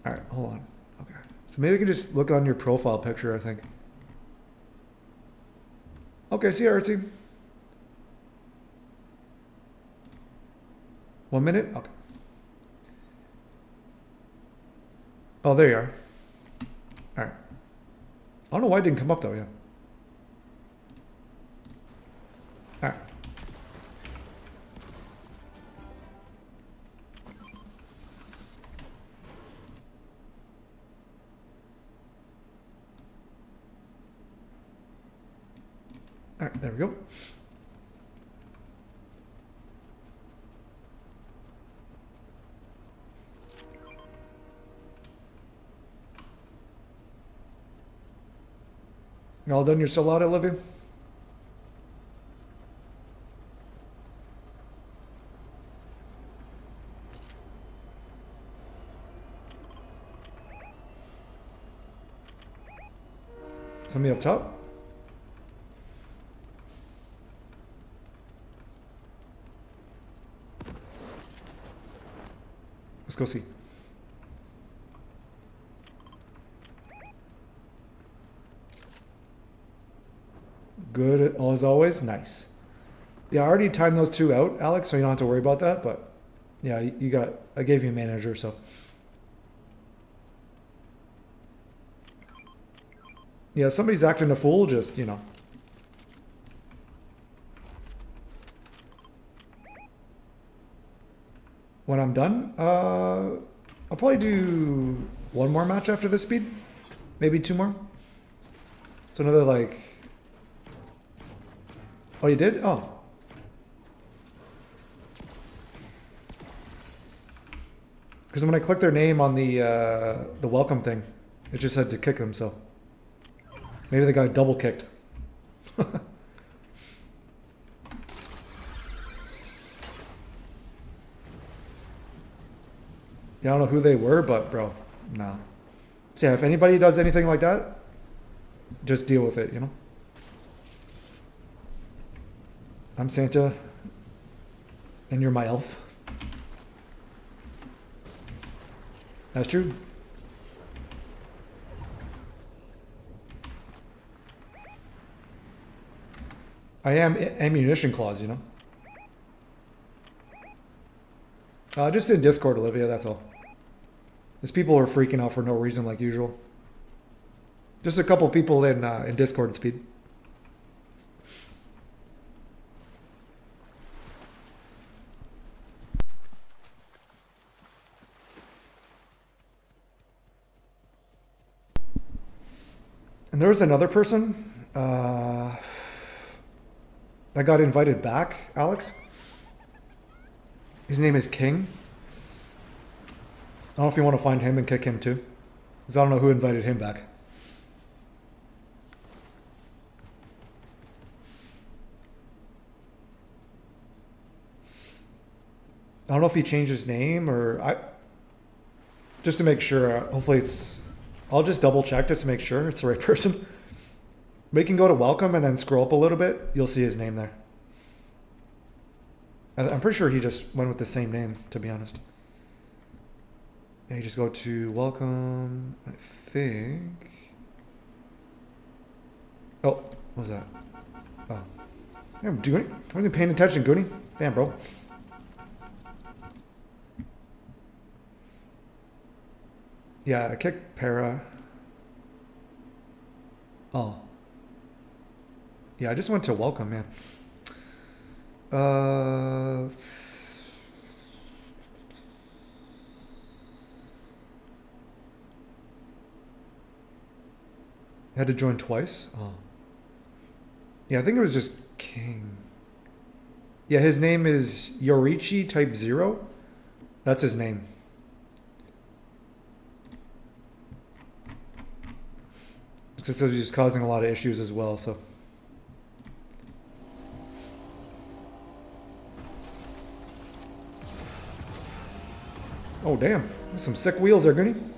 All right, hold on. Okay. So maybe we can just look on your profile picture, I think. Okay, see you, Artsy. One minute? Okay. Oh, there you are. All right. I don't know why it didn't come up though, yeah. All right, there we go. You're all done your salad, Olivia? Somebody up top? go see. Good as always. Nice. Yeah, I already timed those two out, Alex, so you don't have to worry about that. But yeah, you got. I gave you a manager, so. Yeah, if somebody's acting a fool, just you know, When I'm done, uh, I'll probably do one more match after this speed. Maybe two more. So another like... Oh, you did? Oh. Because when I clicked their name on the uh, the welcome thing, it just said to kick them, so... Maybe they got double kicked. I don't know who they were, but bro, no. So yeah, if anybody does anything like that, just deal with it, you know? I'm Santa, and you're my elf. That's true. I am ammunition clause, you know? Uh, just in Discord, Olivia, that's all. These people are freaking out for no reason, like usual. Just a couple people in uh, in Discord speed. And there was another person uh, that got invited back, Alex. His name is King. I don't know if you want to find him and kick him too. Because I don't know who invited him back. I don't know if he changed his name or I. Just to make sure, uh, hopefully it's. I'll just double check just to make sure it's the right person. We can go to welcome and then scroll up a little bit. You'll see his name there. I'm pretty sure he just went with the same name, to be honest. Yeah, you just go to welcome, I think. Oh, what was that? Oh. Damn, Goonie. I wasn't paying attention, Goonie. Damn, bro. Yeah, I kicked Para. Oh. Yeah, I just went to welcome, man. Uh, had to join twice. Oh. Yeah, I think it was just King. Yeah, his name is Yorichi Type Zero. That's his name. It's just he's causing a lot of issues as well, so. Oh, damn. Some sick wheels there, Goonie.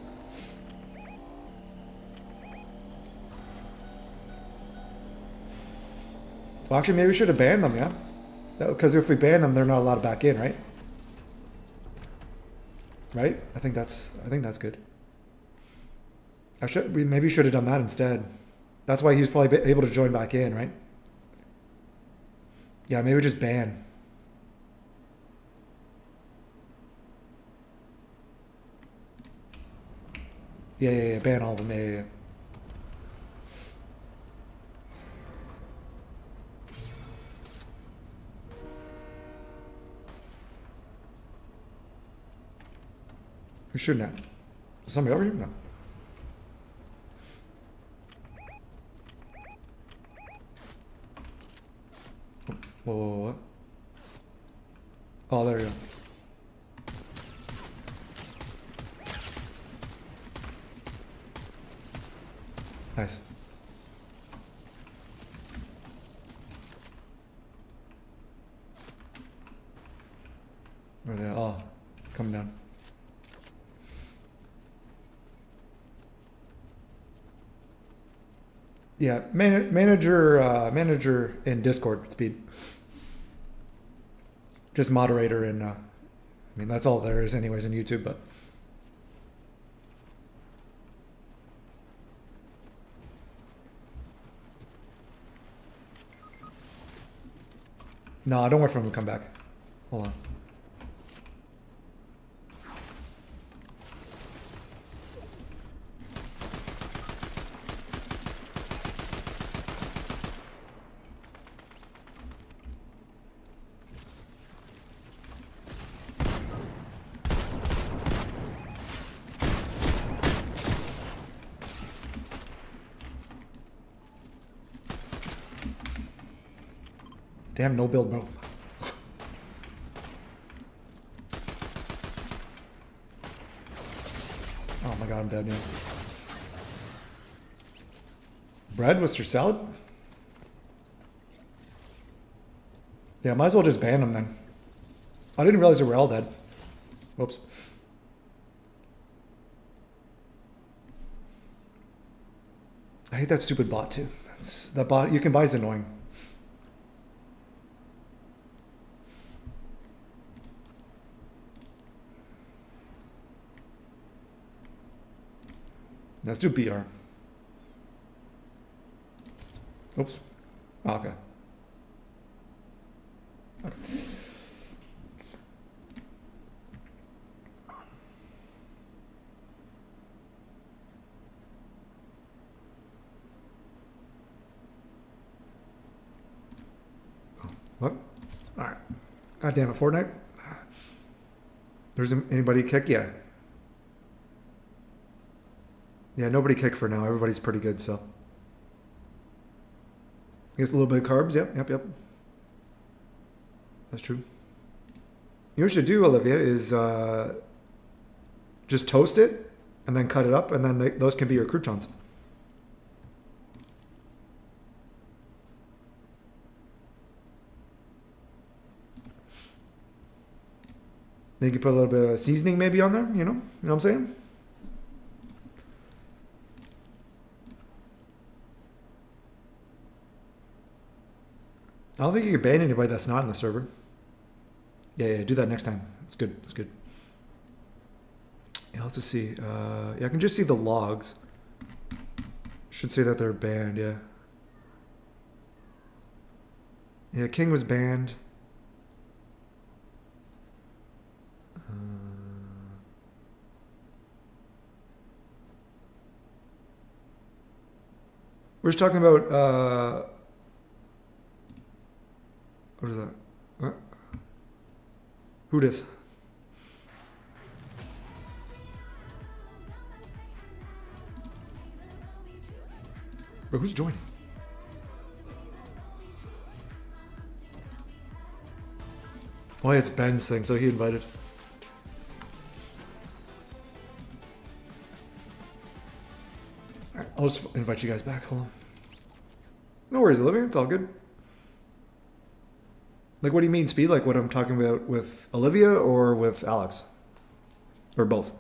Well, actually, maybe we should have banned them, yeah? Because if we ban them, they're not allowed back in, right? Right? I think that's I think that's good. I should we maybe should have done that instead. That's why he was probably able to join back in, right? Yeah, maybe just ban. Yeah, yeah, yeah. Ban all of them. Yeah, yeah, yeah. Who's shooting at? Somebody over here? No. Whoa, whoa, whoa. Oh, there you go. Nice. Where they? Oh, coming down. Yeah, man manager, uh, manager in Discord speed. Just moderator in. Uh, I mean, that's all there is, anyways, in YouTube, but. No, I don't wait for him to come back. Hold on. Damn, no build mode. oh my god, I'm dead now. Bread, Worcester salad? Yeah, might as well just ban them then. I didn't realize they were all dead. Whoops. I hate that stupid bot too. That's, that bot you can buy is annoying. Let's do BR. Oops. Oh, okay. okay. What? All right. God damn it, Fortnite. There's anybody kick? Yeah. Yeah, nobody kick for now. Everybody's pretty good, so. I guess a little bit of carbs. Yep, yep, yep. That's true. You should do, Olivia, is uh, just toast it and then cut it up, and then they, those can be your croutons. Then you can put a little bit of seasoning maybe on there, you know? You know what I'm saying? I don't think you can ban anybody that's not in the server. Yeah, yeah, do that next time. It's good. It's good. Yeah, let's just see. Uh, yeah, I can just see the logs. Should say that they're banned. Yeah. Yeah, King was banned. Uh, we're just talking about. Uh, what is that? What? Who this? Bro, who's joining? Oh, it's Ben's thing, so he invited. I'll just invite you guys back. Hold on. No worries, Olivia. It's all good. Like, what do you mean speed? Like what I'm talking about with Olivia or with Alex? Or both?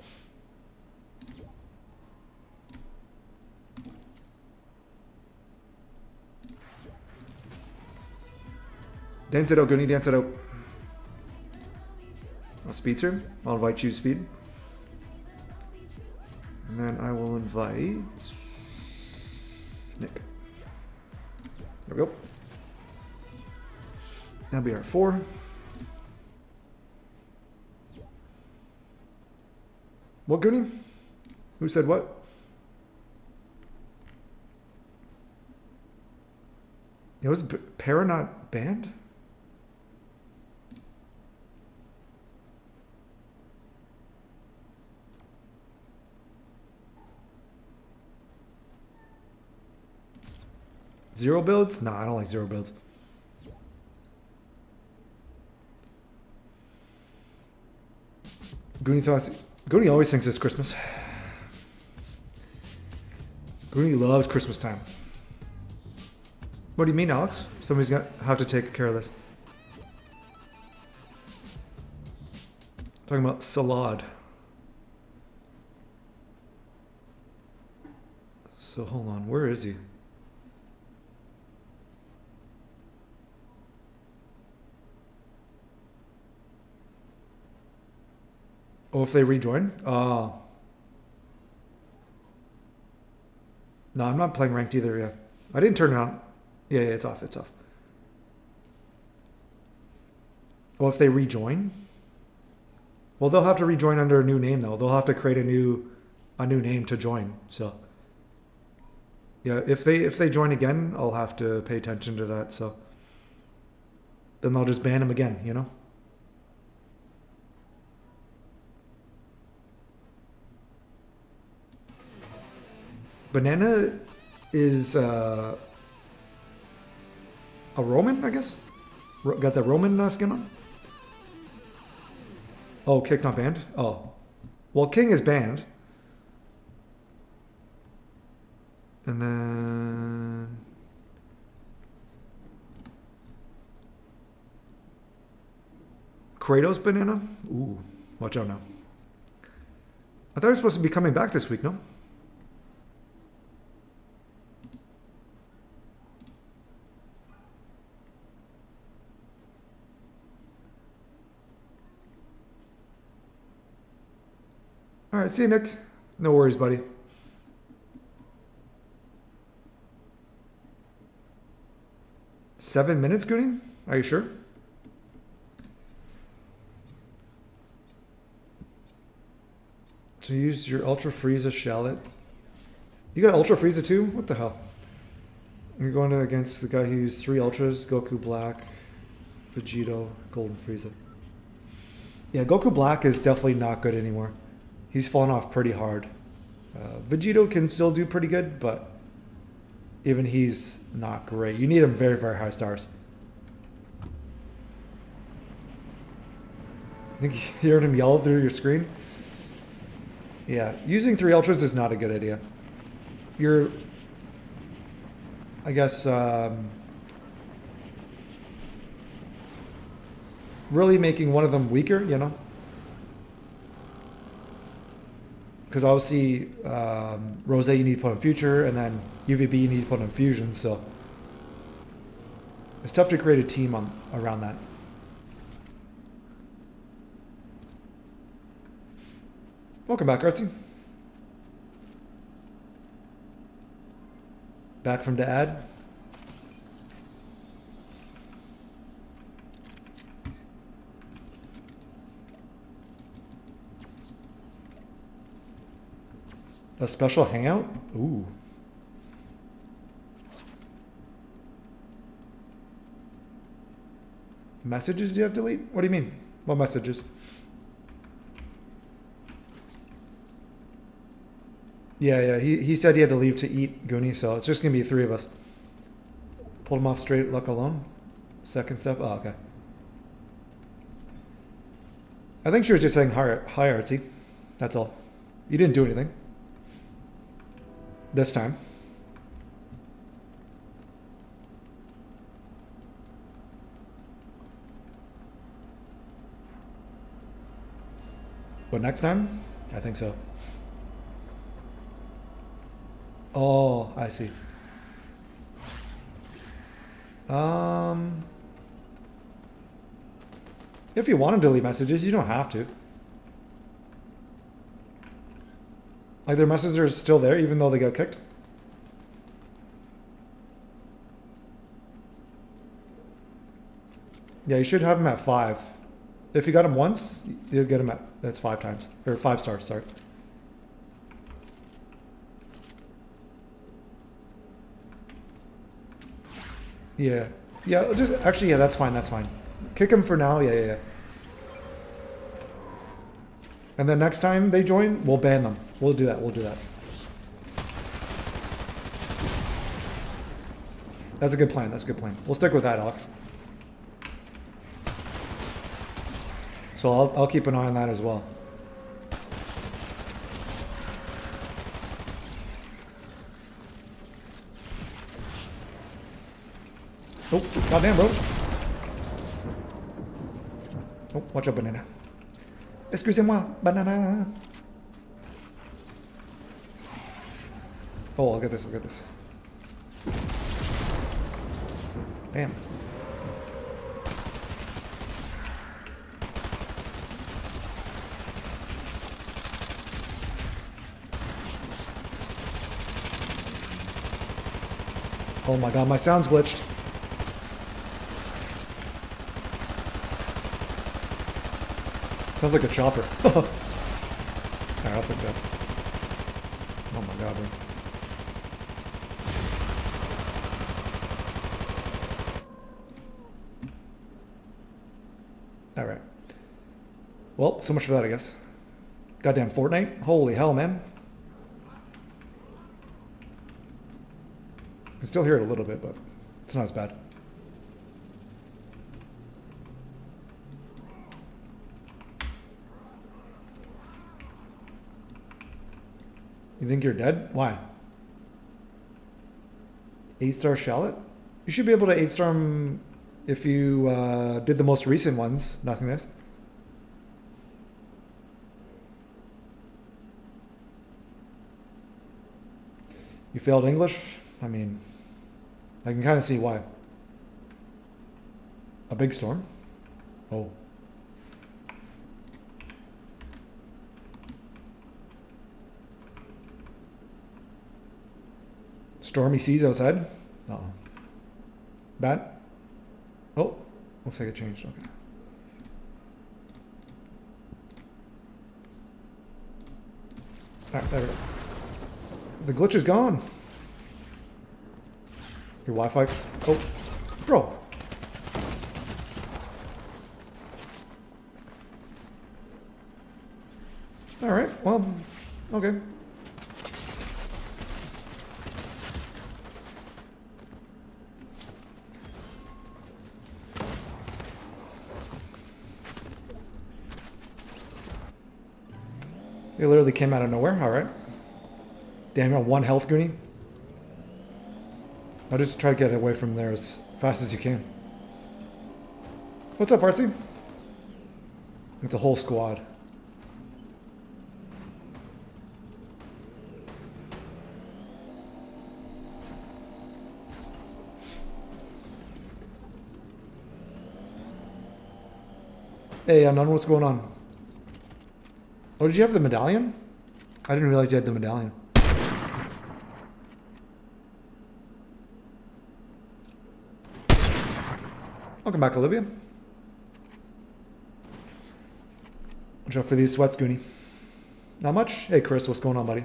Dance it out, Goonie, dance it out. I'll speed through. I'll invite you speed. And then I will invite Nick. There we go. That'll be our four. What, Goonie? Who said what? It was Para not banned? Zero builds? No, I don't like zero builds. Goonie thoughts. Goonie always thinks it's Christmas. Goonie loves Christmas time. What do you mean, Alex? Somebody's gonna have to take care of this. Talking about salad. So hold on, where is he? Oh, if they rejoin? Uh, no, I'm not playing ranked either, yeah. I didn't turn it on. Yeah, yeah, it's off, it's off. Well, if they rejoin? Well, they'll have to rejoin under a new name, though. They'll have to create a new a new name to join, so... Yeah, if they if they join again, I'll have to pay attention to that, so... Then they'll just ban them again, you know? Banana is uh, a Roman, I guess. Ro- got the Roman uh, skin on? Oh, kick not banned? Oh. Well, King is banned. And then. Kratos banana? Ooh, watch out now. I thought he was supposed to be coming back this week, no? Right, see you, Nick. No worries, buddy. Seven minutes, Goonie? Are you sure? To use your Ultra Frieza Shallot. You got Ultra Frieza too? What the hell? You're going against the guy who used three Ultras Goku Black, Vegito, Golden Frieza. Yeah, Goku Black is definitely not good anymore. He's fallen off pretty hard. Uh, Vegito can still do pretty good, but even he's not great. You need him very, very high stars. I think you heard him yell through your screen. Yeah, using three ultras is not a good idea. You're, I guess, um, really making one of them weaker, you know? Because obviously, um, Rose you need to put on Future, and then UVB you need to put on Fusion, so it's tough to create a team on around that. Welcome back, Artsy. Back from the ad. A special hangout? Ooh. Messages do you have to delete? What do you mean? What messages? Yeah, yeah. He, he said he had to leave to eat Goonie, so it's just gonna be three of us. Pulled him off straight luck alone. Second step. Oh, okay. I think she was just saying hi, hi Artsy. That's all. You didn't do anything. This time. But next time? I think so. Oh, I see. Um, if you want to delete messages, you don't have to. Like their messages are still there even though they got kicked. Yeah, you should have them at five. If you got them once, you'll get them at that's five times or five stars. Sorry. Yeah, yeah. Just actually, yeah. That's fine. That's fine. Kick him for now. Yeah, yeah, yeah. And then next time they join, we'll ban them. We'll do that. We'll do that. That's a good plan. That's a good plan. We'll stick with that, Alex. So I'll, I'll keep an eye on that as well. Oh, goddamn, bro. Oh, watch out, banana. Excusez-moi, banana. Oh, I'll get this, I'll get this. Damn. Oh my god, my sound's glitched. Sounds like a chopper. Alright, I'll fix that. Oh my god. All right. Well, so much for that, I guess. Goddamn Fortnite. Holy hell, man. I can still hear it a little bit, but it's not as bad. You think you're dead? Why? Eight star shallot? You should be able to eight star mm, if you uh, did the most recent ones. Nothing this. You failed English? I mean, I can kind of see why. A big storm? Oh. Stormy seas outside. Uh oh. Bad? Oh, looks like it changed. Okay. Alright, there we go. The glitch is gone. Your Wi-Fi. Oh, bro. All right. Well, okay. It literally came out of nowhere. All right. On one health, Goonie. I'll just try to get away from there as fast as you can. What's up, Artsy? It's a whole squad. Hey, Unknown, what's going on? Oh, did you have the medallion? I didn't realize you had the medallion. Welcome back, Olivia. Watch out for these sweats, Goonie. Not much? Hey, Chris, what's going on, buddy?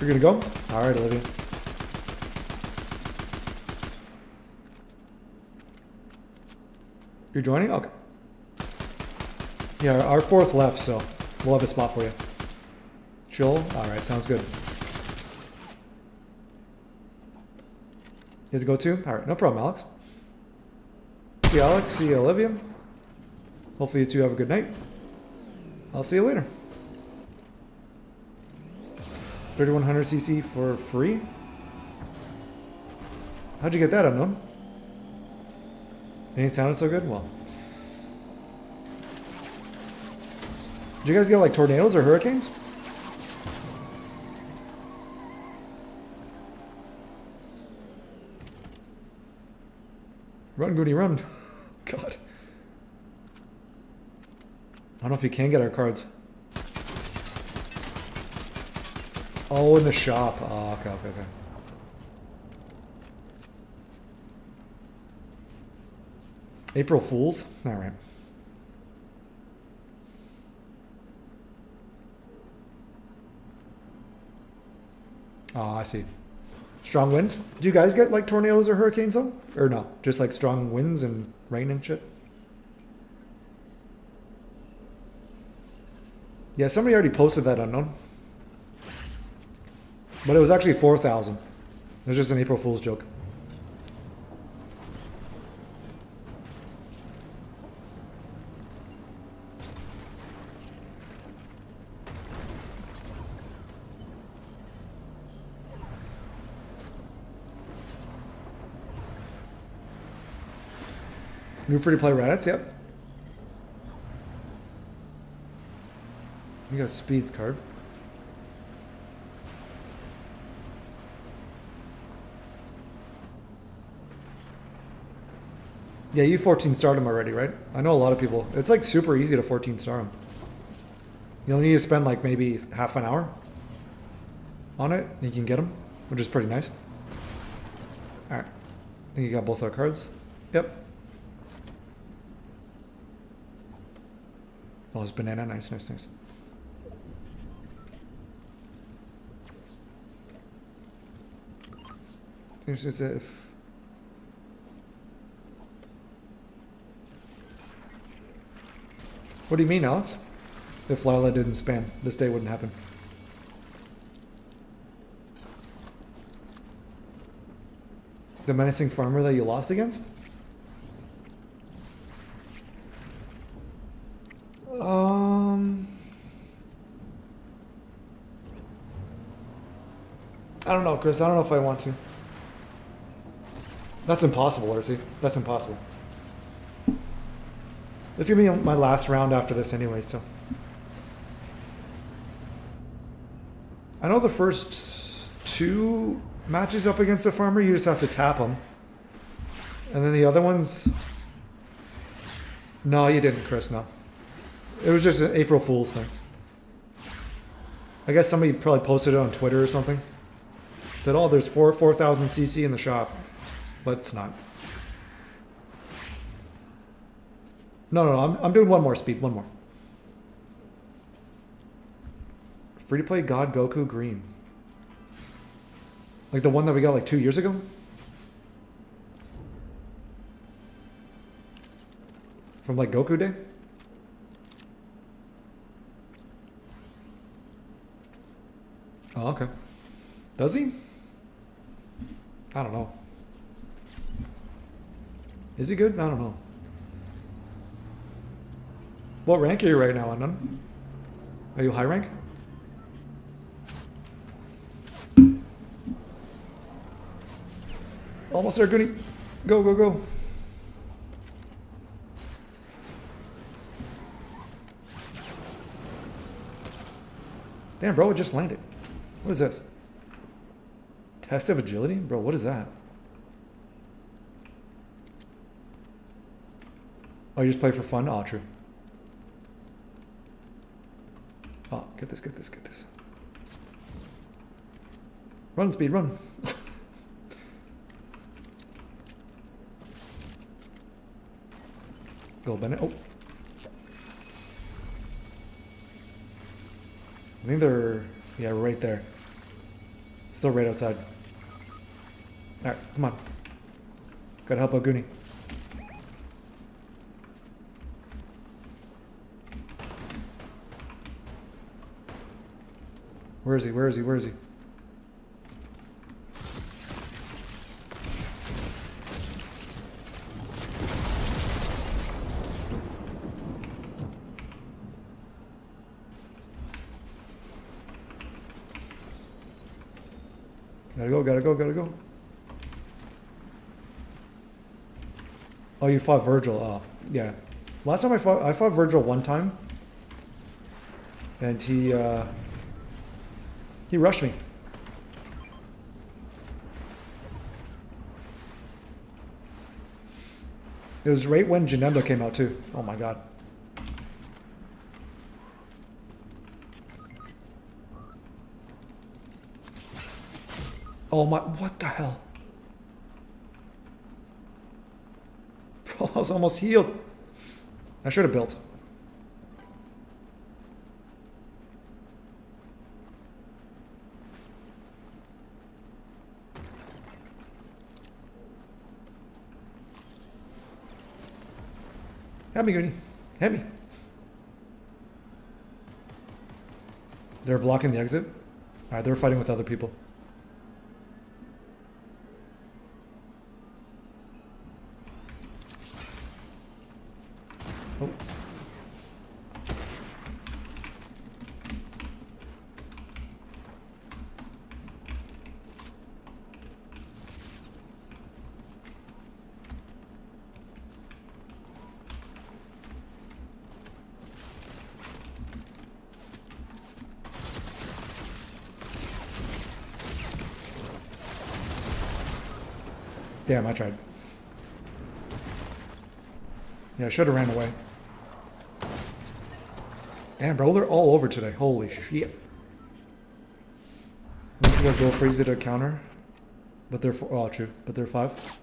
You're gonna go? Alright, Olivia. You're joining? Okay. Yeah, our fourth left, so we'll have a spot for you. Chill? Alright, sounds good. You have to go too? Alright, no problem, Alex. See you, Alex. See Olivia. Hopefully you two have a good night. I'll see you later. 3100cc for free? How'd you get that unknown? Ain't sounded so good? Well. Did you guys get like tornadoes or hurricanes? Run, Goody, run. God. I don't know if you can get our cards. Oh, in the shop. Oh, okay, okay, okay. April Fools? Alright. Oh, I see. Strong wind? Do you guys get like tornadoes or hurricanes though? Or no? Just like strong winds and rain and shit? Yeah, somebody already posted that unknown. But it was actually 4,000. It was just an April Fool's joke. New free to play Reddits, yep. You got speeds card. Yeah, you 14 starred him already, right? I know a lot of people. It's like super easy to 14 star him. You'll need to spend like maybe half an hour on it. And you can get them, which is pretty nice. All right. I think you got both our cards. Yep. Oh, banana. Nice, nice, nice. If What do you mean, Alex? If Lila didn't spam, this day wouldn't happen. The menacing farmer that you lost against? Know, Chris. I don't know if I want to. That's impossible, Artie. That's impossible. It's gonna be my last round after this anyway, so. I know the first two matches up against the farmer, you just have to tap them. And then the other ones. No, you didn't, Chris, no. It was just an April Fool's thing. I guess somebody probably posted it on Twitter or something. Said, oh, there's four 4,000 CC in the shop. But it's not. No, no, no, I'm, I'm doing one more speed, one more. Free to play God Goku Green. Like the one that we got like two years ago? From like Goku Day? Oh, okay. Does he? I don't know. Is he good? I don't know. What rank are you right now, Unknown? Are you high rank? Almost there, Goody. Go, go, go. Damn, bro, it just landed. What is this? Test of agility? Bro, what is that? Oh, you just play for fun? Oh, true. Oh, get this, get this, get this. Run, speed, run. Go, Bennett. Oh. I think they're, yeah, right there. Still right outside. Alright, come on. Gotta help Goonie. Where is he? Where is he? Where is he? Gotta go, gotta go, gotta go. Oh, you fought Virgil. Oh, yeah. Last time I fought, I fought Virgil one time. And he, uh, he rushed me. It was right when Janemba came out too. Oh my god. Oh my, what the hell? Bro, I was almost healed. I should have built. Help me, Goody. Help me. They're blocking the exit? Alright, they're fighting with other people. Damn, I tried. Yeah, I should have ran away. Damn, bro, they're all over today. Holy shit. This is what Go Freeze did a counter. But they're four. Oh, true. But they're five.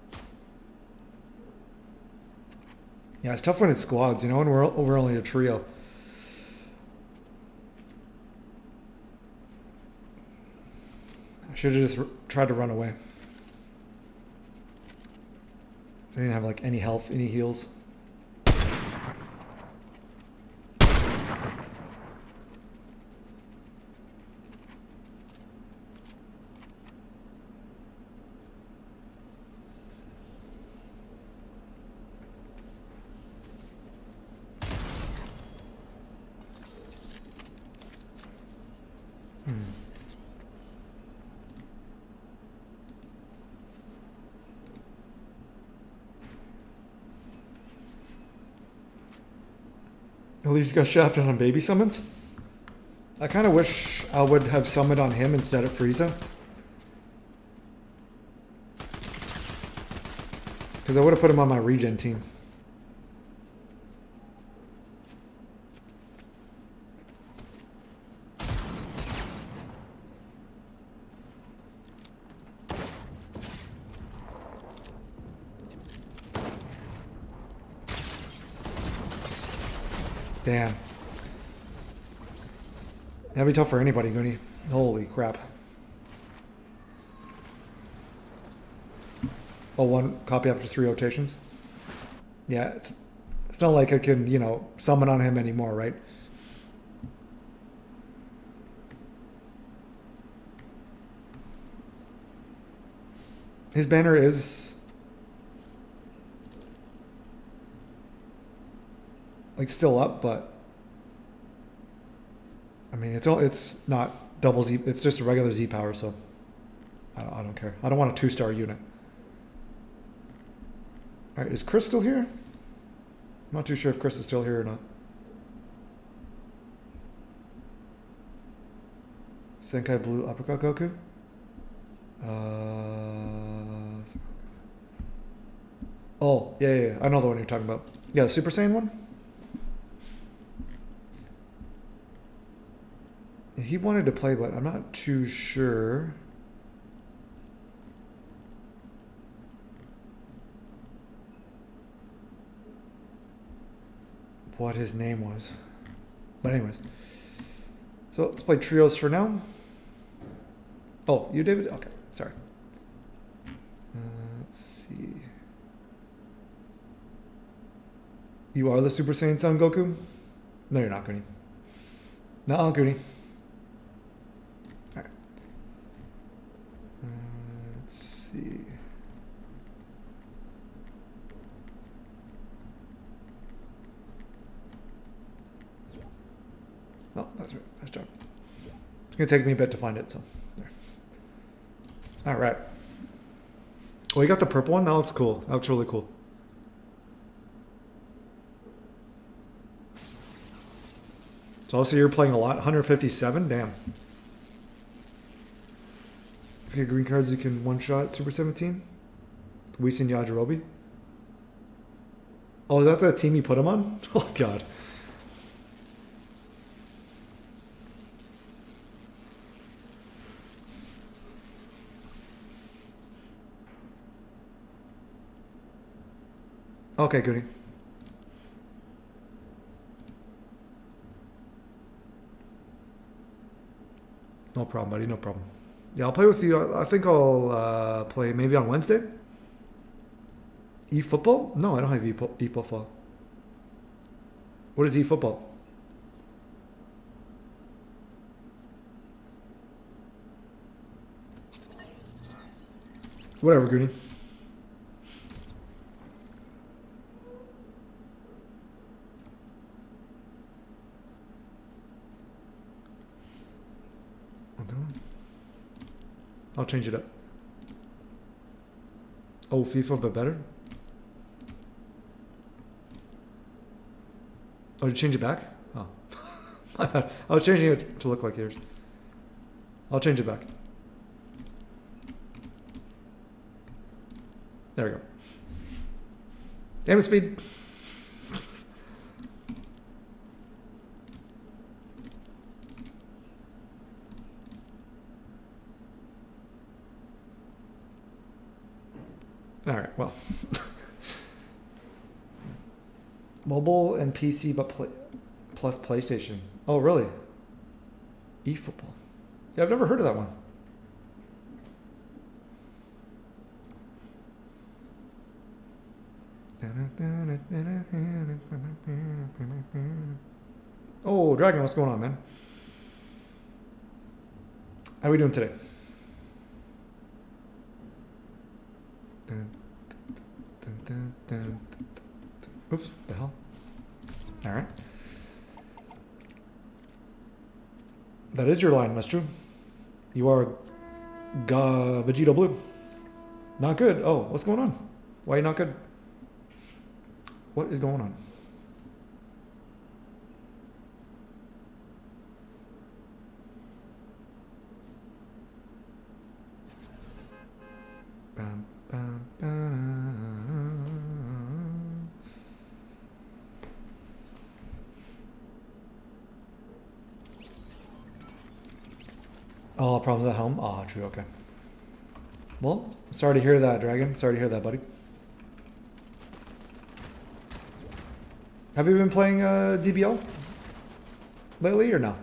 Yeah, it's tough when it's squads, you know, and we're, we're only a trio. I should have just tried to run away. I didn't have like any health, any heals. Least got shafted on baby summons. I kind of wish I would have summoned on him instead of Frieza. Because I would have put him on my regen team. Damn. That'd be tough for anybody, Goonie. Holy crap. Oh, one copy after three rotations? Yeah, it's it's not like I can, you know, summon on him anymore, right? His banner is like still up, but I mean it's all it's not double Z. It's just a regular Z power, so I don't, I don't care. I don't want a two star unit. All right, is Chris still here? I'm not too sure if Chris is still here or not. Zenkai Blue Uppercut Goku. Uh, oh, yeah, yeah, yeah, I know the one you're talking about. Yeah, the Super Saiyan one? He wanted to play, but I'm not too sure. what his name was. But anyways. So let's play trios for now. Oh, you David? Okay, sorry. Uh, let's see. You are the Super Saiyan Son Goku? No, you're not, Goonie. No, Goonie. Alright. Uh, let's see. Oh, that's right. Nice job. It's gonna take me a bit to find it, so there. All right. Oh, you got the purple one. That looks cool. That looks really cool. So also you're playing a lot. 157. Damn. If you get green cards, you can one shot Super 17. Weesin Yajirobe. Oh, is that the team you put him on? Oh god. Okay, Goody. No problem, buddy. No problem. Yeah, I'll play with you. I think I'll uh, play maybe on Wednesday. E-football? No, I don't have e-football. What is e-football? Whatever, Goody. I'll change it up. Oh, FIFA, but better? Oh, did you change it back? Oh. I was changing it to look like yours. I'll change it back. There we go. Damn it, speed. All right, well. Mobile and PC, but play, plus PlayStation. Oh, really? eFootball. Yeah, I've never heard of that one. Oh, Dragon, what's going on, man? How are we doing today? Oops, the hell? All right. That is your line, that's true. You are Ga Vegeta Blue. Not good. Oh, what's going on? Why not good? What is going on? True, okay. Well, sorry to hear that, Dragon. Sorry to hear that, buddy. Have you been playing uh, DBL lately or no?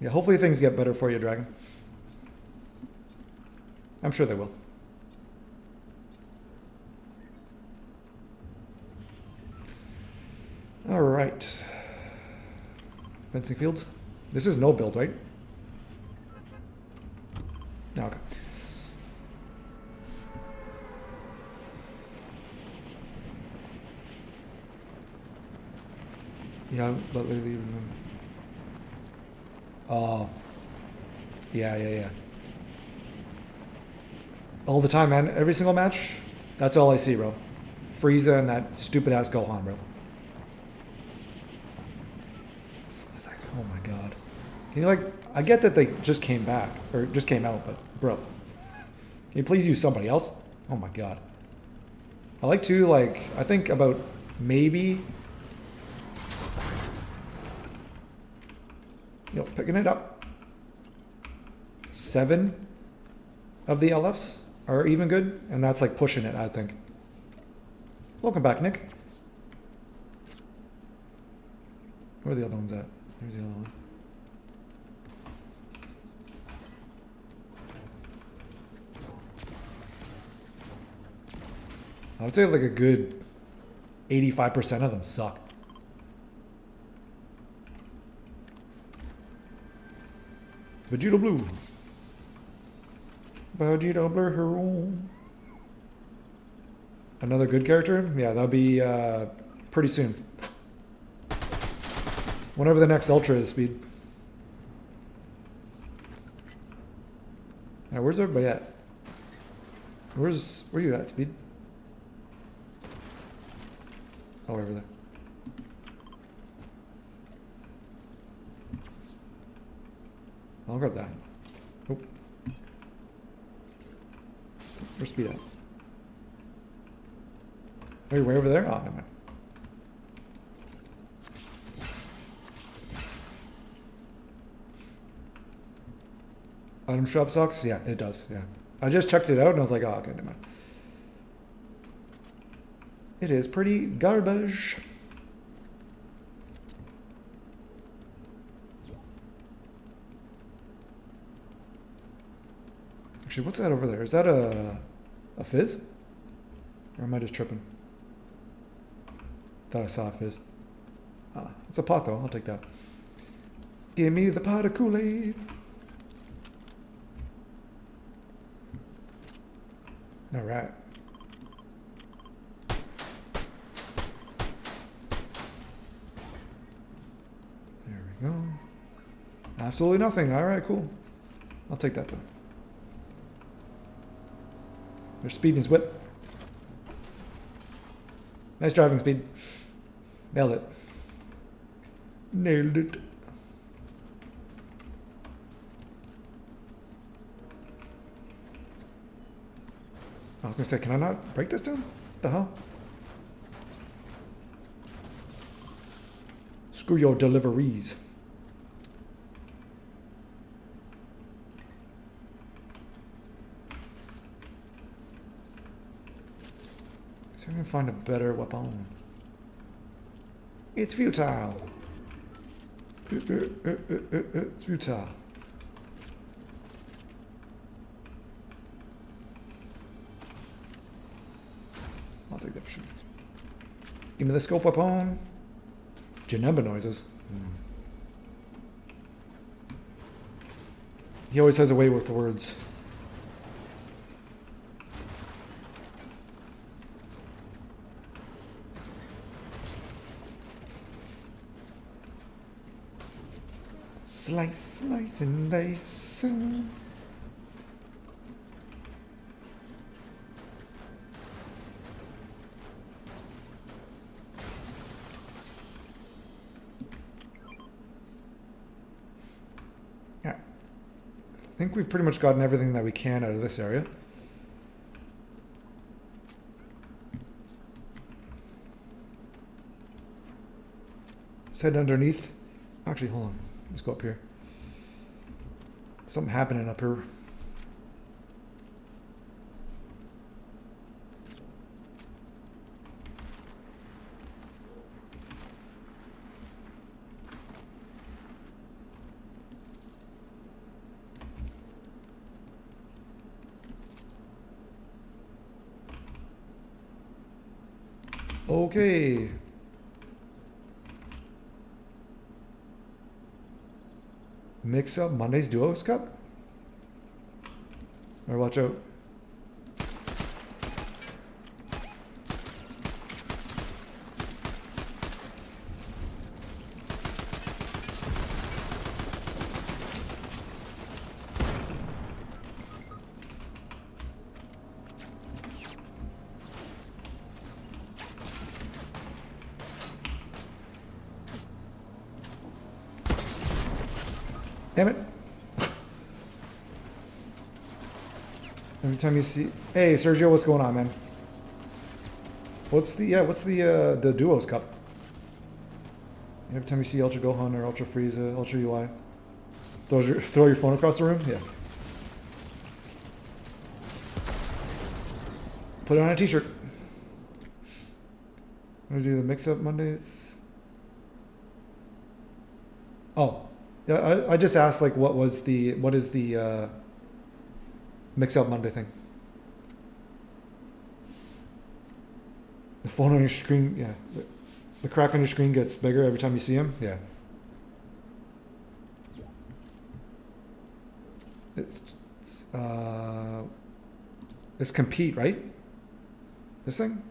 Yeah, hopefully things get better for you, Dragon. I'm sure they will. All right. Fencing fields. This is no build, right? No, okay. Yeah, but lately. Oh. Yeah, yeah, yeah. All the time, man. Every single match. That's all I see, bro. Frieza and that stupid ass Gohan, bro. It's like, oh my god. Can you like? I get that they just came back or just came out, but bro, can you please use somebody else? Oh my god. I like to like. I think about maybe. You know, picking it up. Seven of the LFs are even good, and that's like pushing it, I think. Welcome back, Nick. Where are the other ones at? There's the other one. I would say like a good 85% of them suck. Vegeta Blue. Vegeta Blue. Another good character? Yeah, that'll be uh, pretty soon. Whenever the next Ultra is, Speed. Now, where's everybody at? Where's, where you at, Speed? Oh, over there. I'll grab that. Oh. Where's Speed at? Are you way over there? Oh, never mind. Item shop sucks? Yeah, it does. Yeah. I just checked it out and I was like, oh, okay, never mind. It is pretty garbage. Actually, what's that over there? Is that a a fizz? Or am I just tripping? Thought I saw a fizz. Ah, it's a pot though. I'll take that. Give me the pot of Kool-Aid. All right. There we go. Absolutely nothing. All right, cool. I'll take that though. There's speed in his whip. Nice driving speed. Nailed it. Nailed it. I was gonna say, can I not break this down? What the hell? Screw your deliveries. See if I can find a better weapon. It's futile. It's futile. I'll take that for sure. Give me the scope weapon. Janemba noises. Hmm. He always has a way with words. Slice, slice and dice. Yeah. I think we've pretty much gotten everything that we can out of this area. Head underneath. Actually, hold on. Let's go up here. Something happening up here. Okay. Mix up Monday's Duos Cup? Or watch out. Time you see, hey Sergio, what's going on, man? What's the yeah? What's the uh, the duos cup? Every time you see Ultra Gohan or Ultra Frieza, Ultra UI, throws your throw your phone across the room. Yeah. Put it on a T-shirt. I'm gonna do the mix-up Mondays. Oh, yeah. I, I just asked like, what was the what is the uh, mix-up Monday thing? The phone on your screen, yeah. The, the crack on your screen gets bigger every time you see him. Yeah. It's, it's uh, it's compete, right? This thing.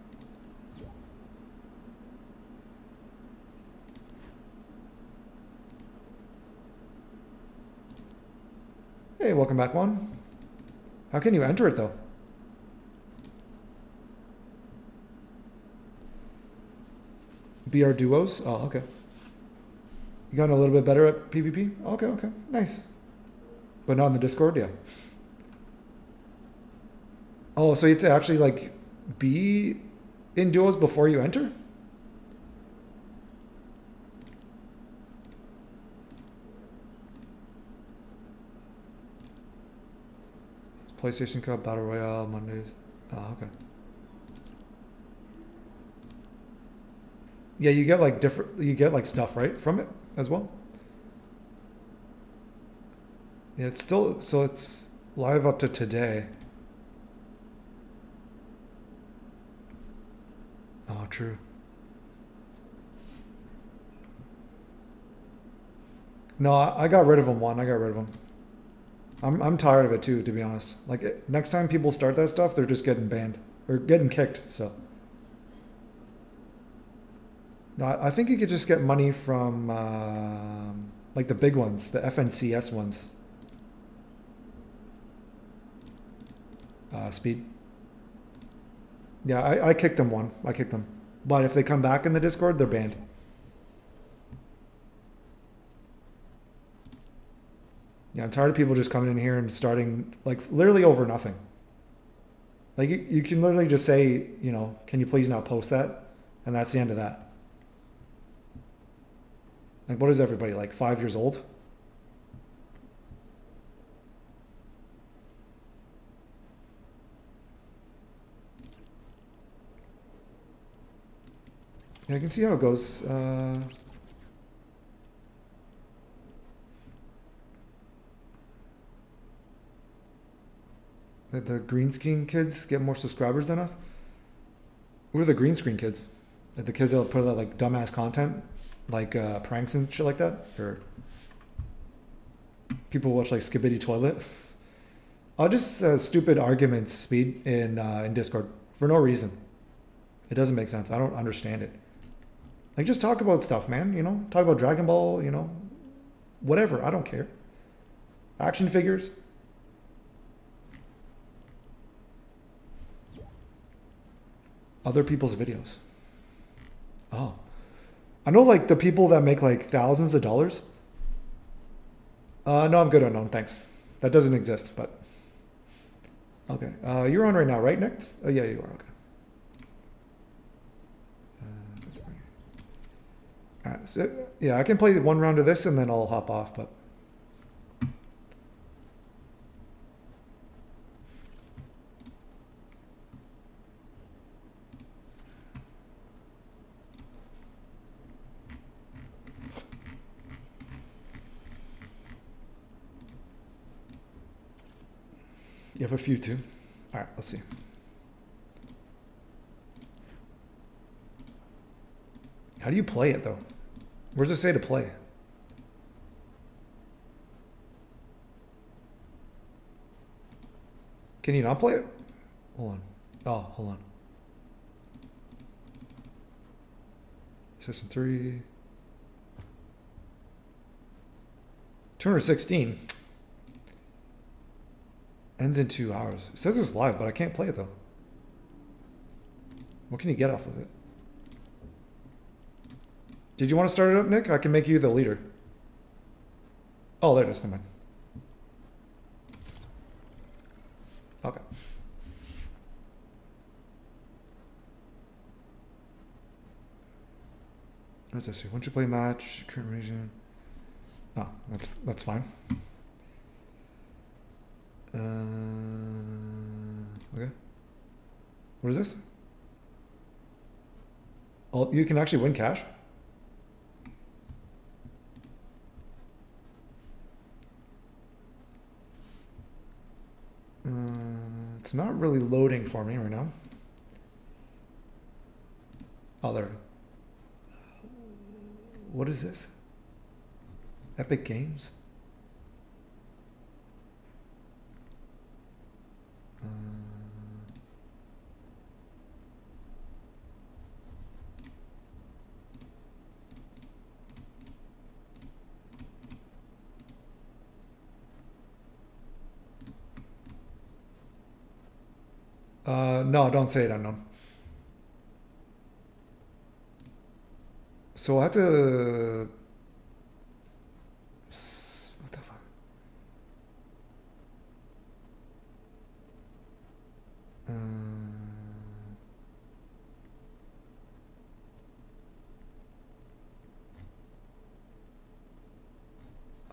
Hey, welcome back, one. How can you enter it though? BR duos? Oh, okay. You gotten a little bit better at PvP? Okay, okay, nice. But not in the Discord, yeah. Oh, so you have to actually like be in duos before you enter? PlayStation Cup Battle Royale Mondays. Oh, okay. Yeah, you get like different. You get like stuff right from it as well. Yeah, it's still so it's live up to today. Oh, true. No, I I got rid of them. One, I got rid of them. I'm I'm tired of it too, to be honest. Like next time people start that stuff, they're just getting banned or getting kicked. So. No, I I think you could just get money from um like the big ones, the FNCS ones. Uh, speed. Yeah, I, I kicked them one. I kicked them. But if they come back in the Discord, they're banned. Yeah, I'm tired of people just coming in here and starting like literally over nothing. Like you, you can literally just say, you know, can you please not post that? And that's the end of that. Like what is everybody like 5 years old? I can see how it goes. Uh that the green screen kids get more subscribers than us? We're the green screen kids? Like the kids that put out like dumbass content, like uh, pranks and shit like that, or people watch like Skibidi Toilet. I'll just uh, stupid arguments speed in uh, in Discord for no reason. It doesn't make sense. I don't understand it. Like just talk about stuff, man. You know, talk about Dragon Ball. You know, whatever. I don't care. Action figures. Other people's videos. Oh. I know like the people that make like thousands of dollars. Uh, no, I'm good on unknown. Thanks. That doesn't exist, but okay. Uh, you're on right now, right, Nick? Oh yeah, you are. Okay. Uh, All right. So yeah, I can play one round of this and then I'll hop off, but. You have a few too. All right, let's see. How do you play it though? Where does it say to play? Can you not play it? Hold on. Oh, hold on. System 3. 216. Ends in two hours. It says it's live, but I can't play it though. What can you get off of it? Did you want to start it up, Nick? I can make you the leader. Oh, there it is. Never mind. Okay. What What's this here? Once you play match, current region. Oh, that's that's fine. Uh, okay. What is this? Oh, you can actually win cash? Uh, it's not really loading for me right now. Oh, there. What is this? Epic Games? Uh, no, don't say it unknown. So I have to. s- What the fuck? Uh,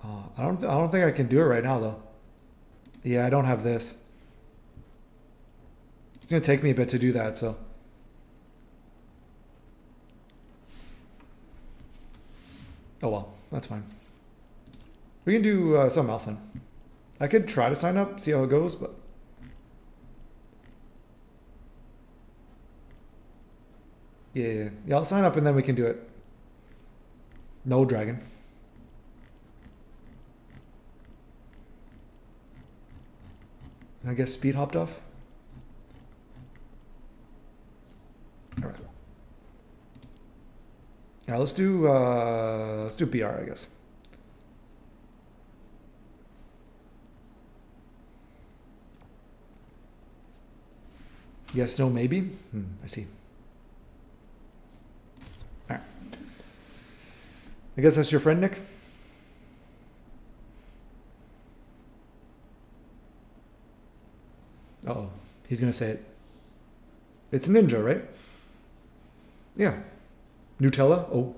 oh, I don't. I don't think I can do it right now, though. Yeah, I don't have this. It's gonna take me a bit to do that, so. Oh well, that's fine. We can do uh, something else then. I could try to sign up, see how it goes, but. Yeah, yeah, yeah. I'll sign up and then we can do it. No dragon. I guess speed hopped off. All right. Yeah, let's do uh, let's do BR, I guess. Yes, no, maybe. Hmm, I see. All right. I guess that's your friend, Nick. Oh, he's gonna say it. It's Ninja, right? Yeah. Nutella? Oh.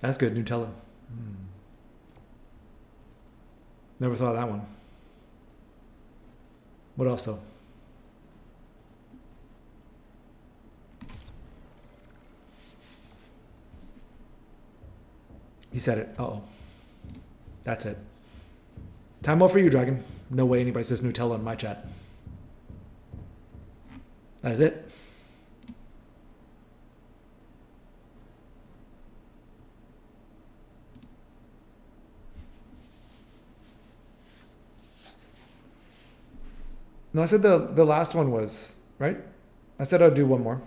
That's good, Nutella. Hmm. Never thought of that one. What else, though? He said it. Uh oh. That's it. Time out for you, Dragon. No way anybody says Nutella in my chat. That is it. No, I said the the last one was right. I said I'd do one more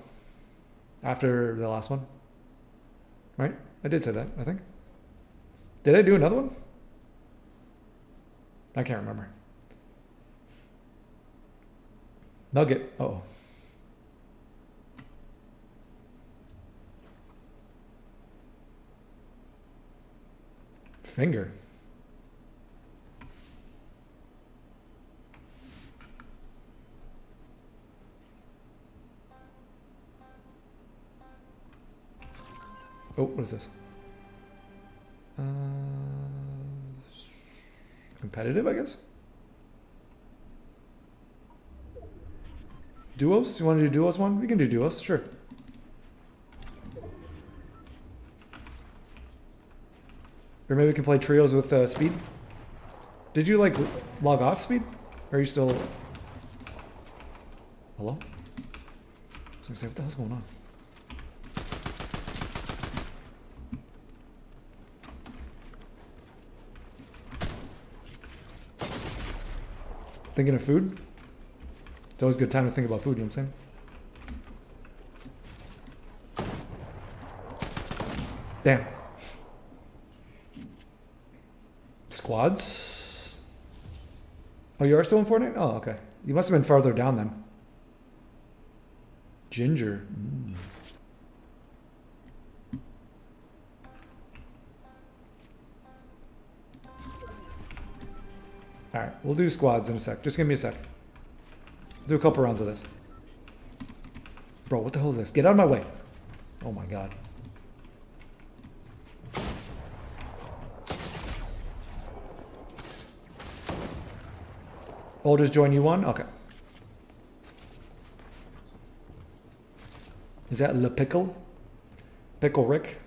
after the last one. Right? I did say that. I think. Did I do another one? I can't remember. Nugget. Oh. finger. Oh, what is this? Uh, competitive, I guess? Duos? You want to do duos one? We can do duos, sure. Or maybe we can play trios with uh, speed. Did you like log off speed? Are you still? Hello? I was gonna say, what the hell's going on? Thinking of food? It's always a good time to think about food, you know what I'm saying? Damn. Squads? Oh, you are still in Fortnite? Oh, okay. You must have been farther down then. Ginger. Mm. We'll do squads in a sec. Just give me a sec. Do a couple rounds of this. Bro, what the hell is this? Get out of my way. Oh my god. I'll just join you one? Okay. Is that Le Pickle? Pickle Rick?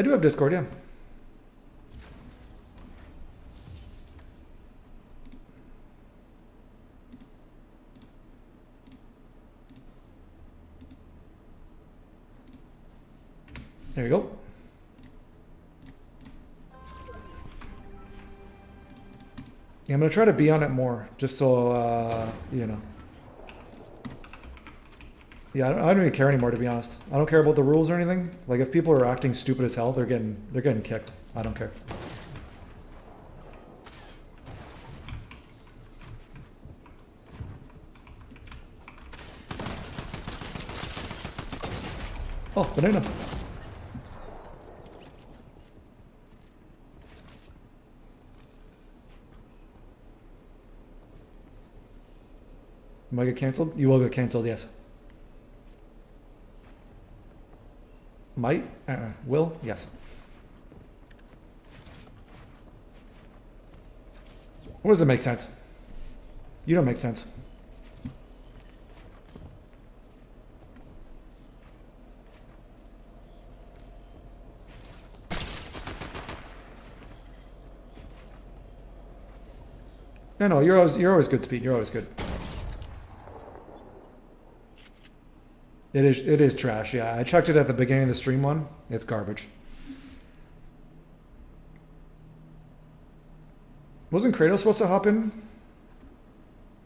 I do have Discord, yeah. There you go. Yeah, I'm gonna try to be on it more, just so, uh, you know. Yeah, I don't, I don't really care anymore, to be honest. I don't care about the rules or anything. Like, if people are acting stupid as hell, they're getting, they're getting kicked. I don't care. Oh, banana. Might get cancelled? You will get cancelled, yes. Might? Uh, will? Yes. What does it make sense? You don't make sense. No, no, you're always, you're always good speed. You're always good. It is it is trash. Yeah, I checked it at the beginning of the stream one. It's garbage. Wasn't Kratos supposed to hop in?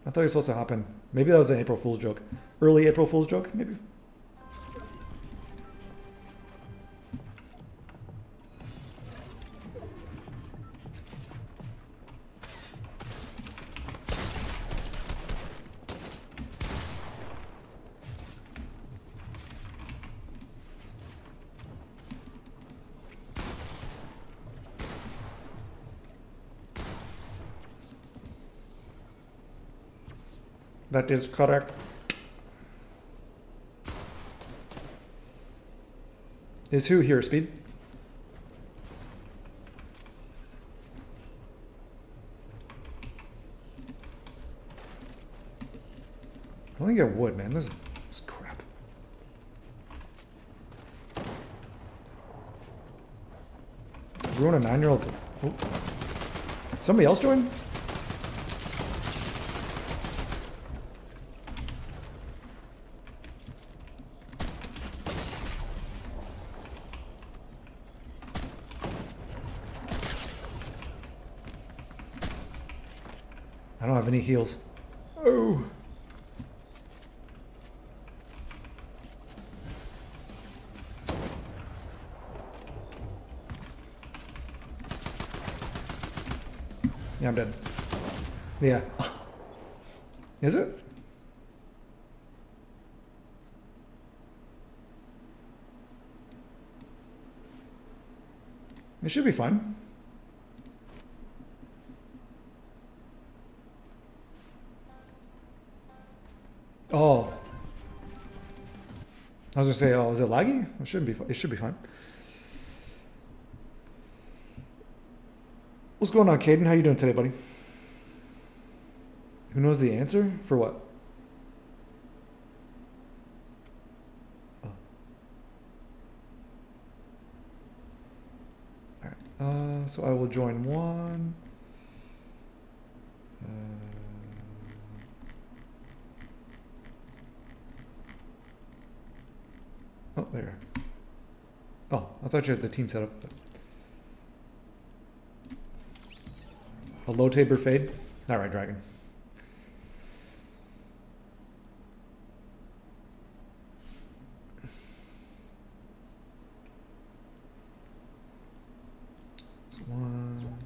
I thought he was supposed to hop in. Maybe that was an April Fool's joke. Early April Fool's joke, maybe. That is correct. Is who here, Speed? I only get wood, man. This is crap. Ruin a nine-year-old. Oh. Somebody else join? heals. Oh. Yeah, I'm dead. Yeah. Is it? It should be fine. Gonna say, oh, is it laggy? It shouldn't be. It should be fine. What's going on, Caden? How you doing today, buddy? Who knows the answer for what? Oh. All right. Uh, so I will join one. Thought you had the team set up. A low taper fade. All right, dragon. One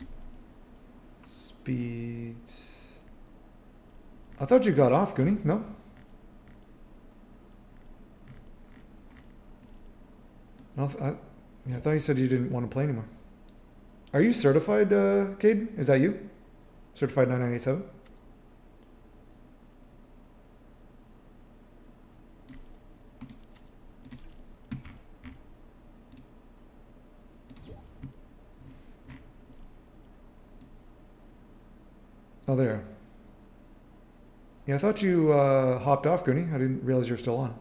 speed. I thought you got off, Goonie. No. I, I thought you said you didn't want to play anymore. Are you certified, uh, Cade? Is that you? Certified 9987? Oh, there. Yeah, I thought you uh, hopped off, Goonie. I didn't realize you were still on.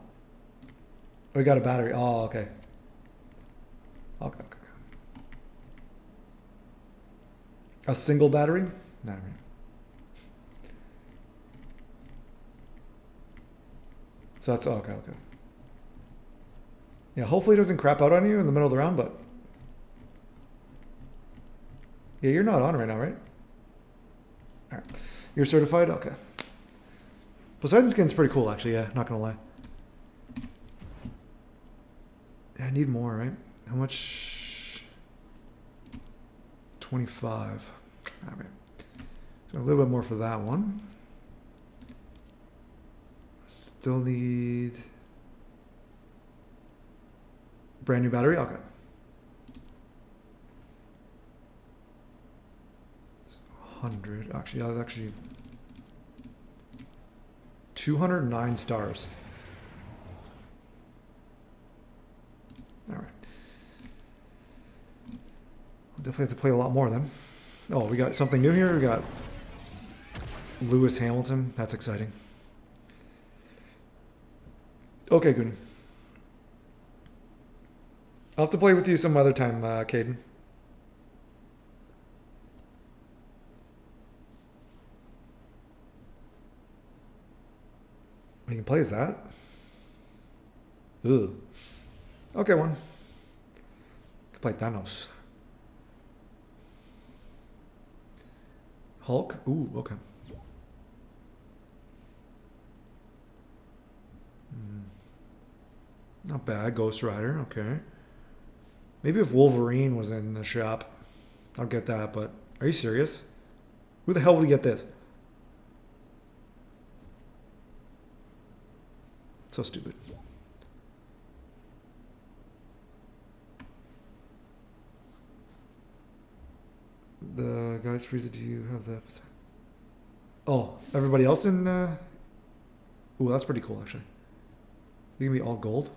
Oh, you got a battery. Oh, okay. okay. A single battery? No. So that's oh, okay, okay. Yeah, hopefully it doesn't crap out on you in the middle of the round, but yeah, you're not on right now, right? All right, you're certified. Okay. Poseidon skin's pretty cool, actually. Yeah, not gonna lie. Yeah, I need more, right? How much? Twenty-five. All right. So a little bit more for that one. I still need brand new battery. Okay. Hundred. Actually, yeah, actually. Two hundred nine stars. All right. I definitely have to play a lot more then. Oh, we got something new here. We got Lewis Hamilton. That's exciting. Okay, Goonie. I'll have to play with you some other time, uh, Caden. We can play as that. Ugh. Okay, one. Play Thanos. Hulk. Ooh, okay. Hmm. Not bad. Ghost Rider. Okay. Maybe if Wolverine was in the shop, I'll get that. But are you serious? Who the hell would get this? So stupid. The guys Frieza, do you have the? Oh, everybody else in? Uh... Ooh, that's pretty cool actually. You can be all gold.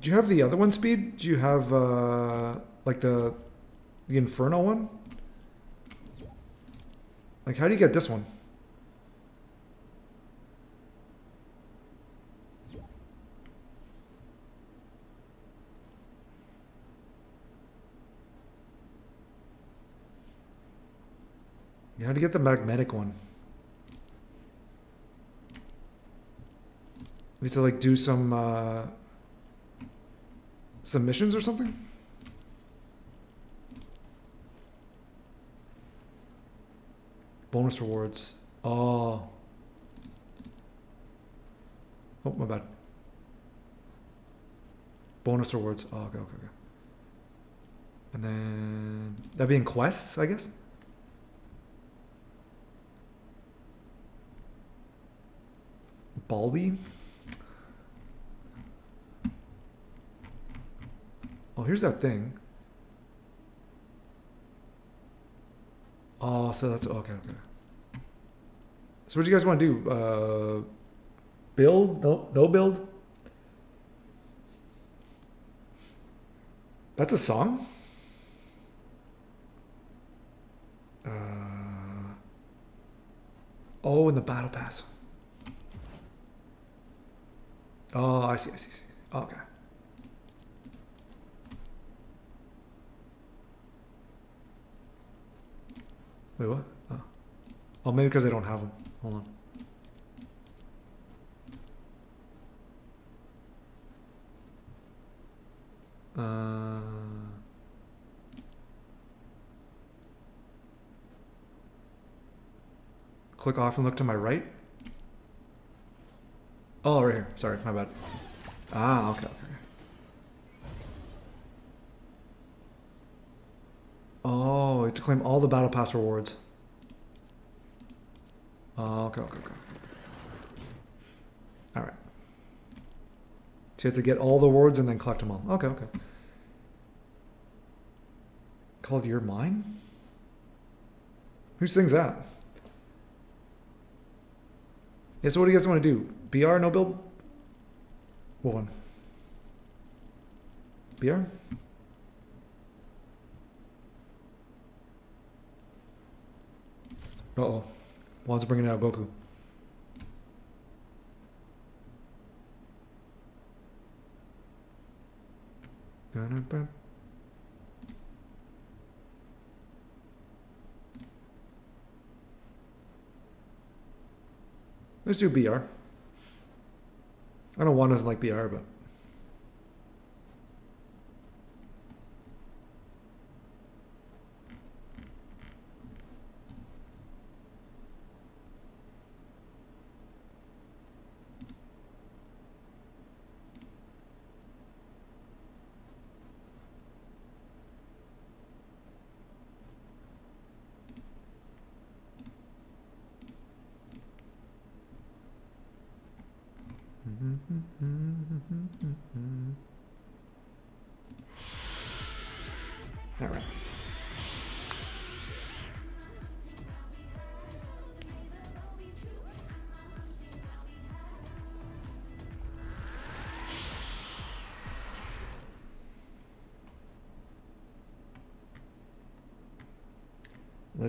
Do you have the other one, Speed? Do you have uh, like the the Inferno one? Like, how do you get this one? Yeah, how to get the magnetic one? Have to like do some uh, some missions or something. Bonus rewards. Oh. Oh, my bad. Bonus rewards. Oh, okay, okay, okay. And then that being quests, I guess. Baldy. Oh, here's that thing. Oh, so that's oh, okay. Okay. So what do you guys want to do? Uh, build? No, no build. That's a song. Uh, oh, in the battle pass. Oh, I see. I see. I see. Okay. Wait, what? Oh, oh maybe because I don't have them. Hold on. Uh, click off and look to my right. Oh, right here. Sorry, my bad. Ah, okay, okay. Oh, to claim all the battle pass rewards. Oh, okay, okay, okay. All right. So you have to get all the rewards and then collect them all. Okay, okay. Called Your Mine? Who sings that? Yeah, so what do you guys want to do? BR, no build? What one? BR? Uh-oh. Juan's bringing out Goku. Let's do BR. I know Juan doesn't like BR, but...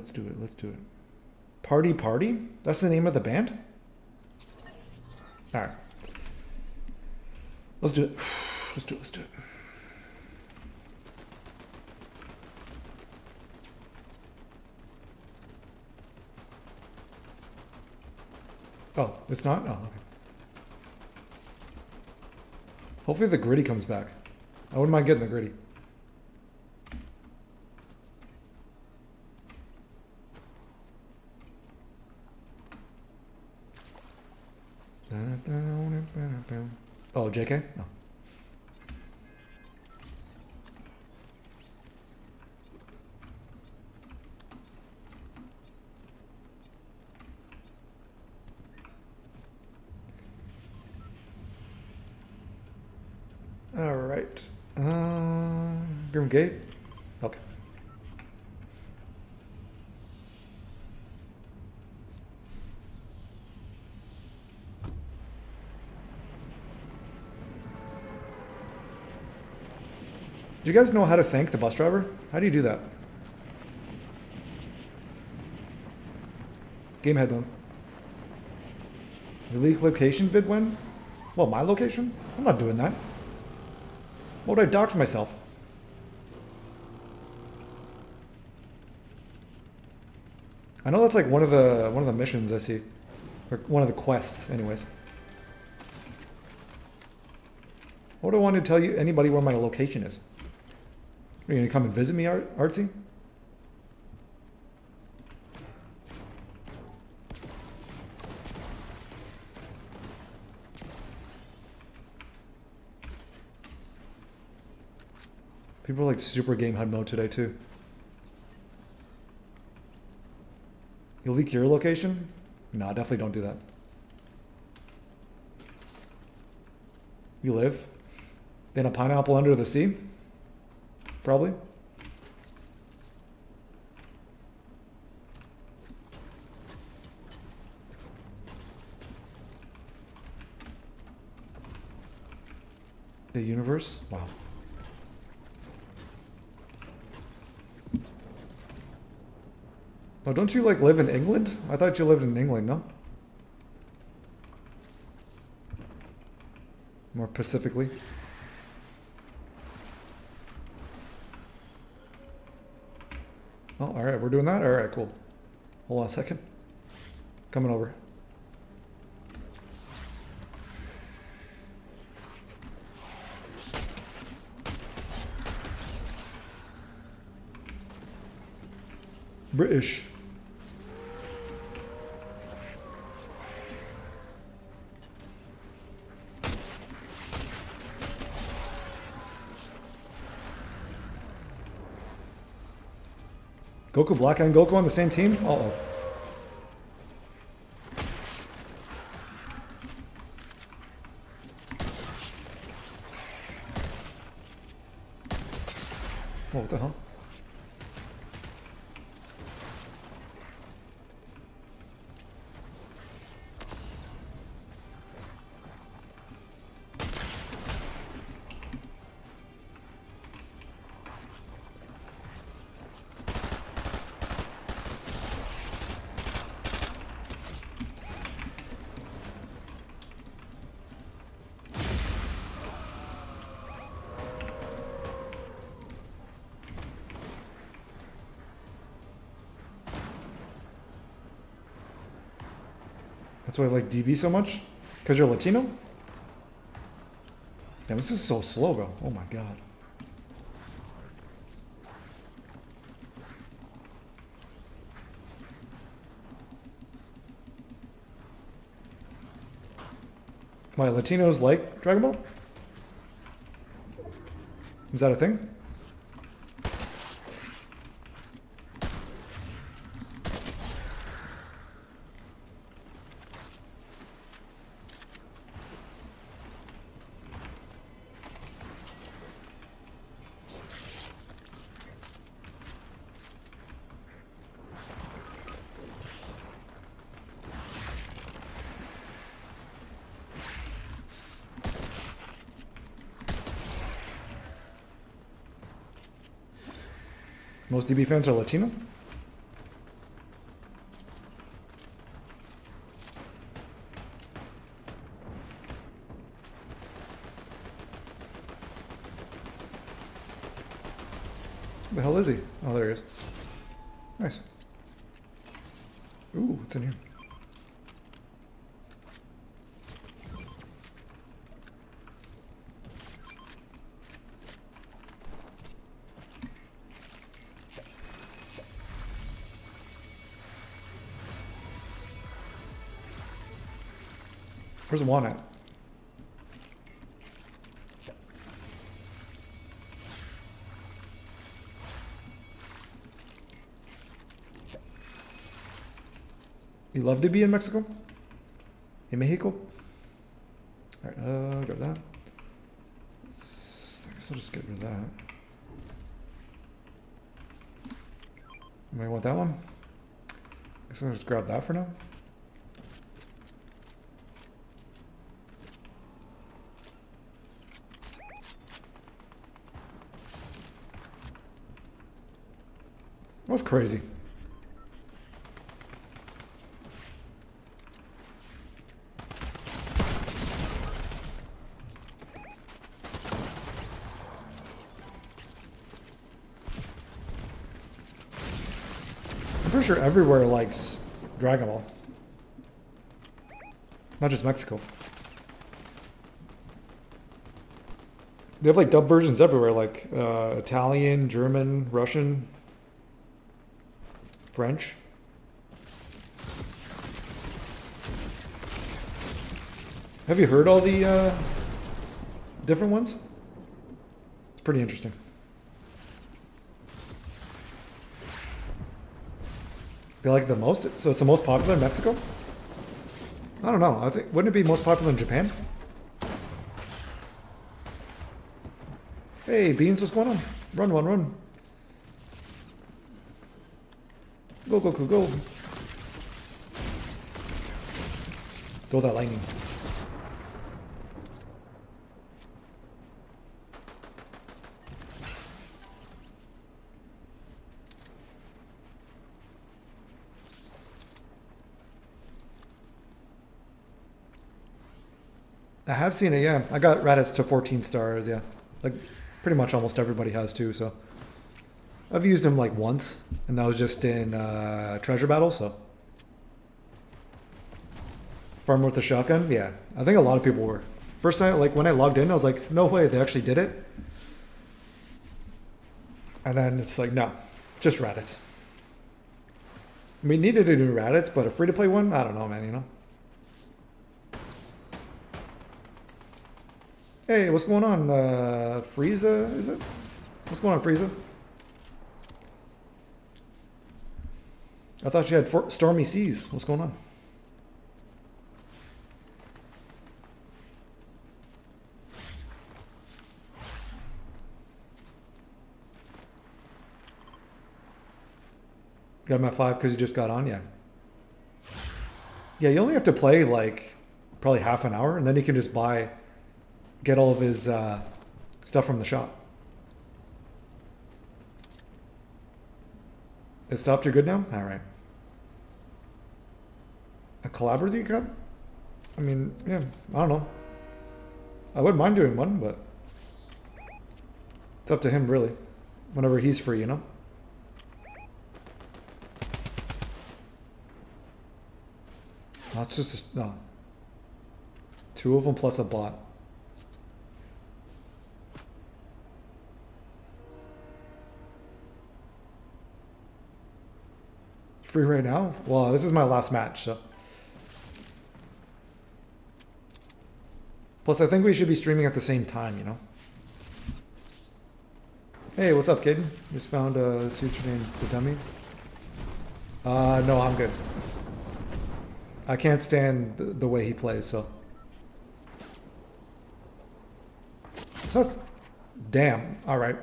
Let's do it. Let's do it. Party Party? That's the name of the band? All right. Let's do it. Let's do it. Let's do it. Oh, it's not? Oh, okay. Hopefully the gritty comes back. I wouldn't mind getting the gritty. Oh, JK? No. All right. Uh, Grim Gate? Okay. Do you guys know how to thank the bus driver? How do you do that? Game headbone. Leak location vid when? Well, my location? I'm not doing that. What would I dox myself? I know that's like one of the one of the missions I see. Or one of the quests, anyways. What do I want to tell you anybody where my location is? Are you gonna come and visit me, Art Artsy? People are like super game HUD mode today too. You leak your location? No, definitely don't do that. You live in a pineapple under the sea? Probably. The universe? Wow. Oh, don't you like live in England? I thought you lived in England, no? More specifically. Oh, alright, we're doing that? Alright, cool. Hold on a second. Coming over. British. Goku Black and Goku on the same team? Uh oh. That's why I like DB so much? Because you're Latino? Damn, this is so slow, bro. Oh my god. My Latinos like Dragon Ball? Is that a thing? Most DB fans are Latino? You love to be in Mexico? In Mexico? Alright, uh, grab that. I guess I'll just get rid of that. Might want that one? I guess I'll just grab that for now. That's crazy. I'm pretty sure everywhere likes Dragon Ball. Not just Mexico. They have like dub versions everywhere, like uh, Italian, German, Russian, French. Have you heard all the uh, different ones? It's pretty interesting. They like the most? So it's the most popular in Mexico? I don't know. I think wouldn't it be most popular in Japan? Hey, Beans, what's going on? Run, run, run. Go, go, go, go. Throw that lightning. I have seen it, yeah. I got Raditz to 14 stars, yeah. Like, pretty much almost everybody has too, so. I've used him like once, and that was just in uh, Treasure Battle, so. Farm with the shotgun, yeah. I think a lot of people were. First time, like when I logged in, I was like, no way, they actually did it. And then it's like, no, just Raditz. We needed a new Raditz, but a free to play one, I don't know, man, you know? Hey, what's going on? Uh, Frieza, is it? What's going on, Frieza? I thought you had stormy seas. What's going on? Got him at five because he just got on, yeah. Yeah, you only have to play like probably half an hour, and then you can just buy get all of his uh, stuff from the shop. It stopped. You're good now. All right. A collaborative cup? I mean, yeah. I don't know. I wouldn't mind doing one, but it's up to him really. Whenever he's free, you know. No, it's just no. Two of them plus a bot. Free right now? Well, this is my last match, so. Plus, I think we should be streaming at the same time, you know? Hey, what's up, kid? Just found a suture named The Dummy. Uh, no, I'm good. I can't stand the, the way he plays, so. That's... Damn. Alright.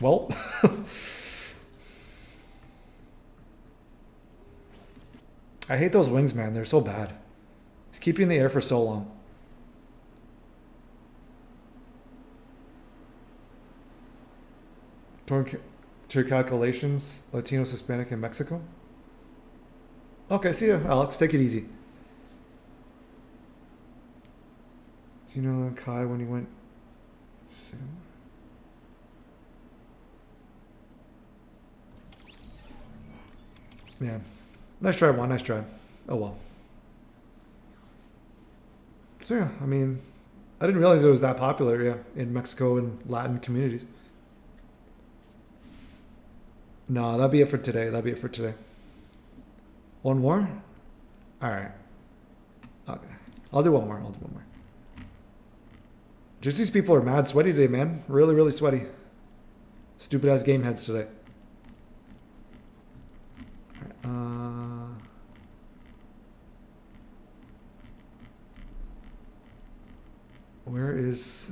Well. I hate those wings, man. They're so bad. He's keeping in the air for so long. To your calculations, Latinos, Hispanic, and Mexico? Okay, see ya, Alex. Take it easy. Do you know Kai when he went... Yeah. Nice try, one. Nice try. Oh well. So yeah, I mean, I didn't realize it was that popular, yeah, in Mexico and Latin communities. No, that'd be it for today. That'd be it for today. One more? Alright. Okay. I'll do one more. I'll do one more. Just these people are mad sweaty today, man. Really, really sweaty. Stupid ass game heads today. Where is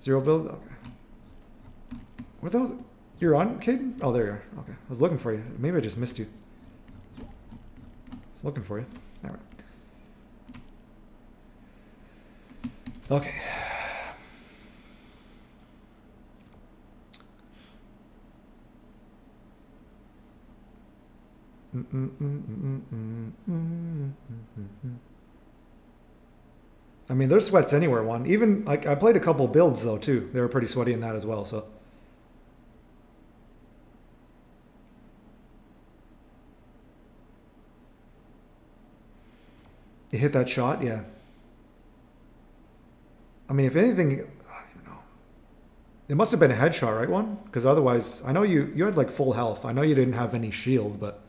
zero build? Okay. Where those? You're on, Caden? Oh, there you are. Okay, I was looking for you. Maybe I just missed you. I was looking for you. All right. Okay. I mean, there's sweats anywhere. One even like I played a couple builds though too. They were pretty sweaty in that as well. So. You hit that shot, yeah. I mean, if anything, I don't even know. It must have been a headshot, right? One, because otherwise, I know you you had like full health. I know you didn't have any shield, but.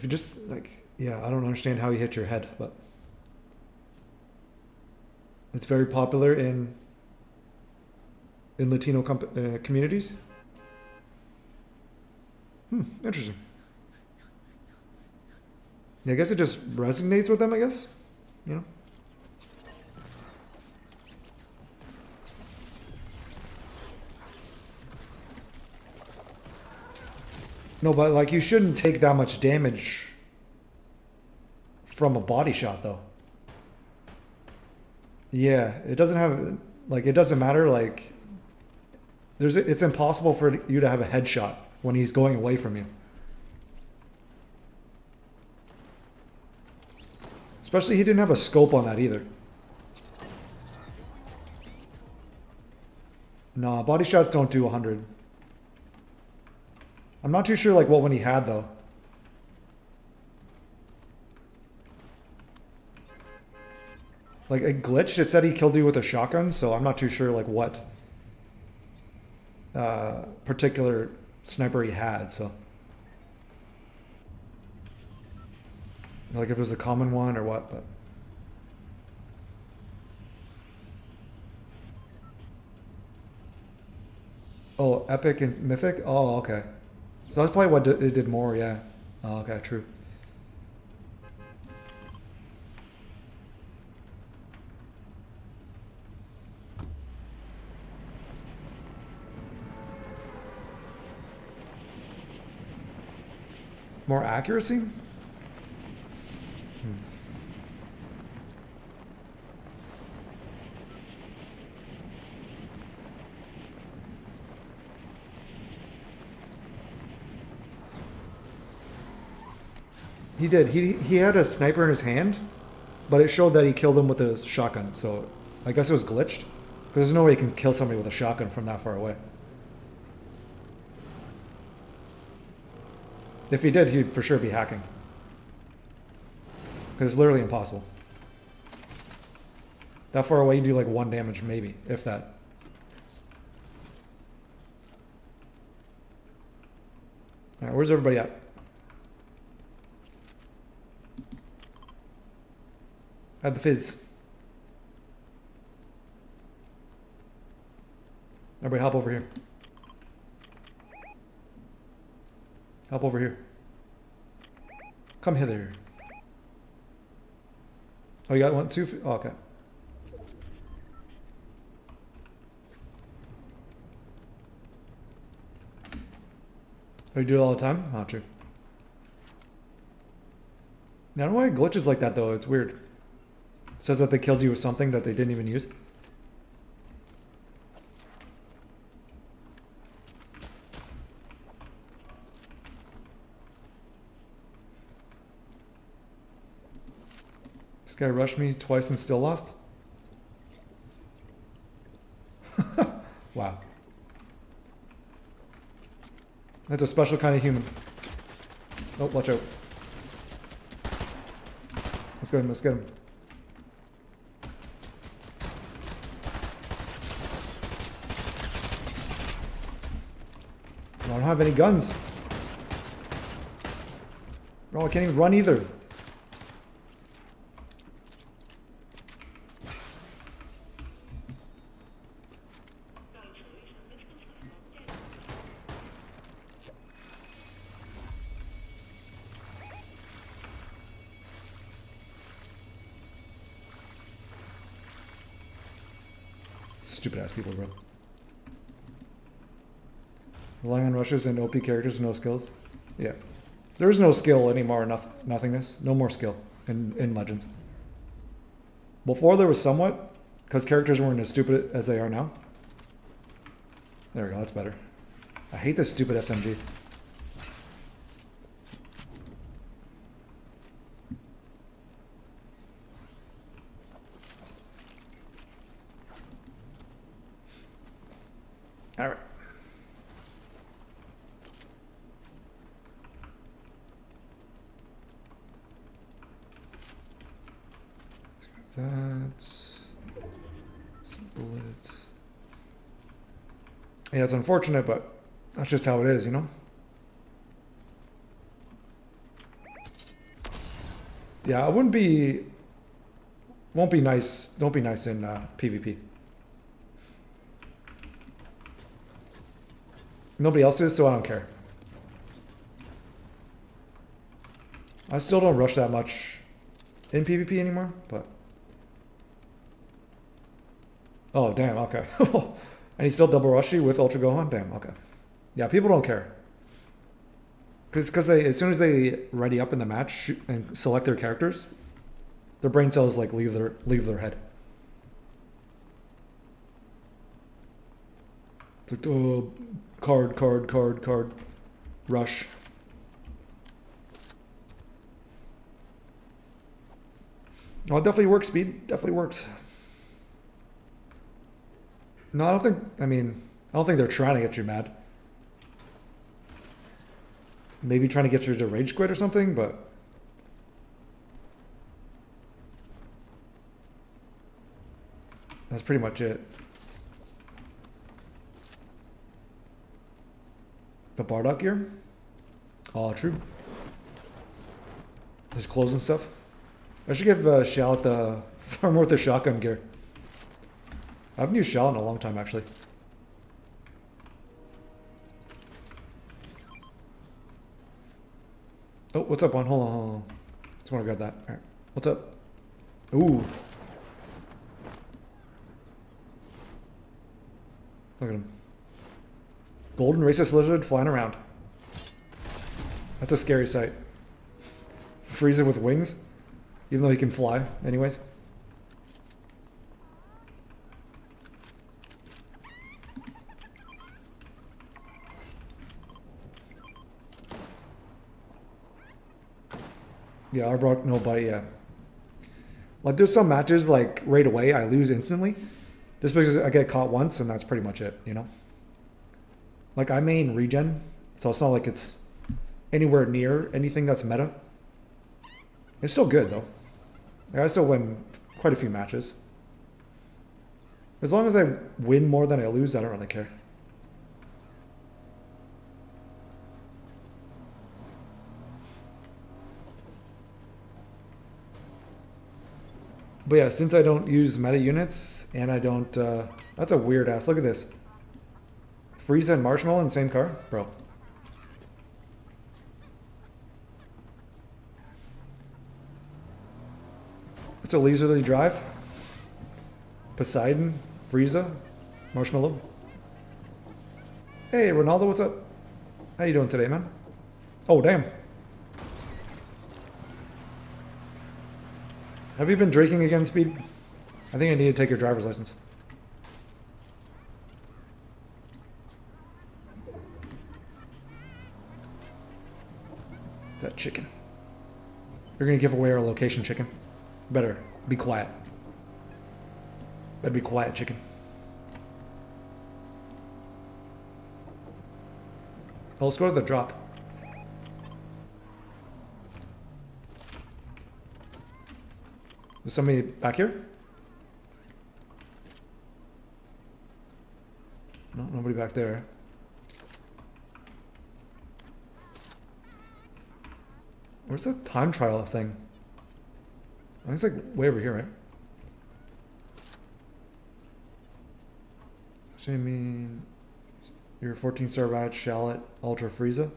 If you just like, yeah, I don't understand how you hit your head, but it's very popular in in Latino uh, communities. Hmm, interesting. Yeah, I guess it just resonates with them, I guess. You know? No, but like you shouldn't take that much damage from a body shot though. Yeah, it doesn't have like it doesn't matter like there's it's impossible for you to have a headshot when he's going away from you. Especially he didn't have a scope on that either. Nah, body shots don't do 100. I'm not too sure like what one he had though. Like it glitched. It said he killed you with a shotgun, so I'm not too sure like what uh, particular sniper he had. So like if it was a common one or what, but. Oh, epic and mythic. Oh, okay. So that's probably what it did more, yeah. Oh, okay, true. More accuracy? He did. He he had a sniper in his hand, but it showed that he killed him with a shotgun. So I guess it was glitched. Because there's no way you can kill somebody with a shotgun from that far away. If he did, he'd for sure be hacking. Because it's literally impossible. That far away, you do like one damage, maybe, if that. Alright, where's everybody at? Add the fizz. Everybody hop over here. Hop over here. Come hither. Oh, you got one, two? Oh, okay. Oh, you do it all the time? Not true. I don't know why it glitches like that, though. It's weird says that they killed you with something that they didn't even use. This guy rushed me twice and still lost? wow. That's a special kind of human. Oh, watch out. Let's get him, let's get him. I don't have any guns. Bro, I can't even run either. Stupid ass people, bro. On and OP characters with no skills. Yeah. There is no skill anymore, noth nothingness. No more skill in, in Legends. Before there was somewhat, because characters weren't as stupid as they are now. There we go, that's better. I hate this stupid SMG. Alright. that. Some bullets. Yeah, it's unfortunate, but that's just how it is, you know? Yeah, it wouldn't be... Won't be nice. Don't be nice in uh, PvP. Nobody else is, so I don't care. I still don't rush that much in PvP anymore, but. Oh, damn, okay. and he still double rush you with Ultra Gohan? Damn, okay. Yeah, people don't care. Because they, as soon as they ready up in the match and select their characters, their brain cells like leave their leave their head. It's like, oh, card, card, card, card, rush. Oh, it definitely works, speed. Definitely works. No, I don't think, I mean, I don't think they're trying to get you mad. Maybe trying to get you to rage quit or something, but... That's pretty much it. The Bardock gear? Oh, true. His clothes and stuff. I should give uh, Shallot the far the shotgun gear. I haven't used Shallot in a long time, actually. Oh, what's up, one? Hold on, hold on. Just want to grab that. All right. What's up? Ooh. Look at him. Golden racist lizard flying around. That's a scary sight. Frieza with wings, even though he can fly, anyways. Yeah, Arbok, no bite, yeah. Like, there's some matches, like, right away, I lose instantly. Just because I get caught once, and that's pretty much it, you know? Like, I main regen, so it's not like it's anywhere near anything that's meta. It's still good, though. Like, I still win quite a few matches. As long as I win more than I lose, I don't really care. But yeah, since I don't use meta units and I don't, uh, that's a weird ass. Look at this. Frieza and Marshmallow in the same car? Bro. It's a leisurely drive. Poseidon, Frieza, Marshmallow. Hey, Ronaldo, what's up? How you doing today, man? Oh, damn. Have you been drinking again, Speed? I think I need to take your driver's license. That chicken. You're gonna give away our location, chicken. Better be quiet. Better be quiet, chicken. Let's go to the drop. Is somebody back here? No, nobody back there. Where's that time trial thing? I think it's like way over here, right? Mean your 14 star rat shallot ultra frieza?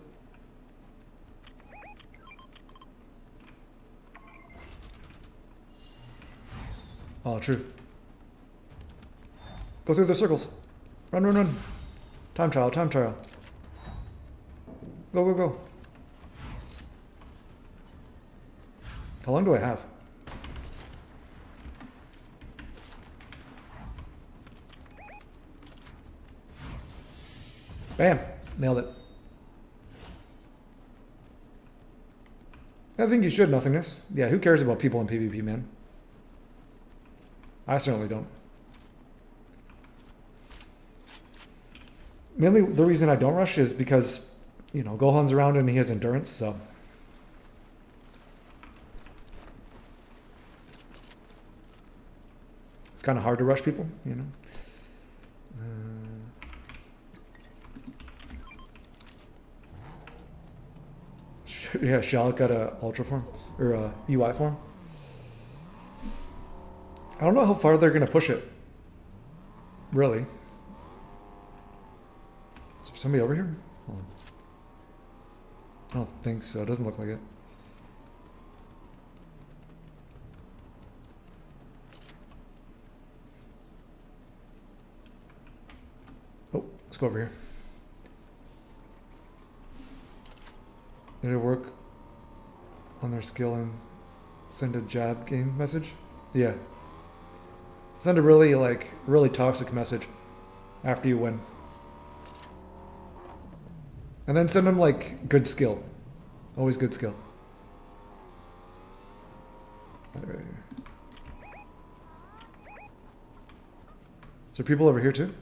Oh, true. Go through the circles. Run, run, run. Time trial, time trial. Go, go, go. How long do I have? Bam! Nailed it. I think you should nothingness. Yeah, who cares about people in PvP, man? I certainly don't. Mainly the reason I don't rush is because, you know, Gohan's around and he has endurance, so. It's kind of hard to rush people, you know. Uh, yeah, Shallot got a ultra form or a UI form. I don't know how far they're going to push it. Really. Is there somebody over here? I don't think so. It doesn't look like it. Oh, let's go over here. Did it work on their skill and send a jab game message? Yeah, Send a really like really toxic message after you win. And then send them like good skill. Always good skill. Is there people over here too?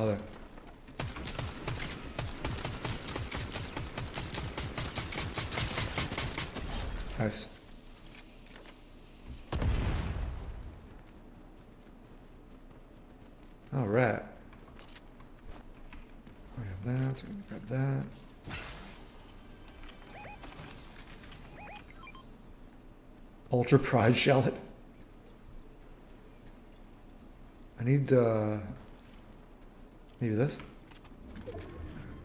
Oh, there. Nice. All right. We have that, so we can grab that. Ultra Pride Shallot. I need, uh, maybe this?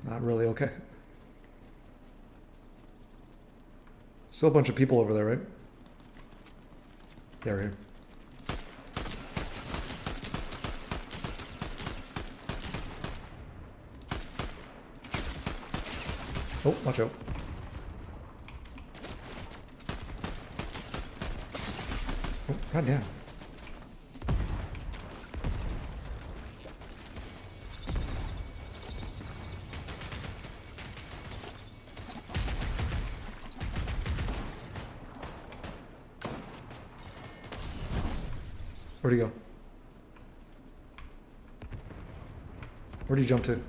Not really, okay. Still a bunch of people over there, right? There right here. Oh, watch out. Oh, goddamn. Where'd he go? Where'd he jump to?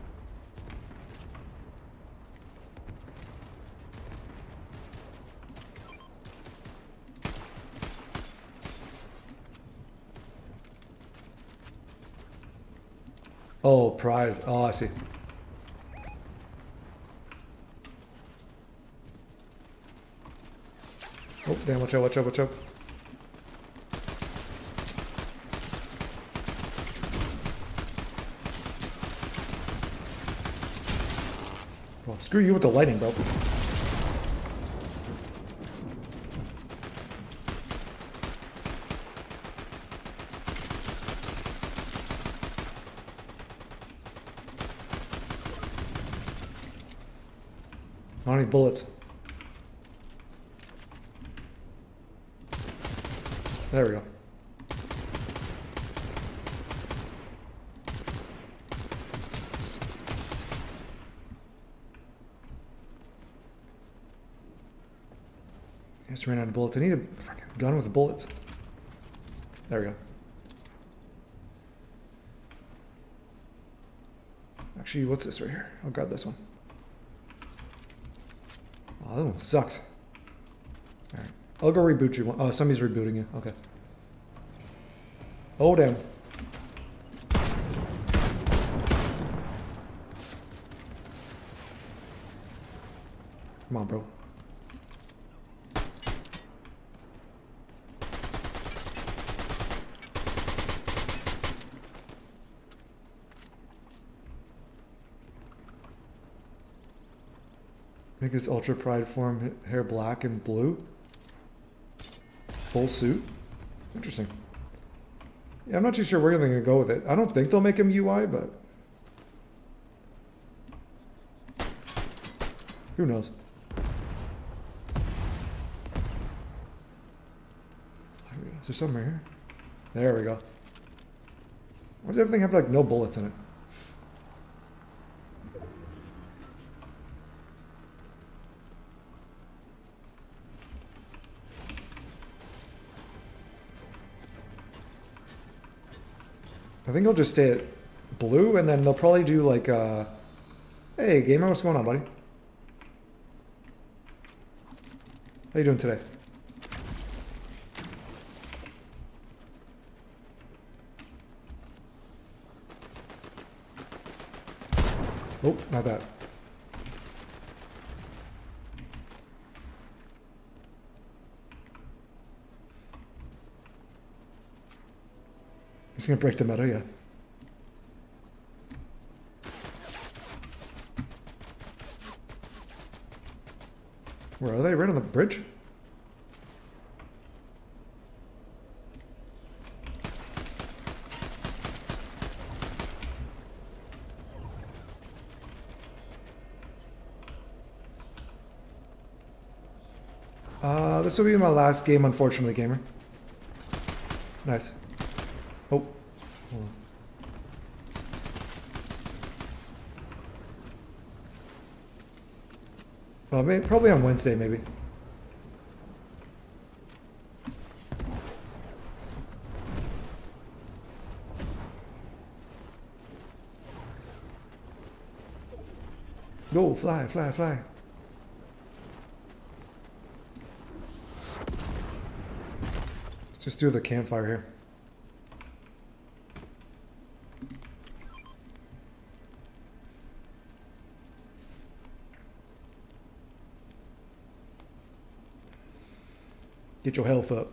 Oh, pride. Ah, oh, I see. Oh, damn, watch out, watch out, watch out. Screw you with the lighting, bro. Bullets. There we go. I just ran out of bullets. I need a gun with bullets. There we go. Actually, what's this right here? I'll grab this one. One sucks. Alright. I'll go reboot you. Oh, somebody's rebooting you. Okay. Oh, damn. Come on, bro. Ultra Pride form hair black and blue. Full suit. Interesting. Yeah, I'm not too sure where they're going to go with it. I don't think they'll make him UI, but... Who knows? Is there something right here? There we go. Why does everything have like no bullets in it? Think I'll just stay at blue, and then they'll probably do like, uh, hey, gamer, what's going on, buddy? How you doing today? Oh, not that. It's gonna break the meta, yeah. Where are they? Right on the bridge? Uh, this will be my last game, unfortunately, gamer. Nice. Oh. Hold on. Well, may probably on Wednesday, maybe. Go, fly, fly, fly. Let's just do the campfire here. Get your health up.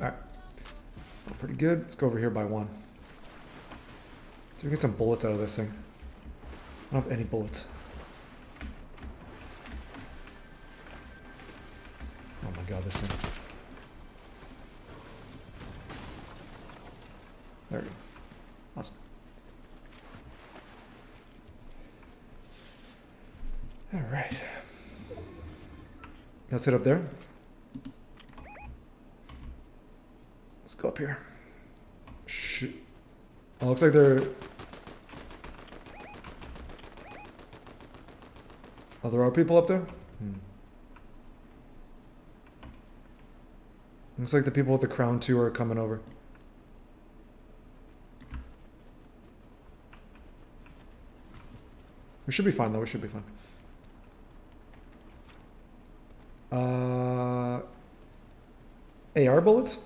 Alright. Pretty good. Let's go over here by one. So we get some bullets out of this thing. I don't have any bullets. Head up there. Let's go up here. Shoot. Oh, looks like they're... Oh, there are people up there? Hmm. Looks like the people with the crown too are coming over. We should be fine though, we should be fine. Uh, AR bullets?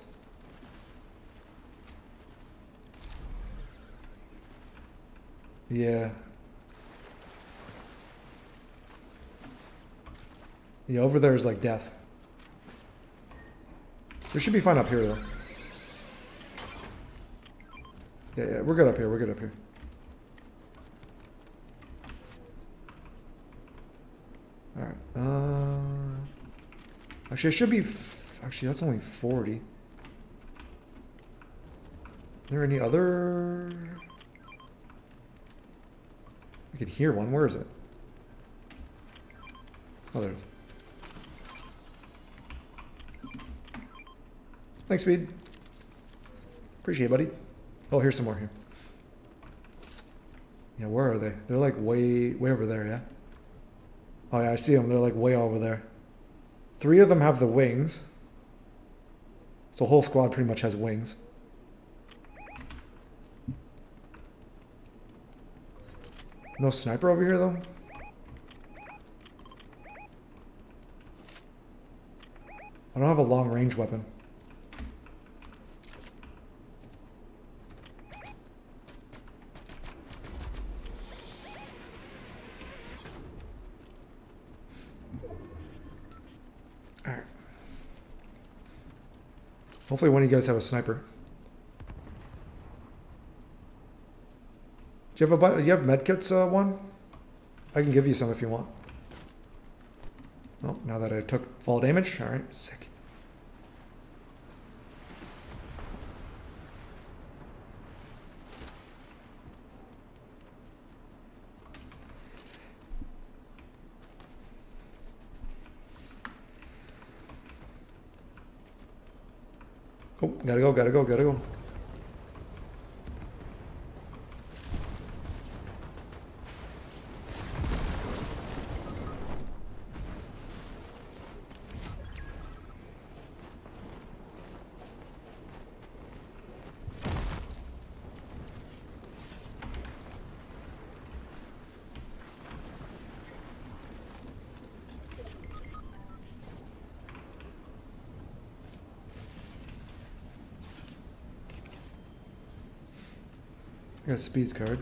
Yeah. Yeah, over there is like death. We should be fine up here though. Yeah, yeah, we're good up here, we're good up here. Alright, uh... Actually, it should be... Actually, that's only 40. Are there any other... I could hear one. Where is it? Oh, there. Thanks, Speed. Appreciate it, buddy. Oh, here's some more here. Yeah, where are they? They're like way, way over there, yeah? Oh yeah, I see them. They're like way over there. Three of them have the wings. So whole squad pretty much has wings. No sniper over here though? I don't have a long range weapon. Alright. Hopefully one of you guys have a sniper. Do you have a do you have medkits uh, one? I can give you some if you want. Oh, now that I took fall damage. Alright, sick. Oh, gotta go, speeds card.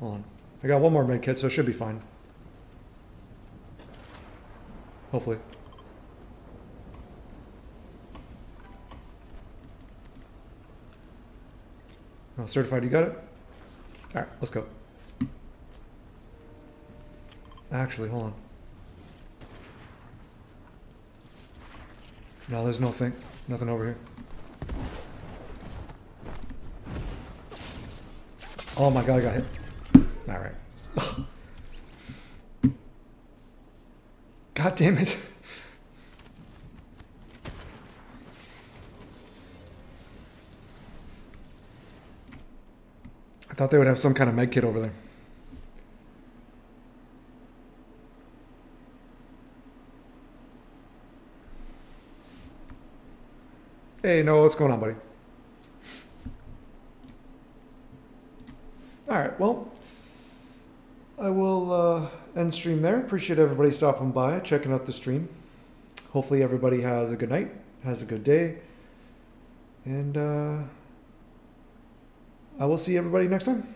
Hold on. I got one more med kit, so it should be fine. Hopefully. Oh, certified, you got it? Alright, let's go. Actually, hold on. No, there's nothing. Nothing over here. Oh my god, I got hit. Alright. God damn it. I thought they would have some kind of med kit over there. Hey, no, what's going on, buddy? All right, well, I will uh, end stream there. Appreciate everybody stopping by, checking out the stream. Hopefully, everybody has a good night, has a good day, and uh, I will see everybody next time.